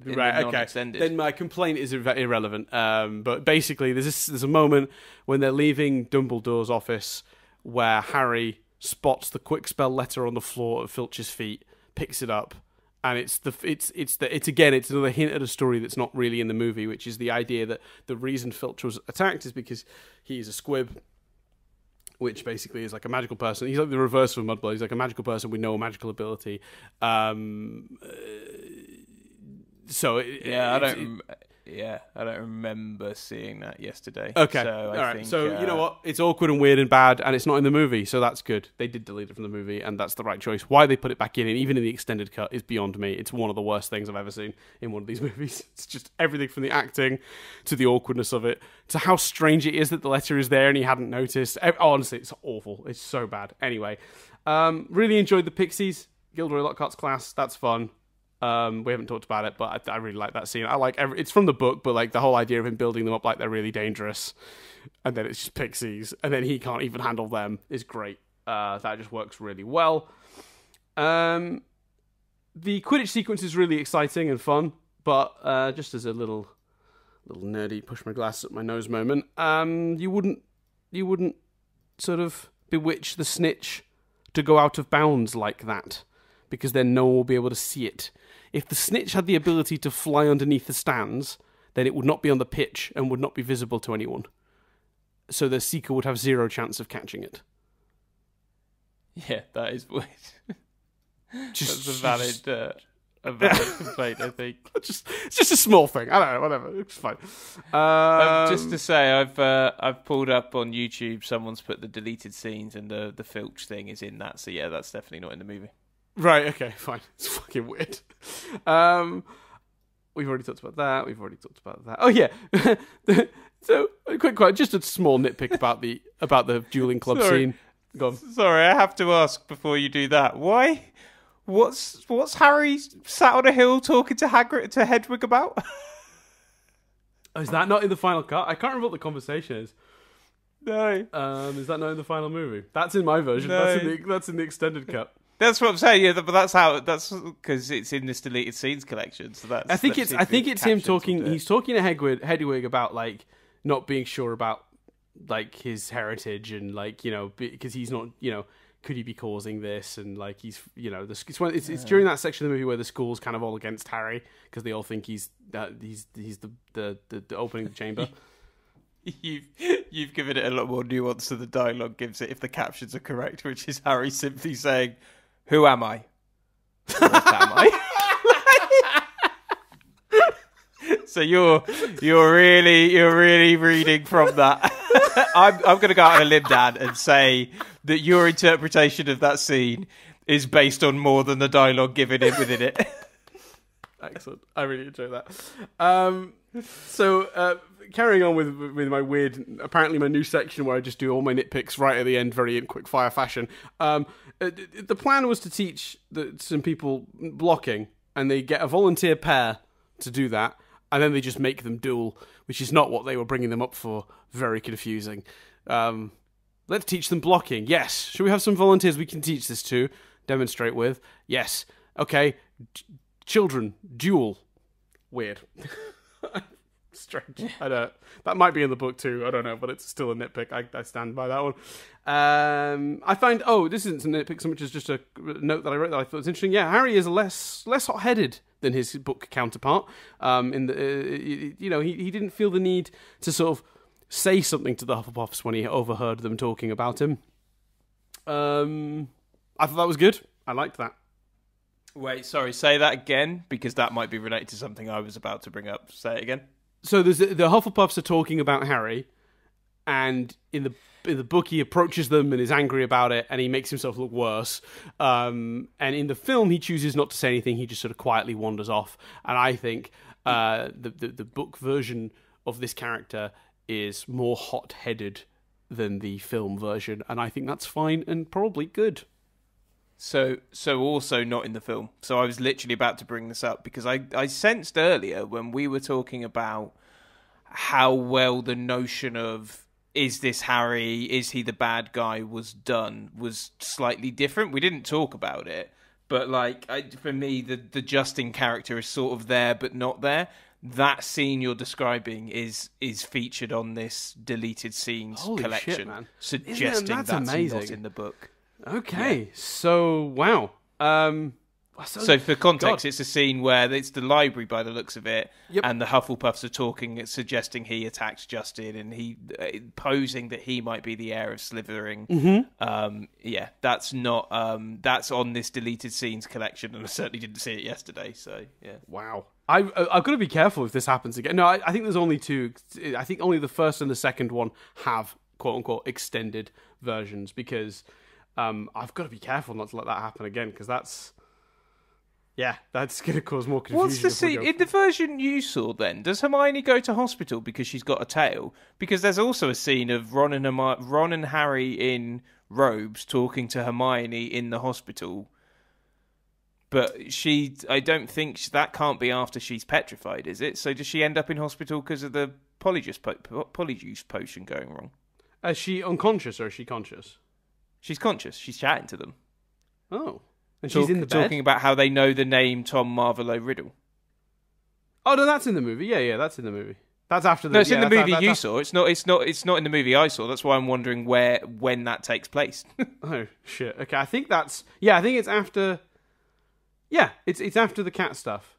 right. Okay. non-extended. Then my complaint is irre- irrelevant. Um, but basically, there's this, there's a moment when they're leaving Dumbledore's office where Harry spots the Kwikspell letter on the floor at Filch's feet, picks it up, and it's the it's it's the it's again it's another hint at a story that's not really in the movie, which is the idea that the reason Filch was attacked is because he's a squib. Which basically is like a magical person. He's like the reverse of a mudblood. He's like a magical person with no magical ability. Um, so it, yeah, I don't. rem- yeah, I don't remember seeing that yesterday. Okay. so All I right. think, so you know uh, what? It's awkward and weird and bad, and it's not in the movie, so that's good. They did delete it from the movie, and that's the right choice. Why they put it back in, and even in the extended cut, is beyond me. It's one of the worst things I've ever seen in one of these (laughs) movies. It's just everything from the acting to the awkwardness of it to how strange it is that the letter is there and he hadn't noticed. Honestly, it's awful. It's so bad. Anyway, um, really enjoyed the Pixies, Gilderoy Lockhart's class. That's fun. Um, we haven't talked about it, but I, I really like that scene. I like every, it's from the book, but like the whole idea of him building them up like they're really dangerous, and then it's just pixies, and then he can't even handle them is great. Uh, that just works really well. Um, the Quidditch sequence is really exciting and fun, but uh, just as a little, little nerdy push my glass at my nose moment, um, you wouldn't, you wouldn't sort of bewitch the snitch to go out of bounds like that, because then no one will be able to see it. If the snitch had the ability to fly underneath the stands, then it would not be on the pitch and would not be visible to anyone. So the seeker would have zero chance of catching it. Yeah, that is (laughs) weird. Just, That's a valid, (laughs) uh, a valid (laughs) complaint. I think. just it's just a small thing. I don't know, whatever. It's fine. Um, Um, just to say, I've uh, I've pulled up on YouTube. Someone's put the deleted scenes, and the the Filch thing is in that. So yeah, that's definitely not in the movie. Right, okay, fine. (laughs) It's fucking weird. Um, we've already talked about that. We've already talked about that. Oh yeah. (laughs) so a quick, quick, just a small nitpick about the about the dueling club Sorry. scene. Go on. Sorry, I have to ask before you do that. Why? What's what's Harry sat on a hill talking to Hagrid to Hedwig about? (laughs) Oh, is that not in the final cut? I can't remember what the conversation is. no, Um, is that not in the final movie? That's in my version. That's in No. the that's in the extended cut. That's what I'm saying. Yeah, but that's how that's because it's in this deleted scenes collection. So that's. I think it's I think it's him talking. it. He's talking to Hedwig, Hedwig about like not being sure about like his heritage and like you know because he's not you know could he be causing this and like he's you know the, it's, when, it's, it's during that section of the movie where the school's kind of all against Harry because they all think he's uh, he's he's the the, the, the opening the chamber. (laughs) You've you've given it a lot more nuance than the dialogue gives it if the captions are correct, which is Harry simply saying, "Who am I? What am I?" so you're you're really you're really reading from that. (laughs) I'm I'm going to go out on a limb, Dan, and say that your interpretation of that scene is based on more than the dialogue given it within it. (laughs) Excellent. I really enjoy that. Um, so uh, carrying on with with my weird, apparently my new section where I just do all my nitpicks right at the end, very in quick fire fashion. Um, uh, the plan was to teach the, some people blocking, and they get a volunteer pair to do that, and then they just make them duel, which is not what they were bringing them up for. Very confusing. Um, let's teach them blocking. Yes. Should we have some volunteers we can teach this to? Demonstrate with. Yes. Okay. D- children duel. Weird. (laughs) Strange. I don't. That might be in the book too. I don't know, but it's still a nitpick. I, I stand by that one. Um, I find. Oh, this isn't a nitpick so much as just a note that I wrote that I thought was interesting. Yeah, Harry is less less hot headed than his book counterpart. Um, in the uh, you know he he didn't feel the need to sort of say something to the Hufflepuffs when he overheard them talking about him. Um, I thought that was good. I liked that. Wait, sorry, say that again because that might be related to something I was about to bring up. Say it again. So there's the, Hufflepuffs are talking about Harry, and in the in the book he approaches them and is angry about it, and he makes himself look worse. Um, and in the film he chooses not to say anything; he just sort of quietly wanders off. And I think uh, the, the the book version of this character is more hot headed than the film version, and I think that's fine and probably good. So, so also not in the film. So I was literally about to bring this up because I, I sensed earlier when we were talking about how well the notion of is this Harry, is he the bad guy, was done was slightly different. We didn't talk about it, but like I, for me, the the Justin character is sort of there but not there. That scene you're describing is is featured on this deleted scenes Holy shit, collection, man. suggesting That's that's, amazing. not in the book. Okay, so wow. Um, So for context, God. it's a scene where it's the library by the looks of it, Yep. and the Hufflepuffs are talking, suggesting he attacked Justin, and he uh, posing that he might be the heir of Slytherin. Mm-hmm. Um, yeah, that's not um, that's on this deleted scenes collection, and I certainly didn't see it yesterday. So yeah, Wow. I, I- I've got to be careful if this happens again. No, I, I think there's only two. I think only the first and the second one have quote unquote extended versions because um, I've got to be careful not to let that happen again because that's yeah, that's (laughs) going to cause more confusion. what's the scene in the version you saw? Then does Hermione go to hospital because she's got a tail? Because there's also a scene of Ron and Hermi- Ron and Harry in robes talking to Hermione in the hospital. But she, I don't think sh- that can't be after she's petrified, is it? So does she end up in hospital because of the polyjuice, po- polyjuice potion going wrong? Is she unconscious or is she conscious? She's conscious. She's chatting to them. Oh, and Talk- she's in the bed. talking about how they know the name Tom Marvolo Riddle. Oh no, that's in the movie. Yeah, yeah, that's in the movie. That's after the. No, it's in yeah, the that's- movie that's you saw. It's not. It's not. It's not in the movie I saw. That's why I'm wondering where when that takes place. (laughs) (laughs) Oh shit. Okay, I think that's yeah. I think it's after. Yeah, it's it's after the cat stuff.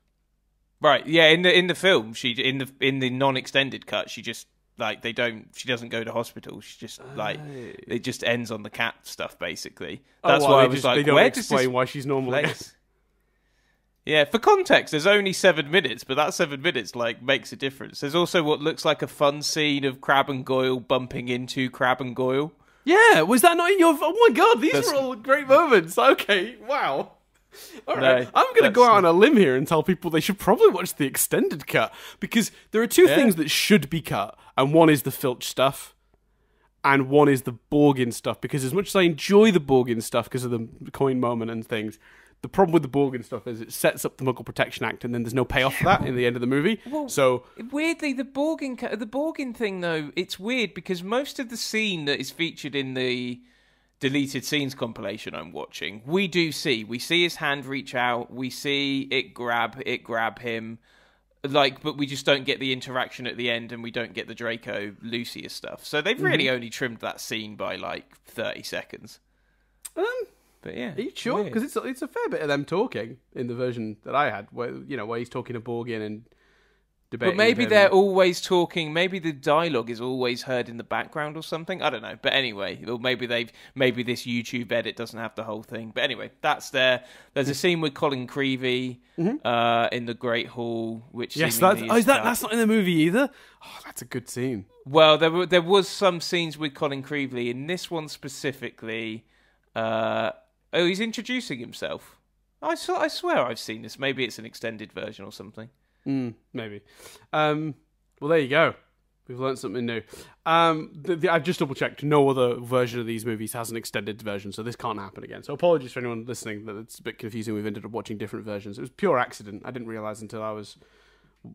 right. Yeah. In the in the film, she in the in the non-extended cut, she just like they don't. She doesn't go to hospital. She just like oh. it just ends on the cat stuff. Basically, oh, that's oh, well, why I was just, like, they don't where does explain this why she's normal. (laughs) Yeah, for context, there's only seven minutes, but that seven minutes like makes a difference. There's also what looks like a fun scene of Crabbe and Goyle bumping into Crabbe and Goyle. Yeah, was that not in your? Oh my god, these That's- were all great moments. Okay, wow. All right, No, I'm going to go out on a limb here and tell people they should probably watch the extended cut because there are two Yeah. things that should be cut, and one is the Filch stuff, and one is the Borgin stuff. Because as much as I enjoy the Borgin stuff because of the coin moment and things, the problem with the Borgin stuff is it sets up the Muggle Protection Act, and then there's no payoff for that in the end of the movie. Well, so Weirdly, the Borgin the Borgin thing though, it's weird because most of the scene that is featured in the deleted scenes compilation I'm watching, we do see. We see his hand reach out. We see it grab it grab him. Like, but we just don't get the interaction at the end, and we don't get the Draco Lucius stuff. So they've really Mm-hmm. only trimmed that scene by like thirty seconds. um, But yeah, Are you sure? Because it's a, it's a fair bit of them talking in the version that I had, where you know where he's talking to Borgin and. But maybe they're always talking. Maybe the dialogue is always heard in the background or something. I don't know. But anyway, or maybe they've maybe this YouTube edit doesn't have the whole thing. But anyway, that's there. There's a scene with Colin Creevey uh, in the Great Hall, which Mm-hmm. Yes, that's seemingly oh, is that that's not in the movie either. Oh, that's a good scene. Well, there were there was some scenes with Colin Creevey in this one specifically. Uh, oh, he's introducing himself. I saw, I swear I've seen this. Maybe it's an extended version or something. Mm, maybe. Um, well, there you go. We've learned something new. Um, the, the, I've just double checked. No other version of these movies has an extended version, so this can't happen again. So apologies for anyone listening that it's a bit confusing. We've ended up watching different versions. It was pure accident. I didn't realize until I was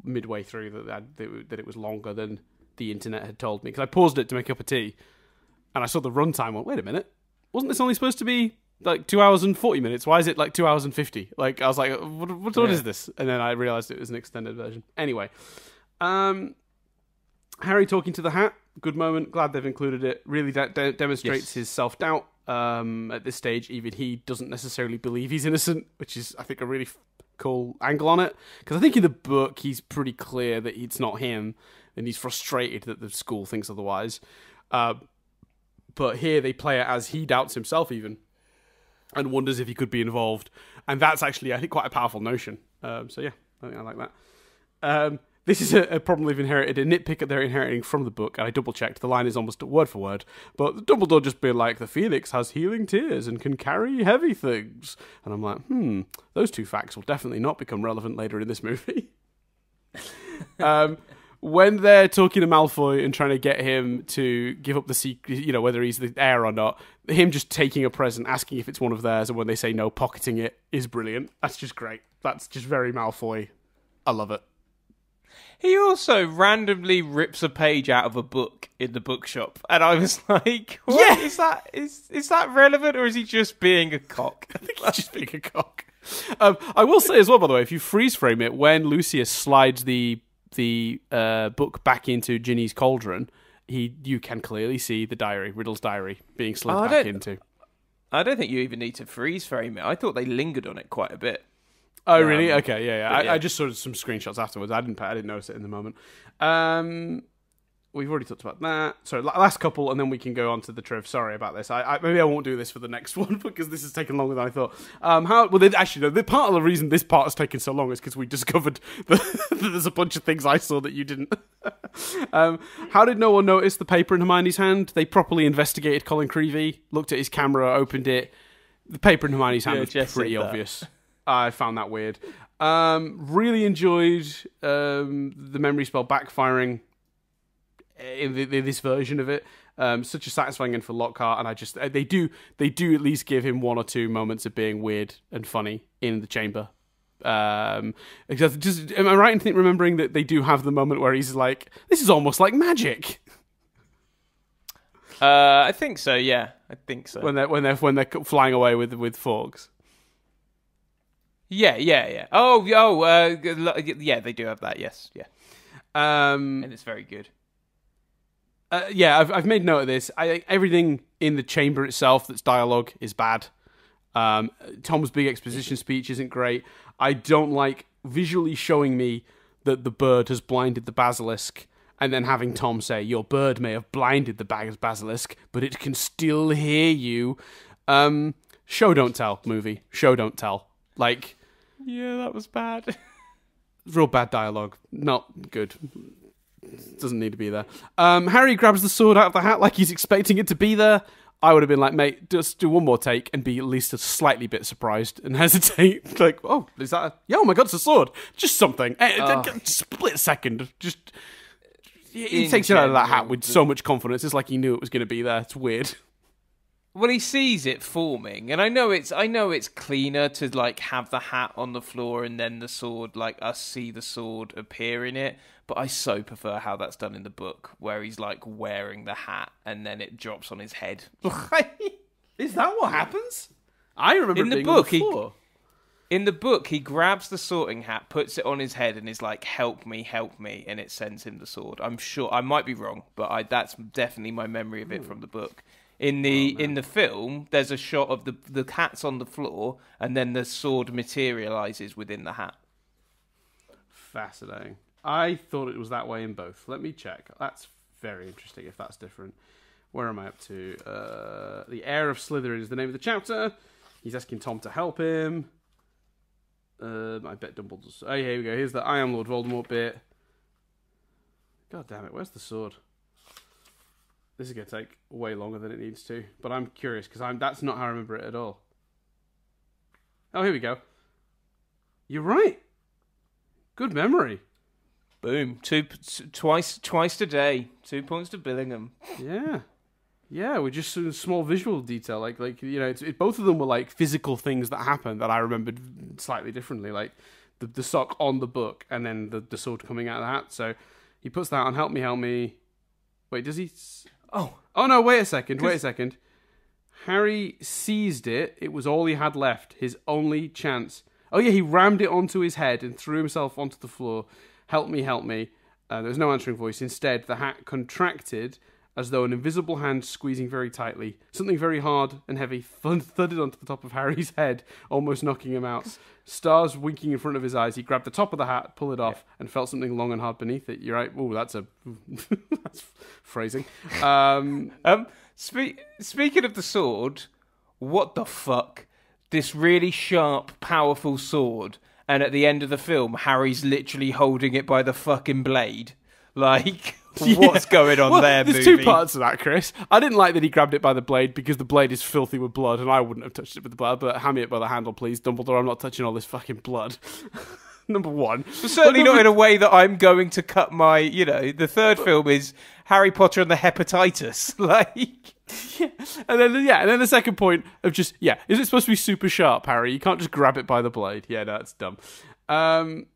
midway through that that, it was longer than the internet had told me. Because I paused it to make up a tea, and I saw the runtime. Went, wait a minute, wasn't this only supposed to be like two hours and forty minutes? Why is it like two hours and fifty? Like I was like, what, what, what Yeah. is this? And then I realized it was an extended version. Anyway, um, Harry talking to the hat, good moment. Glad they've included it. Really de- de- demonstrates Yes. his self doubt. Um, at this stage, even he doesn't necessarily believe he's innocent, which is, I think, a really f- cool angle on it. Because I think in the book he's pretty clear that it's not him, and he's frustrated that the school thinks otherwise. Uh, but here they play it as he doubts himself even, and wonders if he could be involved. And that's actually, I think, quite a powerful notion. Um, so yeah, I think I like that. Um, this is a, a problem they've inherited, a nitpick that they're inheriting from the book, and I double checked. The line is almost word for word, but the Dumbledore just being like, the Phoenix has healing tears and can carry heavy things. And I'm like, hmm, those two facts will definitely not become relevant later in this movie. (laughs) um, when they're talking to Malfoy and trying to get him to give up the secret, you know, whether he's the heir or not, him just taking a present, asking if it's one of theirs, and when they say no, pocketing it is brilliant. That's just great. That's just very Malfoy. I love it. He also randomly rips a page out of a book in the bookshop, and I was (laughs) like, what? Yeah. is that is is that relevant, or is he just being a cock?" (laughs) I think he's just being a cock. Um, I will say as well, by the way, if you freeze frame it, when Lucius slides the the uh, book back into Ginny's cauldron, he you can clearly see the diary, Riddle's diary, being slid Oh, back into. I don't think you even need to freeze frame it. I thought they lingered on it quite a bit. Oh, really? Um, Okay, yeah, yeah. I, yeah. I just saw some screenshots afterwards. I didn't, I didn't notice it in the moment. Um, we've already talked about that. Sorry, la- last couple, and then we can go on to the triv. Sorry about this. I, I maybe I won't do this for the next (laughs) one because this has taken longer than I thought. Um, how? Well, actually, no. The part of the reason this part has taken so long is because we discovered (laughs) that there's a bunch of things I saw that you didn't. (laughs) um, how did no one notice the paper in Hermione's hand? They properly investigated Colin Creevey, looked at his camera, opened it. The paper in Hermione's hand Yeah, was pretty obvious. I found that weird. Um, really enjoyed um, the memory spell backfiring in, the, in this version of it. Um, such a satisfying end for Lockhart, and I just uh, they do they do at least give him one or two moments of being weird and funny in the chamber. Um, because just am I right in think, remembering that they do have the moment where he's like, "This is almost like magic." Uh, I think so. Yeah, I think so. When they're when they're when they're flying away with with forks. yeah, yeah, yeah. Oh, oh, uh, yeah, they do have that. Yes, yeah, Um, and it's very good. Uh, yeah, I've I've made note of this. I think everything in the chamber itself that's dialogue is bad. Um, Tom's big exposition speech isn't great. I don't like visually showing me that the bird has blinded the basilisk, and then having Tom say, "Your bird may have blinded the bas- basilisk, but it can still hear you." Um, show don't tell movie. Show don't tell. Like Yeah, that was bad. (laughs) real bad dialogue. Not good. Doesn't need to be there. Um, Harry grabs the sword out of the hat like he's expecting it to be there. I would have been like, mate, just do one more take and be at least a slightly bit surprised and (laughs) hesitate. like, oh, is that? A... Yeah, oh my god, it's a sword. Just something. Eh, Oh. Split second. Just. He he In takes it out of that hat with so much confidence. It's like he knew it was going to be there. It's weird. Well, he sees it forming, and I know it's I know it's cleaner to like have the hat on the floor and then the sword, like us see the sword appear in it. But I so prefer how that's done in the book, where he's like wearing the hat and then it drops on his head. (laughs) Is that what happens? I remember In the book, he- the floor. In the book, he grabs the sorting hat, puts it on his head, and is like, "Help me, help me!" and it sends him the sword. I'm sure I might be wrong, but I, that's definitely my memory of it from the book. In the oh, in the film, there's a shot of the the hat's on the floor, and then the sword materializes within the hat. Fascinating. I thought it was that way in both. Let me check. That's very interesting if that's different. Where am I up to? Uh, the Heir of Slytherin is the name of the chapter. He's asking Tom to help him. Um, I bet Dumbledore's. Oh, here we go. Here's the I am Lord Voldemort bit. God damn it, where's the sword? This is going to take way longer than it needs to, but I'm curious because I'm that's not how I remember it at all. Oh, here we go. You're right. Good memory. Boom! Two t- twice twice today. Two points to Billingham. Yeah, yeah. We just of small visual detail, like like you know, it's, it, both of them were like physical things that happened that I remembered slightly differently, like the the sock on the book and then the the sword coming out of the hat. So he puts that on. Help me, help me. Wait, does he? Oh, Oh no! Wait a second. Wait a second. Harry seized it. It was all he had left. His only chance. Oh yeah, he rammed it onto his head and threw himself onto the floor. Help me, help me. Uh, there was no answering voice. Instead, the hat contracted as though an invisible hand squeezing very tightly. Something very hard and heavy thud- thudded onto the top of Harry's head, almost knocking him out. Stars winking in front of his eyes. He grabbed the top of the hat, pulled it off, and felt something long and hard beneath it. You're right. Oh, that's a (laughs) that's phrasing. Um, Um, spe- speaking of the sword, what the fuck? This really sharp, powerful sword, and at the end of the film, Harry's literally holding it by the fucking blade. (laughs) Like, (laughs) what's going on well, there, there's movie? two parts to that, Chris. I didn't like that he grabbed it by the blade because the blade is filthy with blood, and I wouldn't have touched it with the blood. But hand me it by the handle, please, Dumbledore. I'm not touching all this fucking blood. (laughs) Number one, But certainly But not in a way that I'm going to cut my, you know, the third film is Harry Potter and the hepatitis. Like, (laughs) And then yeah, and then the second point of just yeah, is it supposed to be super sharp, Harry? You can't just grab it by the blade. Yeah, no, that's dumb. Um,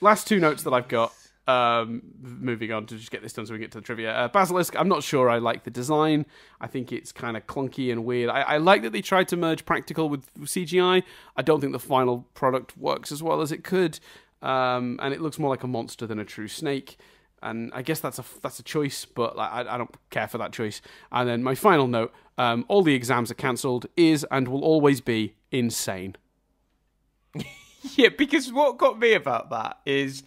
last two notes that I've got. Um, moving on to just get this done so we get to the trivia. Uh, Basilisk, I'm not sure I like the design. I think it's kind of clunky and weird. I, I like that they tried to merge practical with CGI. I don't think the final product works as well as it could. Um, and it looks more like a monster than a true snake and I guess that's a that's a choice, but like, I, I don't care for that choice. And then my final note: um, all the exams are cancelled. Is and will always be insane. (laughs) yeah, because what got me about that is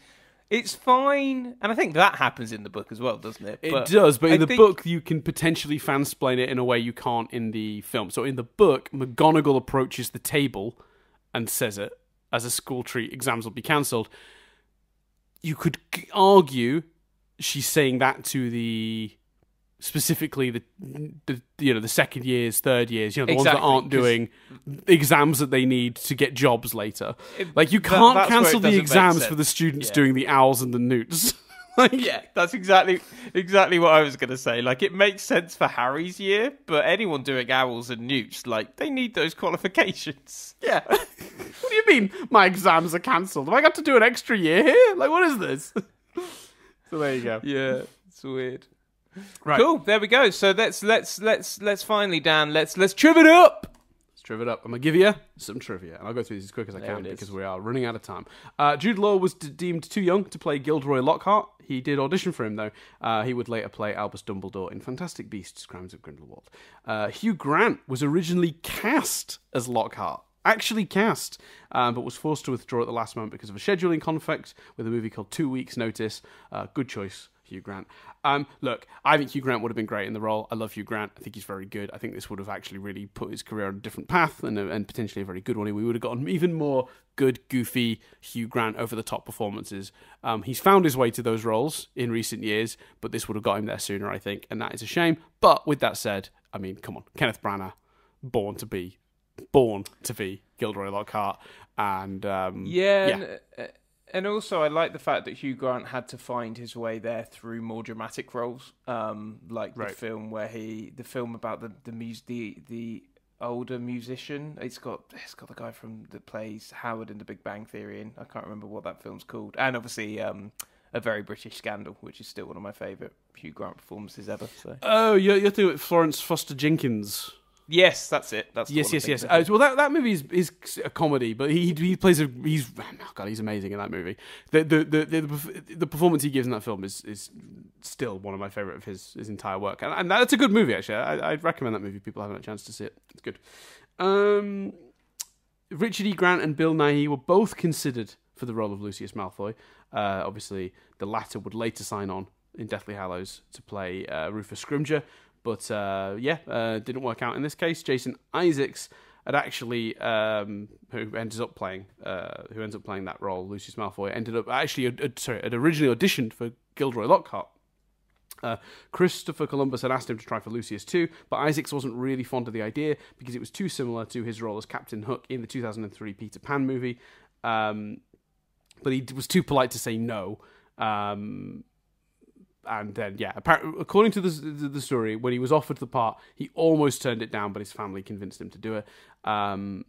it's fine, and I think that happens in the book as well, doesn't it? It But does, but I in the think- book you can potentially fansplain it in a way you can't in the film. So in the book, McGonagall approaches the table and says it as a school treat. Exams will be cancelled. You could argue she's saying that to the specifically the, the you know the second years, third years, you know the ones that aren't doing exams that they need to get jobs later. Like you can't it cancel the exams for the students Yeah. doing the owls and the newts. (laughs) like, Yeah, that's exactly exactly what I was going to say. Like, it makes sense for Harry's year, but anyone doing owls and newts, like, they need those qualifications. (laughs) Yeah. (laughs) what do you mean my exams are cancelled? Have I got to do an extra year here? Like, what is this? So there you go. (laughs) Yeah, it's weird. Right. Cool. There we go. So let's let's let's let's finally, Dan. Let's let's triv it up. Let's triv it up. I'm going to give you some trivia, and I'll go through these as quick as I There can because we are running out of time. Uh, Jude Law was d- deemed too young to play Gilderoy Lockhart. He did audition for him, though. Uh, he would later play Albus Dumbledore in Fantastic Beasts, Crimes of Grindelwald. Uh, Hugh Grant was originally cast as Lockhart. Actually cast, um, but was forced to withdraw at the last moment because of a scheduling conflict with a movie called Two Weeks Notice. Uh, good choice, Hugh Grant. Um, look, I think Hugh Grant would have been great in the role. I love Hugh Grant. I think he's very good. I think this would have actually really put his career on a different path and, a, and potentially a very good one. We would have gotten even more good, goofy Hugh Grant over the top performances. Um, he's found his way to those roles in recent years, but this would have got him there sooner, I think, and that is a shame. But with that said, I mean, come on, Kenneth Branagh, born to be, born to be Gilderoy Lockhart, and um, Yeah, yeah. And, uh, and also I like the fact that Hugh Grant had to find his way there through more dramatic roles, um, like Right. the film where he, the film about the the mus- the the older musician. It's got it's got the guy from that plays Howard in The Big Bang Theory, and I can't remember what that film's called. And obviously, um, a very British scandal, which is still one of my favourite Hugh Grant performances ever. So Oh, you're, you're thinking of Florence Foster Jenkins. Yes, that's it. That's Yes, yes, yes. Uh, well, that, that movie is, is a comedy, but he he plays a he's oh god he's amazing in that movie. The the the the, the, performance he gives in that film is is still one of my favorite of his his entire work, and, and that's a good movie actually. I, I'd recommend that movie if people haven't had a chance to see it. It's good. Um, Richard E. Grant and Bill Nighy were both considered for the role of Lucius Malfoy. Uh, obviously, the latter would later sign on in Deathly Hallows to play uh, Rufus Scrimgeour, but uh, yeah, uh, didn't work out in this case. Jason Isaacs had actually, um, who ends up playing, uh, who ends up playing that role, Lucius Malfoy, ended up actually, uh, sorry, had originally auditioned for Gilderoy Lockhart. Uh, Christopher Columbus had asked him to try for Lucius too, but Isaacs wasn't really fond of the idea because it was too similar to his role as Captain Hook in the 2003 Peter Pan movie. Um, but he was too polite to say no. Um, and then, yeah, according to the, the, story, when he was offered the part, he almost turned it down, but his family convinced him to do it. Um,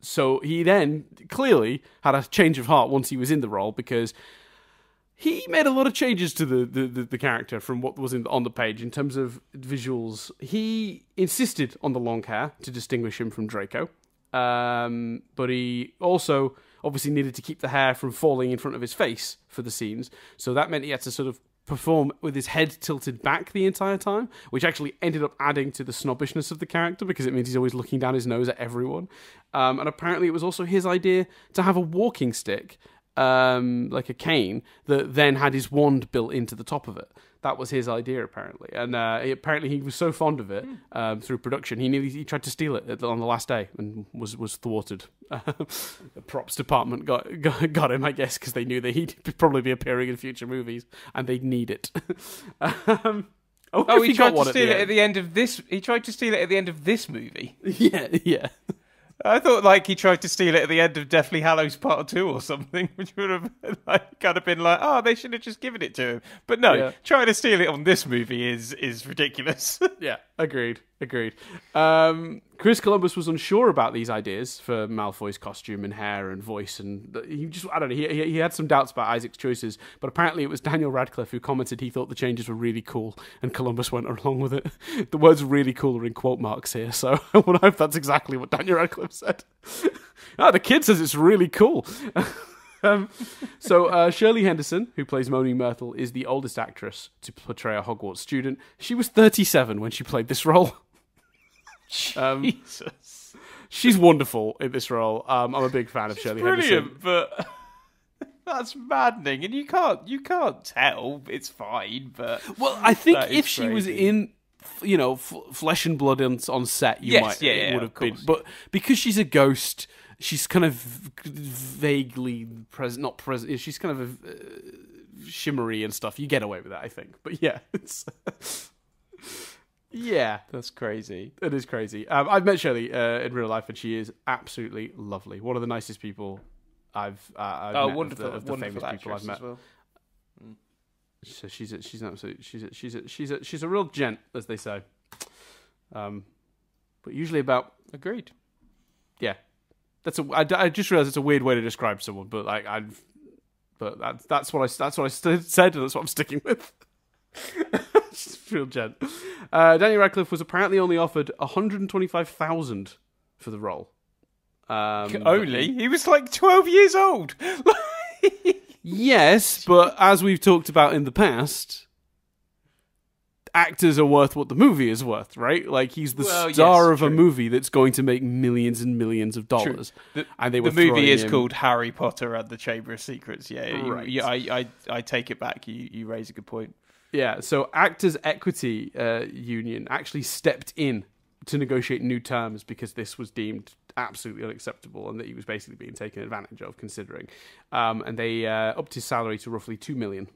so he then clearly had a change of heart once he was in the role because he made a lot of changes to the, the, the, the character from what was in, on the page in terms of visuals. He insisted on the long hair to distinguish him from Draco, um, but he also obviously needed to keep the hair from falling in front of his face for the scenes. So that meant he had to sort of perform with his head tilted back the entire time, which actually ended up adding to the snobbishness of the character because it means he's always looking down his nose at everyone. Um, and apparently, it was also his idea to have a walking stick, um, like a cane, that then had his wand built into the top of it. That was his idea, apparently, and uh, he, apparently he was so fond of it um, through production, he nearly he tried to steal it on the last day and was was thwarted. (laughs) the props department got (laughs) got, got him, I guess, because they knew that he'd (laughs) probably be appearing in future movies and they'd need it. um, I Oh, he, tried to steal it at the end of this. He tried to steal it at the end of this movie. Yeah, yeah. I thought like he tried to steal it at the end of Deathly Hallows Part Two or something, (laughs) which would have like kind of been like, oh, they should have just given it to him. But no, Yeah. trying to steal it on this movie is is ridiculous. (laughs) Yeah, agreed, agreed. Um, Chris Columbus was unsure about these ideas for Malfoy's costume and hair and voice, and he just, I don't know, he, had some doubts about Isaac's choices, but apparently it was Daniel Radcliffe who commented he thought the changes were really cool, and Columbus went along with it. (laughs) The words really cool are in quote marks here, so (laughs) I hope that's exactly what Daniel Radcliffe said. oh, (laughs) the kid says it's really cool. Um, so uh, Shirley Henderson, who plays Moaning Myrtle, is the oldest actress to portray a Hogwarts student. She was 37 when she played this role. Um, Jesus, she's wonderful in this role. Um, I'm a big fan of Shirley Henderson. brilliant, but. (laughs) That's maddening, and you can't you can't tell. It's fine, but Well, I think if she was in, you know, f- flesh and blood on, on set, you Yes, might yeah, it yeah, would have been. But because she's a ghost, she's kind of vaguely present, not present. She's kind of uh, shimmery and stuff. You get away with that, I think. But yeah, (laughs) it's. Yeah, that's crazy. it is crazy. Um, I've met Shirley uh, in real life, and she is absolutely lovely. One of the nicest people I've. Uh, I've Oh, met wonderful, of the, of the wonderful famous people I've met. as well. So she's a, she's an absolute she's a, she's a, she's a, she's a real gent, as they say. Um, but usually about Agreed. yeah, that's a. I, I just realized it's a weird way to describe someone, but like I've, but that's that's what I that's what I st- said, and that's what I'm sticking with. (laughs) Just real gent. Uh, Daniel Radcliffe was apparently only offered 125,000 for the role. Um, (laughs) Only he was like twelve years old. (laughs) Yes, but as we've talked about in the past, actors are worth what the movie is worth, right? Like he's the Well, star yes, of a movie that's going to make millions and millions of dollars. The, And they were throwing movie is him- called Harry Potter and the Chamber of Secrets. Yeah, you- you- I, I, I take it back. You, you raise a good point. Yeah, so Actors Equity uh, Union actually stepped in to negotiate new terms because this was deemed absolutely unacceptable and that he was basically being taken advantage of, considering. Um, and they uh, upped his salary to roughly two million,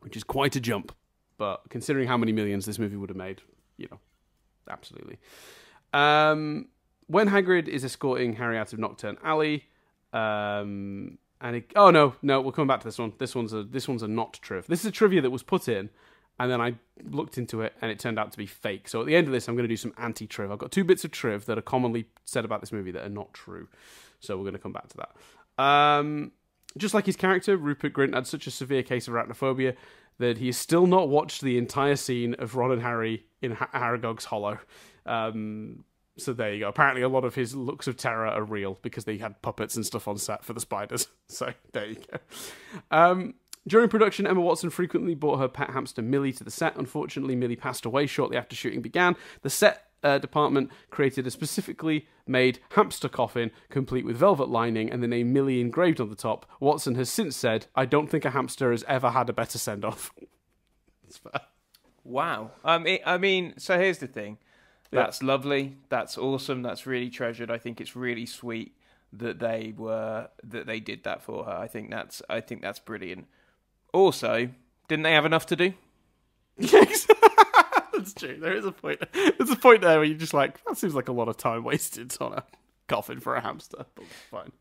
which is quite a jump. But considering how many millions this movie would have made, you know, absolutely. Um, when Hagrid is escorting Harry out of Knockturn Alley, um, and it, oh no, no, we'll come back to this one. This one's a this one's a not triv. This is a trivia that was put in, and then I looked into it, and it turned out to be fake. So at the end of this, I'm going to do some anti triv. I've got two bits of triv that are commonly said about this movie that are not true. So we're going to come back to that. Um, just like his character, Rupert Grint had such a severe case of arachnophobia that he has still not watched the entire scene of Ron and Harry in ha- Aragog's Hollow. Um, so there you go. Apparently, a lot of his looks of terror are real because they had puppets and stuff on set for the spiders. (laughs) So there you go. Um, during production, Emma Watson frequently brought her pet hamster Millie to the set. Unfortunately, Millie passed away shortly after shooting began. The set uh, department created a specifically made hamster coffin complete with velvet lining and the name Millie engraved on the top. Watson has since said, "I don't think a hamster has ever had a better send off." (laughs) Wow. Um, it, I mean, so here's the thing. That's lovely. That's awesome. That's really treasured. I think it's really sweet that they were that they did that for her. I think that's I think that's brilliant. Also, didn't they have enough to do? (laughs) Yes. (laughs) That's true. There is a point. There's a point there where you're just like, that seems like a lot of time wasted on a coffin for a hamster. (laughs) But fine.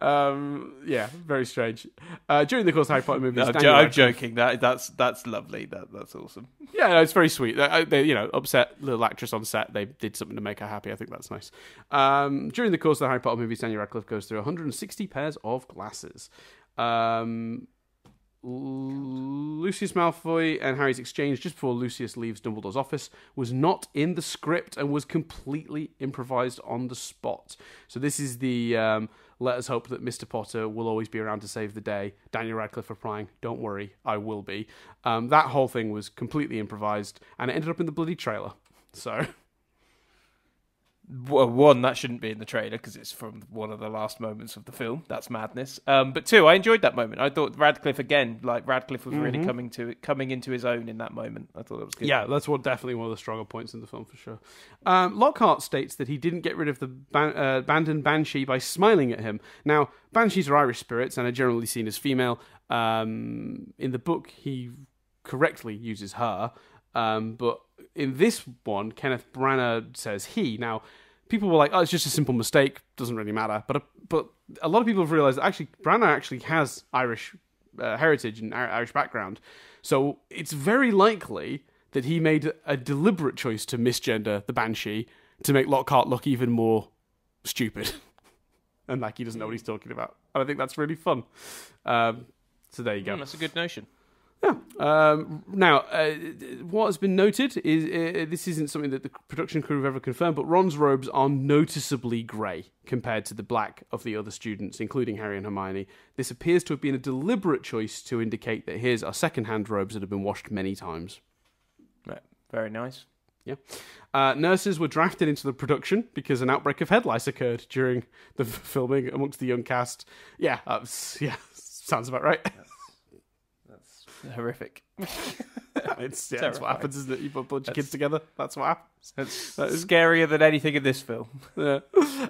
Um, yeah, very strange. Uh, during the course of Harry Potter movies, I'm, jo- I'm joking. That that's that's lovely. That that's awesome. Yeah, no, it's very sweet. They, they, you know, upset little actress on set. They did something to make her happy. I think that's nice. Um, during the course of the Harry Potter movies, Daniel Radcliffe goes through 160 pairs of glasses. Um, Lucius Malfoy and Harry's exchange just before Lucius leaves Dumbledore's office was not in the script and was completely improvised on the spot. So this is the um, let us hope that Mr. Potter will always be around to save the day. Daniel Radcliffe replying, "Don't worry, I will be." Um, that whole thing was completely improvised, and it ended up in the bloody trailer. So (laughs) one that shouldn't be in the trailer because it's from one of the last moments of the film. That's madness. Um, but two, I enjoyed that moment. I thought Radcliffe again, like Radcliffe was really coming to coming into his own in that moment. I thought that was good. Yeah, that's what definitely one of the stronger points in the film for sure. Um, Lockhart states that he didn't get rid of the ban- uh, abandoned banshee by smiling at him. Now, banshees are Irish spirits and are generally seen as female. Um, in the book, he correctly uses her, um, but in this one, Kenneth Branagh says he. Now, people were like, "Oh, it's just a simple mistake. Doesn't really matter." But but a lot of people have realized that actually Branagh actually has Irish uh, heritage and Irish background, so it's very likely that he made a deliberate choice to misgender the Banshee to make Lockhart look even more stupid (laughs) and like he doesn't know what he's talking about. And I think that's really fun. Um, so there you go. Mm, that's a good notion. Yeah. Um, now, uh, what has been noted is uh, this isn't something that the production crew have ever confirmed, but Ron's robes are noticeably grey compared to the black of the other students, including Harry and Hermione. This appears to have been a deliberate choice to indicate that his are second-hand robes that have been washed many times. Right. Very nice. Yeah. Uh, nurses were drafted into the production because an outbreak of head lice occurred during the (laughs) filming amongst the young cast. Yeah, uh, yeah, (laughs) sounds about right. Horrific. (laughs) it's yeah, that's what happens, isn't it? You put a bunch of kids together. That's what happens. That's that is... scarier than anything in this film. (laughs) Yeah.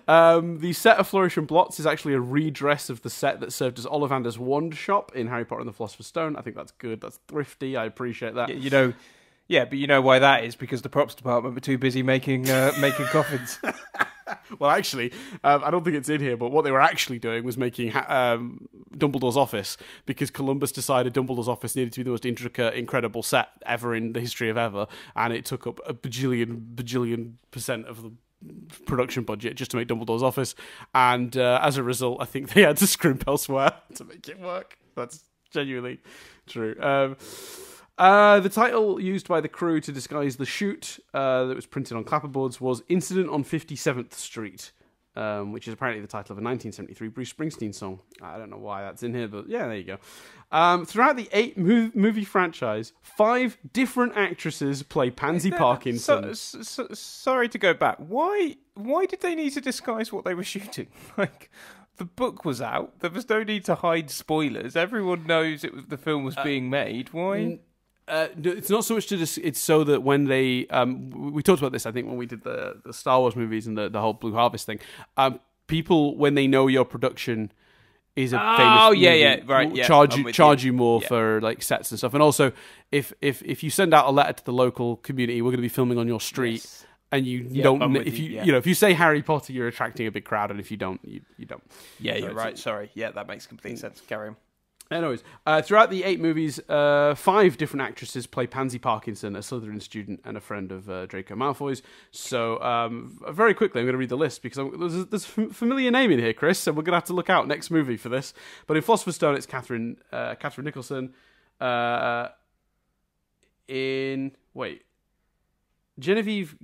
Um, the set of Flourish and Blotts is actually a redress of the set that served as Ollivander's wand shop in Harry Potter and the Philosopher's Stone. I think that's good. That's thrifty. I appreciate that. You know, yeah, but you know why that is because the props department were too busy making uh, making coffins. (laughs) (laughs) well, actually, um, I don't think it's in here, but what they were actually doing was making um, Dumbledore's office because Columbus decided Dumbledore's office needed to be the most intricate, incredible set ever in the history of ever, and it took up a bajillion, bajillion percent of the production budget just to make Dumbledore's office, and uh, as a result, I think they had to scrimp elsewhere (laughs) to make it work. That's genuinely true. Um, uh, the title used by the crew to disguise the shoot uh, that was printed on clapperboards was Incident on 57th Street, um, which is apparently the title of a 1973 Bruce Springsteen song. I don't know why that's in here, but yeah, there you go. Um, throughout the eight mov- movie franchise, five different actresses play Pansy Parkinson. So, so, sorry to go back. Why? Why did they need to disguise what they were shooting? (laughs) Like, the book was out. There was no need to hide spoilers. Everyone knows it the film was uh, being made. Why? Uh, it's not so much to dis- it's so that when they um, we talked about this I think when we did the, the Star Wars movies and the, the whole Blue Harvest thing. Um, people when they know your production is a oh, famous oh yeah yeah right yeah, charge you charge you, you more yeah. for like sets and stuff. And also if if if you send out a letter to the local community we're going to be filming on your street yes. and you yeah, don't if you you, you know if you say Harry Potter you're attracting a big crowd and if you don't you, you don't. Yeah you're right sorry. Yeah that makes complete sense. Carry on Anyways, uh, throughout the eight movies, uh, five different actresses play Pansy Parkinson, a Slytherin student and a friend of uh, Draco Malfoy's. So, um, very quickly, I'm going to read the list because I'm, there's, there's, a familiar name in here, Chris, so we're going to have to look out next movie for this. But in Philosopher's Stone, it's Catherine, uh, Catherine Nicholson. Uh, in wait, Genevieve.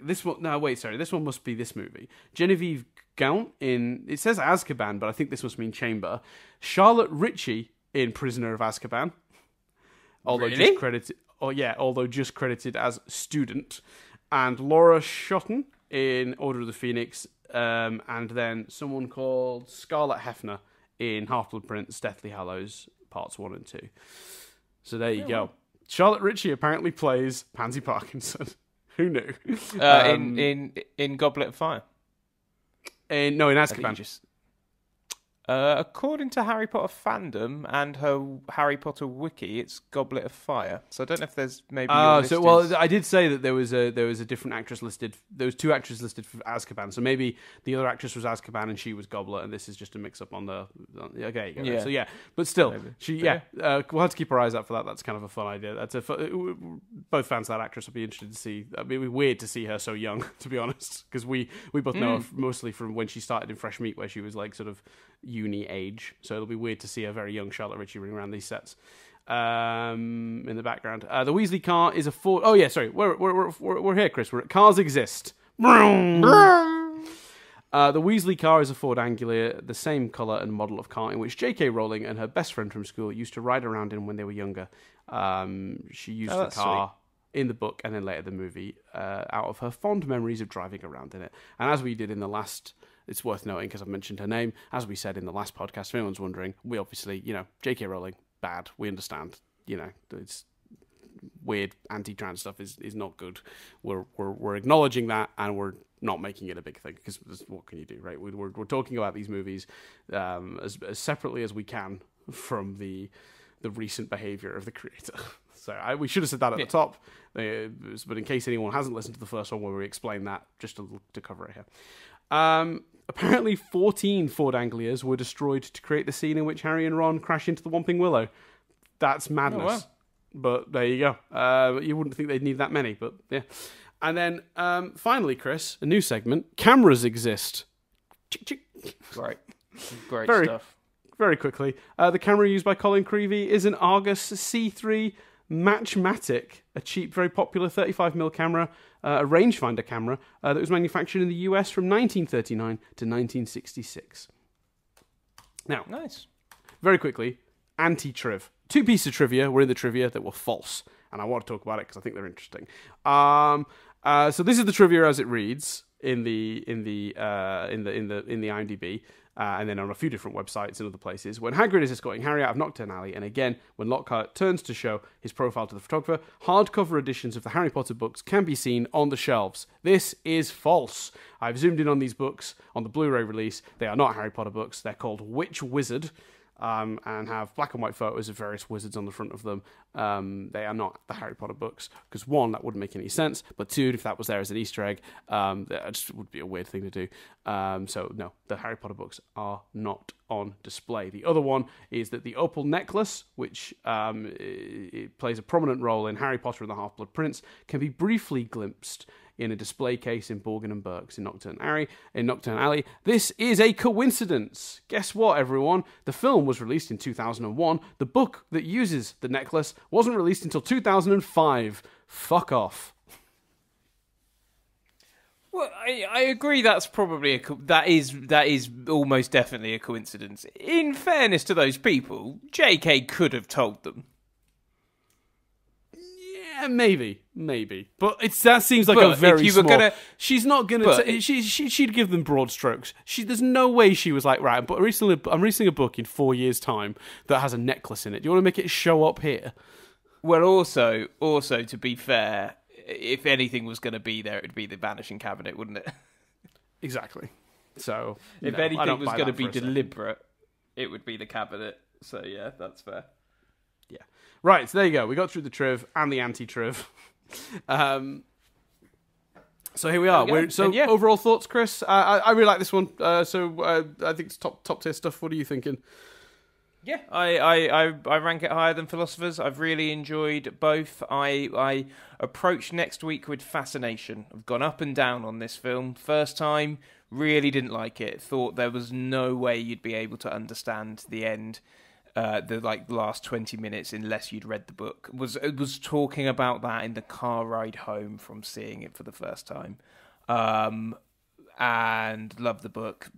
This one, no, wait, sorry. This one must be this movie. Genevieve Gaunt in it says Azkaban, but I think this must mean Chamber. Charlotte Ritchie in Prisoner of Azkaban, although really? just credited. Oh yeah, although just credited as student, and Laura Shotton in Order of the Phoenix, um, and then someone called Scarlett Hefner in Half Blood Prince, Deathly Hallows Parts One and Two. So there you go. Charlotte Ritchie apparently plays Pansy Parkinson. (laughs) Who knew? Uh, um, in in in Goblet of Fire. In, no, in Azkaban. Just, uh, according to Harry Potter fandom and her Harry Potter wiki, it's Goblet of Fire. So I don't know if there's maybe. Uh, so well, is... I did say that there was a there was a different actress listed. There was two actresses listed for Azkaban. So maybe the other actress was Azkaban and she was Goblet, and this is just a mix up on the. On, okay, yeah. So yeah, but still, maybe. she yeah. yeah. Uh, we'll have to keep our eyes out for that. That's kind of a fun idea. That's a fun, both fans of that actress will be interested to see. It'd be weird to see her so young, (laughs) to be honest, because we we both know mm. her mostly from when she started in Fresh Meat, where she was like sort of uni age, so it'll be weird to see a very young Charlotte Ritchie running around these sets. Um, in the background, uh, the Weasley car is a Ford. Oh yeah, sorry, we're we're we're, we're, here, Chris. We're at Cars Exist. Uh, the Weasley car is a Ford Anglia, the same colour and model of car in which J.K. Rowling and her best friend from school used to ride around in when they were younger. Um, she used Oh, the car in the book and then later the movie uh, out of her fond memories of driving around in it. And as we did in the last, it's worth noting because I've mentioned her name, as we said in the last podcast, if anyone's wondering, we obviously, you know, J.K. Rowling, bad. We understand. You know, it's weird anti-trans stuff is, is not good. We're, we're we're acknowledging that and we're not making it a big thing because what can you do, right? We- We're we're talking about these movies um, as, as separately as we can from the the recent behavior of the creator. (laughs) So I, we should have said that at Yeah. the top, uh, but in case anyone hasn't listened to the first one where we explain that, just to, to cover it here. Um, apparently, 14 Ford Anglias were destroyed to create the scene in which Harry and Ron crash into the Whomping Willow. That's madness. wow. But there you go. Uh, you wouldn't think they'd need that many, but yeah. And then um, finally, Chris, a new segment: cameras exist. Great, great Very- stuff. Very quickly, uh, the camera used by Colin Creevey is an Argus C3 Matchmatic, a cheap, very popular 35mm camera, uh, a rangefinder camera uh, that was manufactured in the US from 1939 to 1966. Now, Nice. very quickly, anti-triv. Two pieces of trivia were in the trivia that were false, and I want to talk about it because I think they're interesting. Um, uh, so this is the trivia as it reads in the in the uh, in the in the in the IMDb. Uh, and then on a few different websites and other places. When Hagrid is escorting Harry out of Knockturn Alley, and again, when Lockhart turns to show his profile to the photographer, hardcover editions of the Harry Potter books can be seen on the shelves. This is false. I've zoomed in on these books on the Blu ray release. They are not Harry Potter books, they're called Witch Wizard um, and have black and white photos of various wizards on the front of them. Um, they are not the Harry Potter books because one, that wouldn't make any sense, but two, if that was there as an Easter egg, um, that just would be a weird thing to do. Um, so no, the Harry Potter books are not on display. The other one is that the opal necklace, which um, it plays a prominent role in Harry Potter and the Half Blood Prince, can be briefly glimpsed in a display case in Borgin and Burke's in Knockturn Alley. In Knockturn Alley, this is a coincidence. Guess what, everyone? The film was released in 2001. The book that uses the necklace wasn't released until 2005. Fuck off. Well, I, I agree. That's probably a co- that is that is almost definitely a coincidence. In fairness to those people, J.K. could have told them. Yeah, maybe, maybe, but it's that seems like But a if very you were small. gonna- she's not gonna. but- t- she, she she'd give them broad strokes. She there's no way she was like right. But recently, I'm releasing a book in four years' time that has a necklace in it. Do you want to make it show up here? Well, also, also to be fair, if anything was going to be there, it'd be the vanishing cabinet, wouldn't it? Exactly. So if know, anything was going to be a second. deliberate, it would be the cabinet. So yeah, that's fair. Yeah. Right, so there you go. We got through the triv and the anti-triv. (laughs) um, so here we are. We so And yeah. overall thoughts, Chris? Uh, I, I really like this one. Uh, so uh, I think it's top top tier stuff. What are you thinking? Yeah, I, I, I, I rank it higher than Philosophers. I've really enjoyed both. I I approached next week with fascination. I've gone up and down on this film. First time, really didn't like it. Thought there was no way you'd be able to understand the end, uh, the like last twenty minutes unless you'd read the book. Was was talking about that in the car ride home from seeing it for the first time. Um, and love the book.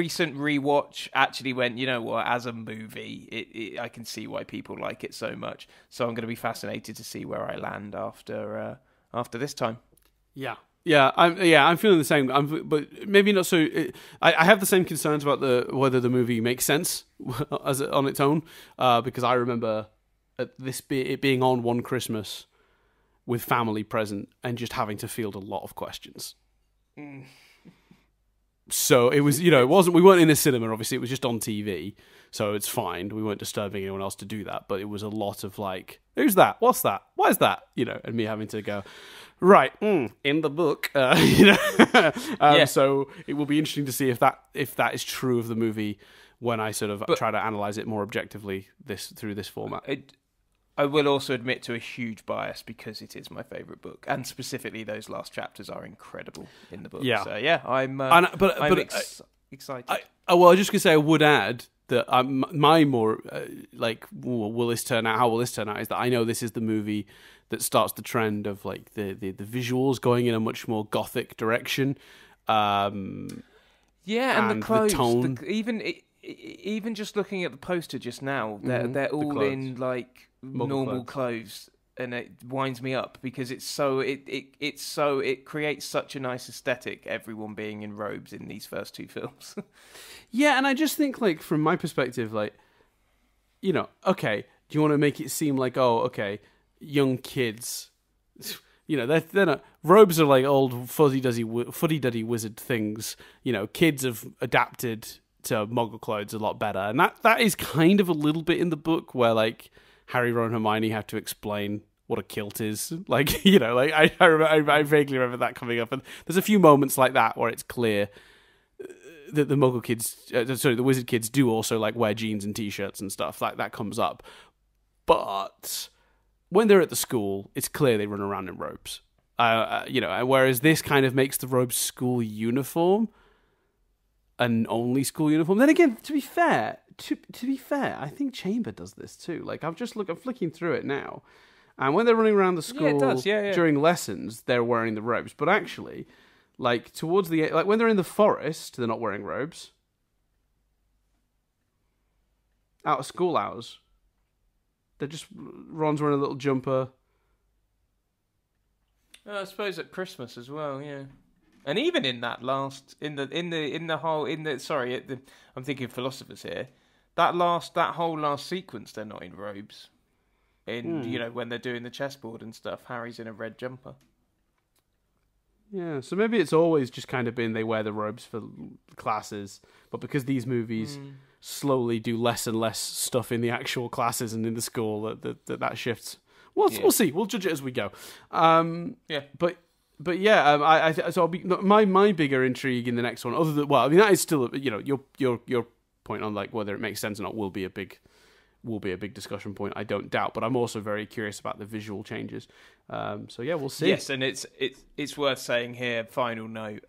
Recent rewatch actually went, you know what? As a movie, it, it, I can see why people like it so much. So I'm going to be fascinated to see where I land after uh, after this time. Yeah. Yeah, I'm. Yeah, I'm feeling the same. I'm, but maybe not so. I, I have the same concerns about the whether the movie makes sense (laughs) as on its own, uh, because I remember this be, it being on one Christmas with family present and just having to field a lot of questions. So it was, you know, it wasn't. We weren't in a cinema. Obviously, it was just on TV, so it's fine. We weren't disturbing anyone else to do that. But it was a lot of like, who's that? What's that? Why is that? You know, and me having to go, right mm, in the book. (laughs) Uh, you know, (laughs) um, Yeah. so it will be interesting to see if that if that is true of the movie when I sort of try to analyze it more objectively this through this format. It, I will also admit to a huge bias because it is my favorite book, and specifically those last chapters are incredible in the book. Yeah. So yeah, I'm. Uh, And, but I'm but ex- excited. I, oh, well, I was just gonna say I would add that um, my more uh, like will this turn out? How will this turn out? Is that I know this is the movie that starts the trend of like the the, the visuals going in a much more gothic direction. Um, yeah, and, and the the clothes, the tone. even i- i- even just looking at the poster just now, they're Mhm, they're all clothes. in like Muggle normal clothes. And it winds me up because it's so it, it it's so it creates such a nice aesthetic. Everyone being in robes in these first two (laughs) films. Yeah, and I just think like from my perspective, like you know, okay, do you want to make it seem like oh, okay, young kids, (laughs) you know, they're they're not robes are like old fuzzy duzzy fuddy duddy wizard things. You know, kids have adapted to Muggle clothes a lot better, and that that is kind of a little bit in the book where like Harry, Ron, and Hermione have to explain. What a kilt is, (laughs) like (laughs) you know, like I I, remember, I, vaguely remember that coming up, and there's a few moments like that where it's clear that the Muggle kids, uh, sorry, the Wizard kids do also like wear jeans and t-shirts and stuff. Like that comes up, but when they're at the school, it's clear they run around in robes. Uh, uh, you know, whereas this kind of makes the robes school uniform, an only school uniform. Then again, to be fair, to to be fair, I think Chamber does this too. Like I've just look, I'm flicking through it now, and when they're running around the school Yeah. Yeah, yeah. during lessons, they're wearing the robes. But actually, like towards the like when they're in the forest, they're not wearing robes. Out of school hours, they're just Ron's wearing a little jumper. I suppose at Christmas as well, yeah. And even in that last, in the in the in the whole in the sorry, the, I'm thinking philosophers here. That last that whole last sequence, they're not in robes. In Hmm. you know when they're doing the chessboard and stuff, Harry's in a red jumper. Yeah, so maybe it's always just kind of been they wear the robes for classes, but because these movies Mm. slowly do less and less stuff in the actual classes and in the school, that that, that, that shifts. We'll Yeah. we'll see. We'll judge it as we go. Um, Yeah. but but yeah, um, I, I so I'll be my my bigger intrigue in the next one. Other than well, I mean that is still you know your your your point on like whether it makes sense or not will be a big will be a big discussion point. I don't doubt, but I'm also very curious about the visual changes. Um, so yeah, we'll see. Yes, and it's it's it's worth saying here. Final note,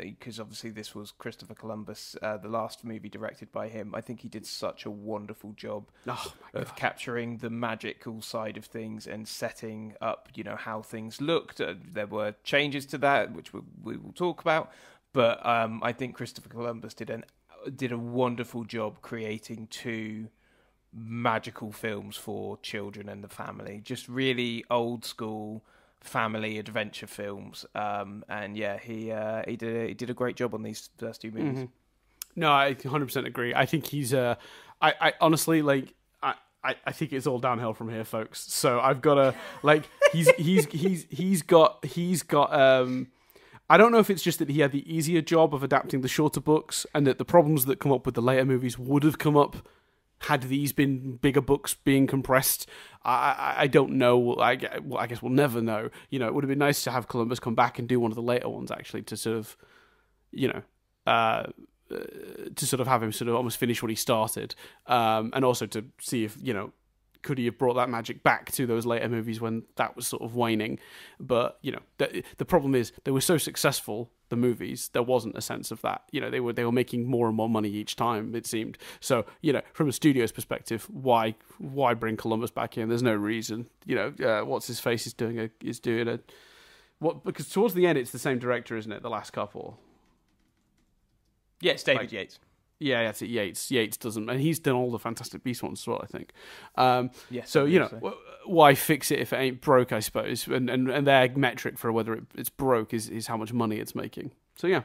because obviously this was Christopher Columbus, uh, the last movie directed by him. I think he did such a wonderful job Oh of capturing the magical side of things and setting up, you know, how things looked. Uh, there were changes to that, which we, we will talk about. But um, I think Christopher Columbus did an did a wonderful job creating two magical films for children and the family. Just really old school family adventure films. Um, and yeah, he uh, he did a, he did a great job on these first two movies. Mhm. No, I 100% agree. I think he's uh I, I honestly like I, I, I think it's all downhill from here, folks. So I've got to like he's he's he's he's got he's got um I don't know if it's just that he had the easier job of adapting the shorter books and that the problems that come up with the later movies would have come up had these been bigger books being compressed. I I, don't know. I, well, I guess we'll never know. You know, it would have been nice to have Columbus come back and do one of the later ones actually to sort of, you know, uh, uh, to sort of have him sort of almost finish what he started, um, and also to see if you know could he have brought that magic back to those later movies when that was sort of waning. But you know, the, the problem is they were so successful. The movies, there wasn't a sense of that. You know, they were they were making more and more money each time. It seemed so. You know, from a studio's perspective, why why bring Columbus back in? There's no reason. You know, uh, what's his face is doing a is doing a what because towards the end it's the same director, isn't it? The last couple. Yes, David Like- Yates. Yeah, that's it. Yates. Yates doesn't, and he's done all the Fantastic Beast ones as well. I think. Um, Yes. so you know, so. why fix it if it ain't broke? I suppose, and and, and their metric for whether it, it's broke is, is how much money it's making. So yeah,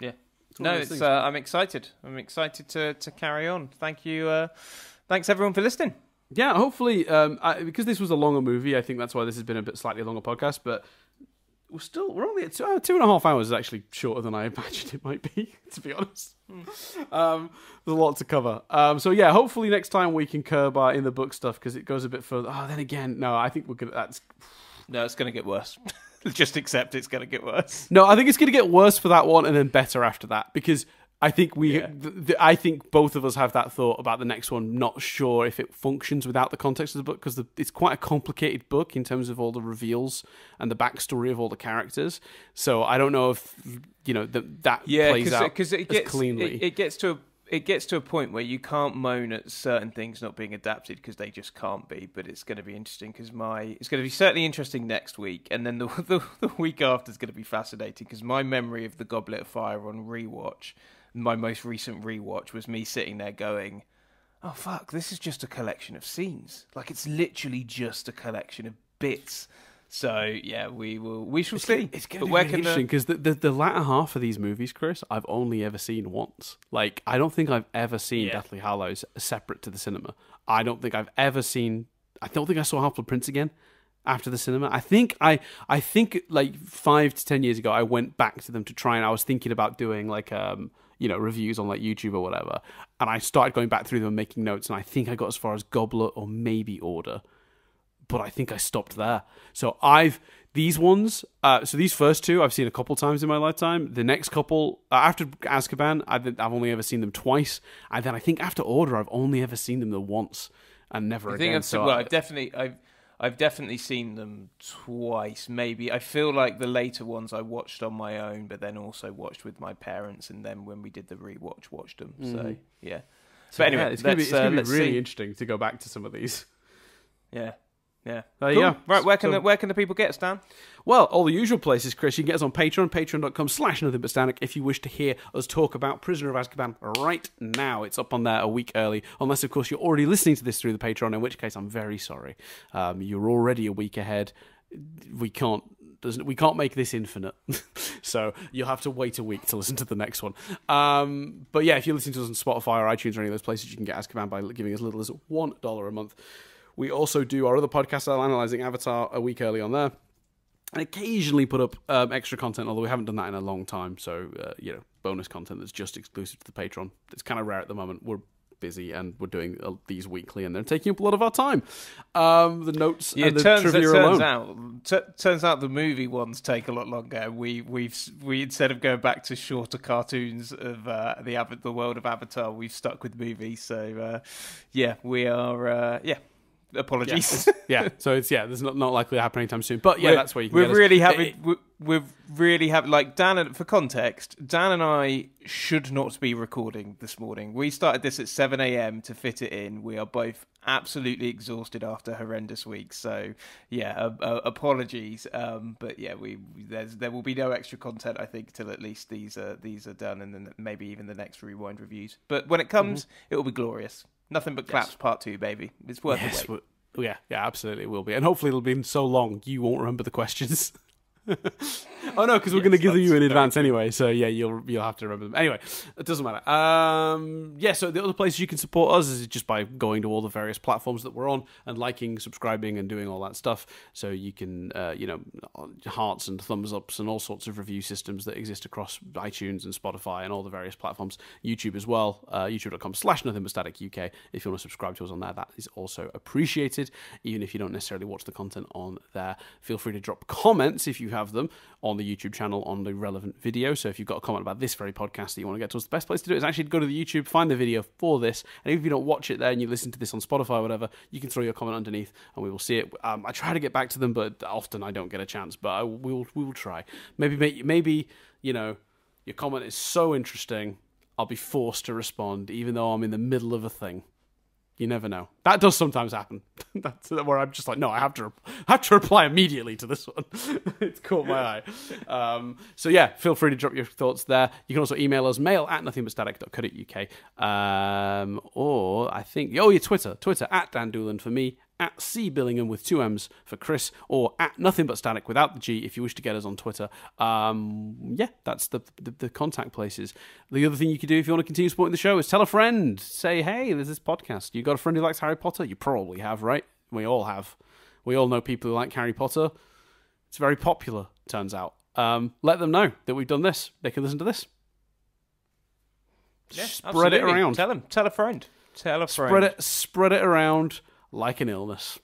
Yeah. It's no, it's uh, I'm excited. I'm excited to to carry on. Thank you. Uh, thanks everyone for listening. yeah. Hopefully, um, I, because this was a longer movie, I think that's why this has been a bit slightly longer podcast. But we're still we're only at two, uh, two and a half hours. Is actually shorter than I (laughs) imagined it might be. (laughs) To be honest, um, there's a lot to cover. Um, so yeah, hopefully next time we can curb our in the book stuff because it goes a bit further. Oh, then again, no, I think we're gonna. That's No, it's going to get worse. (laughs) Just accept it's going to get worse. No, I think it's going to get worse for that one and then better after that because I think we, Yeah. th- th- I think both of us have that thought about the next one. Not sure if it functions without the context of the book because it's quite a complicated book in terms of all the reveals and the backstory of all the characters. So I don't know if you know that that yeah, plays out because it as gets cleanly. It, it gets to a it gets to a point where you can't moan at certain things not being adapted because they just can't be. But it's going to be interesting because my it's going to be certainly interesting next week, and then the (laughs) the, the week after is going to be fascinating because my memory of the Goblet of Fire on rewatch, my most recent rewatch, was me sitting there going. Oh fuck! This is just a collection of scenes. Like it's literally just a collection of bits. So yeah, we will. We shall It's see. gonna, it's gonna be where really the- interesting because the, the the latter half of these movies, Chris, I've only ever seen once. Like, I don't think I've ever seen Yeah. Deathly Hallows separate to the cinema. I don't think I've ever seen. I don't think I saw Half Blood Prince again after the cinema. I think I I think like five to ten years ago, I went back to them to try and I was thinking about doing like um you know reviews on like YouTube or whatever, and I started going back through them and making notes, and I think I got as far as Goblet or maybe Order but I think I stopped there. So I've these ones. Uh, so these first two I've seen a couple times in my lifetime. The next couple uh, after Azkaban, I've, I've only ever seen them twice, and then I think after Order, I've only ever seen them the once and never I again. think I've, so well, I- I've definitely I've I've definitely seen them twice. Maybe I feel like the later ones I watched on my own, but then also watched with my parents, and then when we did the rewatch, watched them. So Mhm. yeah, so but anyway, yeah, it's gonna be, let's, it's gonna uh, be really see. interesting to go back to some of these. yeah, yeah. There Cool. you go. Right, where can So- the, where can the people get us, Dan? Well, all the usual places, Chris. You can get us on Patreon, patreon.com slash nothing but static, if you wish to hear us talk about Prisoner of Azkaban right now. It's up on there a week early, unless, of course, you're already listening to this through the Patreon, in which case I'm very sorry. Um, you're already a week ahead. We can't. Doesn't, we can't make this infinite, (laughs) so you'll have to wait a week to listen to the next one. Um, but yeah, if you're listening to us on Spotify or iTunes or any of those places, you can get Azkaban by giving as little as one dollar a month. We also do our other podcast, analyzing Avatar, a week early on there and occasionally put up um, extra content, although we haven't done that in a long time. So, uh, you know, bonus content that's just exclusive to the Patreon. It's kind of rare at the moment. We're busy and we're doing uh, these weekly, and they're taking up a lot of our time. Um, the notes Yeah, and the turns, it trivia turns alone. out t- turns out the movie ones take a lot longer. We we've we instead of going back to shorter cartoons of uh, the the world of Avatar, we've stuck with movies. So uh, yeah, we are uh, yeah. Apologies. (laughs) yeah, so it's yeah, there's not not likely to happen anytime soon. But yeah, We're- that's where you can. We're really It- happy. We're, we're really happy. Like Dan, and- for context, Dan and I should not be recording this morning. We started this at seven a.m. to fit it in. We are both absolutely exhausted after horrendous weeks. So yeah, uh, uh, apologies. Um, but yeah, we there's there will be no extra content. I think till at least these are these are done, and then maybe even the next rewind reviews. But when it comes, it will be glorious. Nothing but claps, part two, baby. It's worth Yes, we- yeah, yeah, absolutely, it will be, and hopefully it'll be so long you won't remember the questions. (laughs) oh no, because we're going to give them you in advance anyway. So yeah, you'll you'll have to remember them. Anyway, it doesn't matter. Um, yeah, so the other places you can support us is just by going to all the various platforms that we're on and liking, subscribing, and doing all that stuff. So you can, uh, you know, hearts and thumbs ups and all sorts of review systems that exist across iTunes and Spotify and all the various platforms. YouTube as well. Uh, YouTube.com slash nothing but static UK. If you want to subscribe to us on there, that is also appreciated. Even if you don't necessarily watch the content on there, feel free to drop comments if you have them on the YouTube channel on the relevant video. So if you've got a comment about this very podcast that you want to get to us, the best place to do it is actually to go to the YouTube, find the video for this, and if you don't watch it there and you listen to this on Spotify or whatever, you can throw your comment underneath and we will see it. Um, I try to get back to them, but often I don't get a chance. But I, we will we will try. Maybe, maybe you know your comment is so interesting, I'll be forced to respond, even though I'm in the middle of a thing. You never know. That does sometimes happen. (laughs) That's where I'm just like, no, I have to, (laughs) have to reply immediately to this one. (laughs) it's caught my eye. Um, so yeah, feel free to drop your thoughts there. You can also email us mail at nothingbutstatic.co.uk. Um, or I think, oh, your Twitter, Twitter at Dan Doolan for me, at C Billingham with two M's for Chris, or at nothing but static without the G if you wish to get us on Twitter. Um, yeah, that's the, the the contact places. The other thing you can do if you want to continue supporting the show is tell a friend. Say, hey, there's this podcast. You got a friend who likes Harry Potter? You probably have, right? We all have. We all know people who like Harry Potter. It's very popular, turns out. Um, let them know that we've done this. They can listen to this. Yeah, Spread it around. Tell them. Tell a friend. Tell a friend. Spread it. Spread it around like an illness.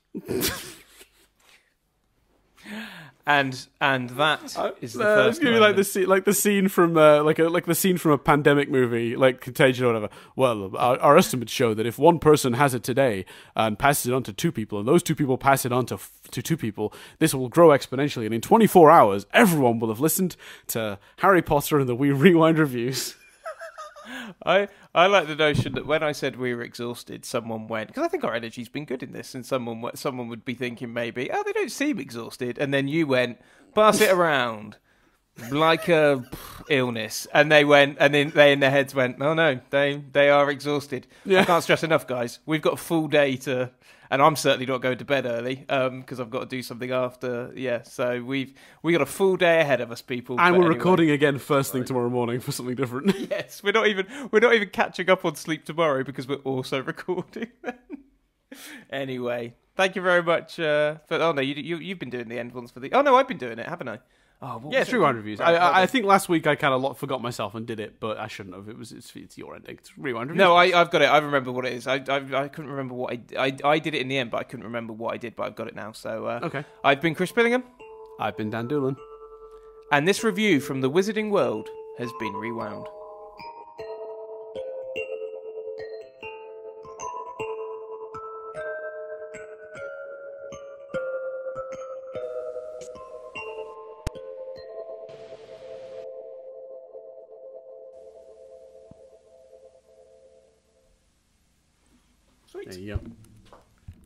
and and that is the Uh, first. it's gonna be like the scene, like the scene from uh, like a like the scene from a pandemic movie, like Contagion or whatever. Well, our, our estimates show that if one person has it today and passes it on to two people, and those two people pass it on to f- to two people, this will grow exponentially, and in 24 hours, everyone will have listened to Harry Potter and the We Rewind reviews. (laughs) I I like the notion that when I said we were exhausted, someone went because I think our energy's been good in this, and someone someone would be thinking maybe, oh, they don't seem exhausted, and then you went pass it around like a illness, and they went, and then they in their heads went, oh no, they they are exhausted. Yeah. I can't stress enough, guys. We've got a full day to. And I'm certainly not going to bed early because I've got to do something after. Yeah, so we've we got a full day ahead of us, people. And But we're anyway. recording again first thing tomorrow morning for something different. (laughs) Yes, we're not even we're not even catching up on sleep tomorrow because we're also (laughs) recording. anyway, thank you very much. Uh, for oh no, you, you you've been doing the end ones for the. Oh no, I've been doing it, haven't I? Oh, yeah, it's rewind reviews. Right, I, I, I think last week I kind of forgot myself and did it, but I shouldn't have. It was it's, it's your ending. It's rewind reviews. No, I, I've got it. I remember what it is. I, I, I couldn't remember what I, I I did it in the end, but I couldn't remember what I did. But I've got it now. So uh, Okay. I've been Chris Billingham, I've been Dan Doolan. and this review from the Wizarding World has been rewound.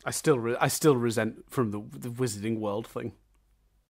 I still, re- I still resent from the the Wizarding World thing.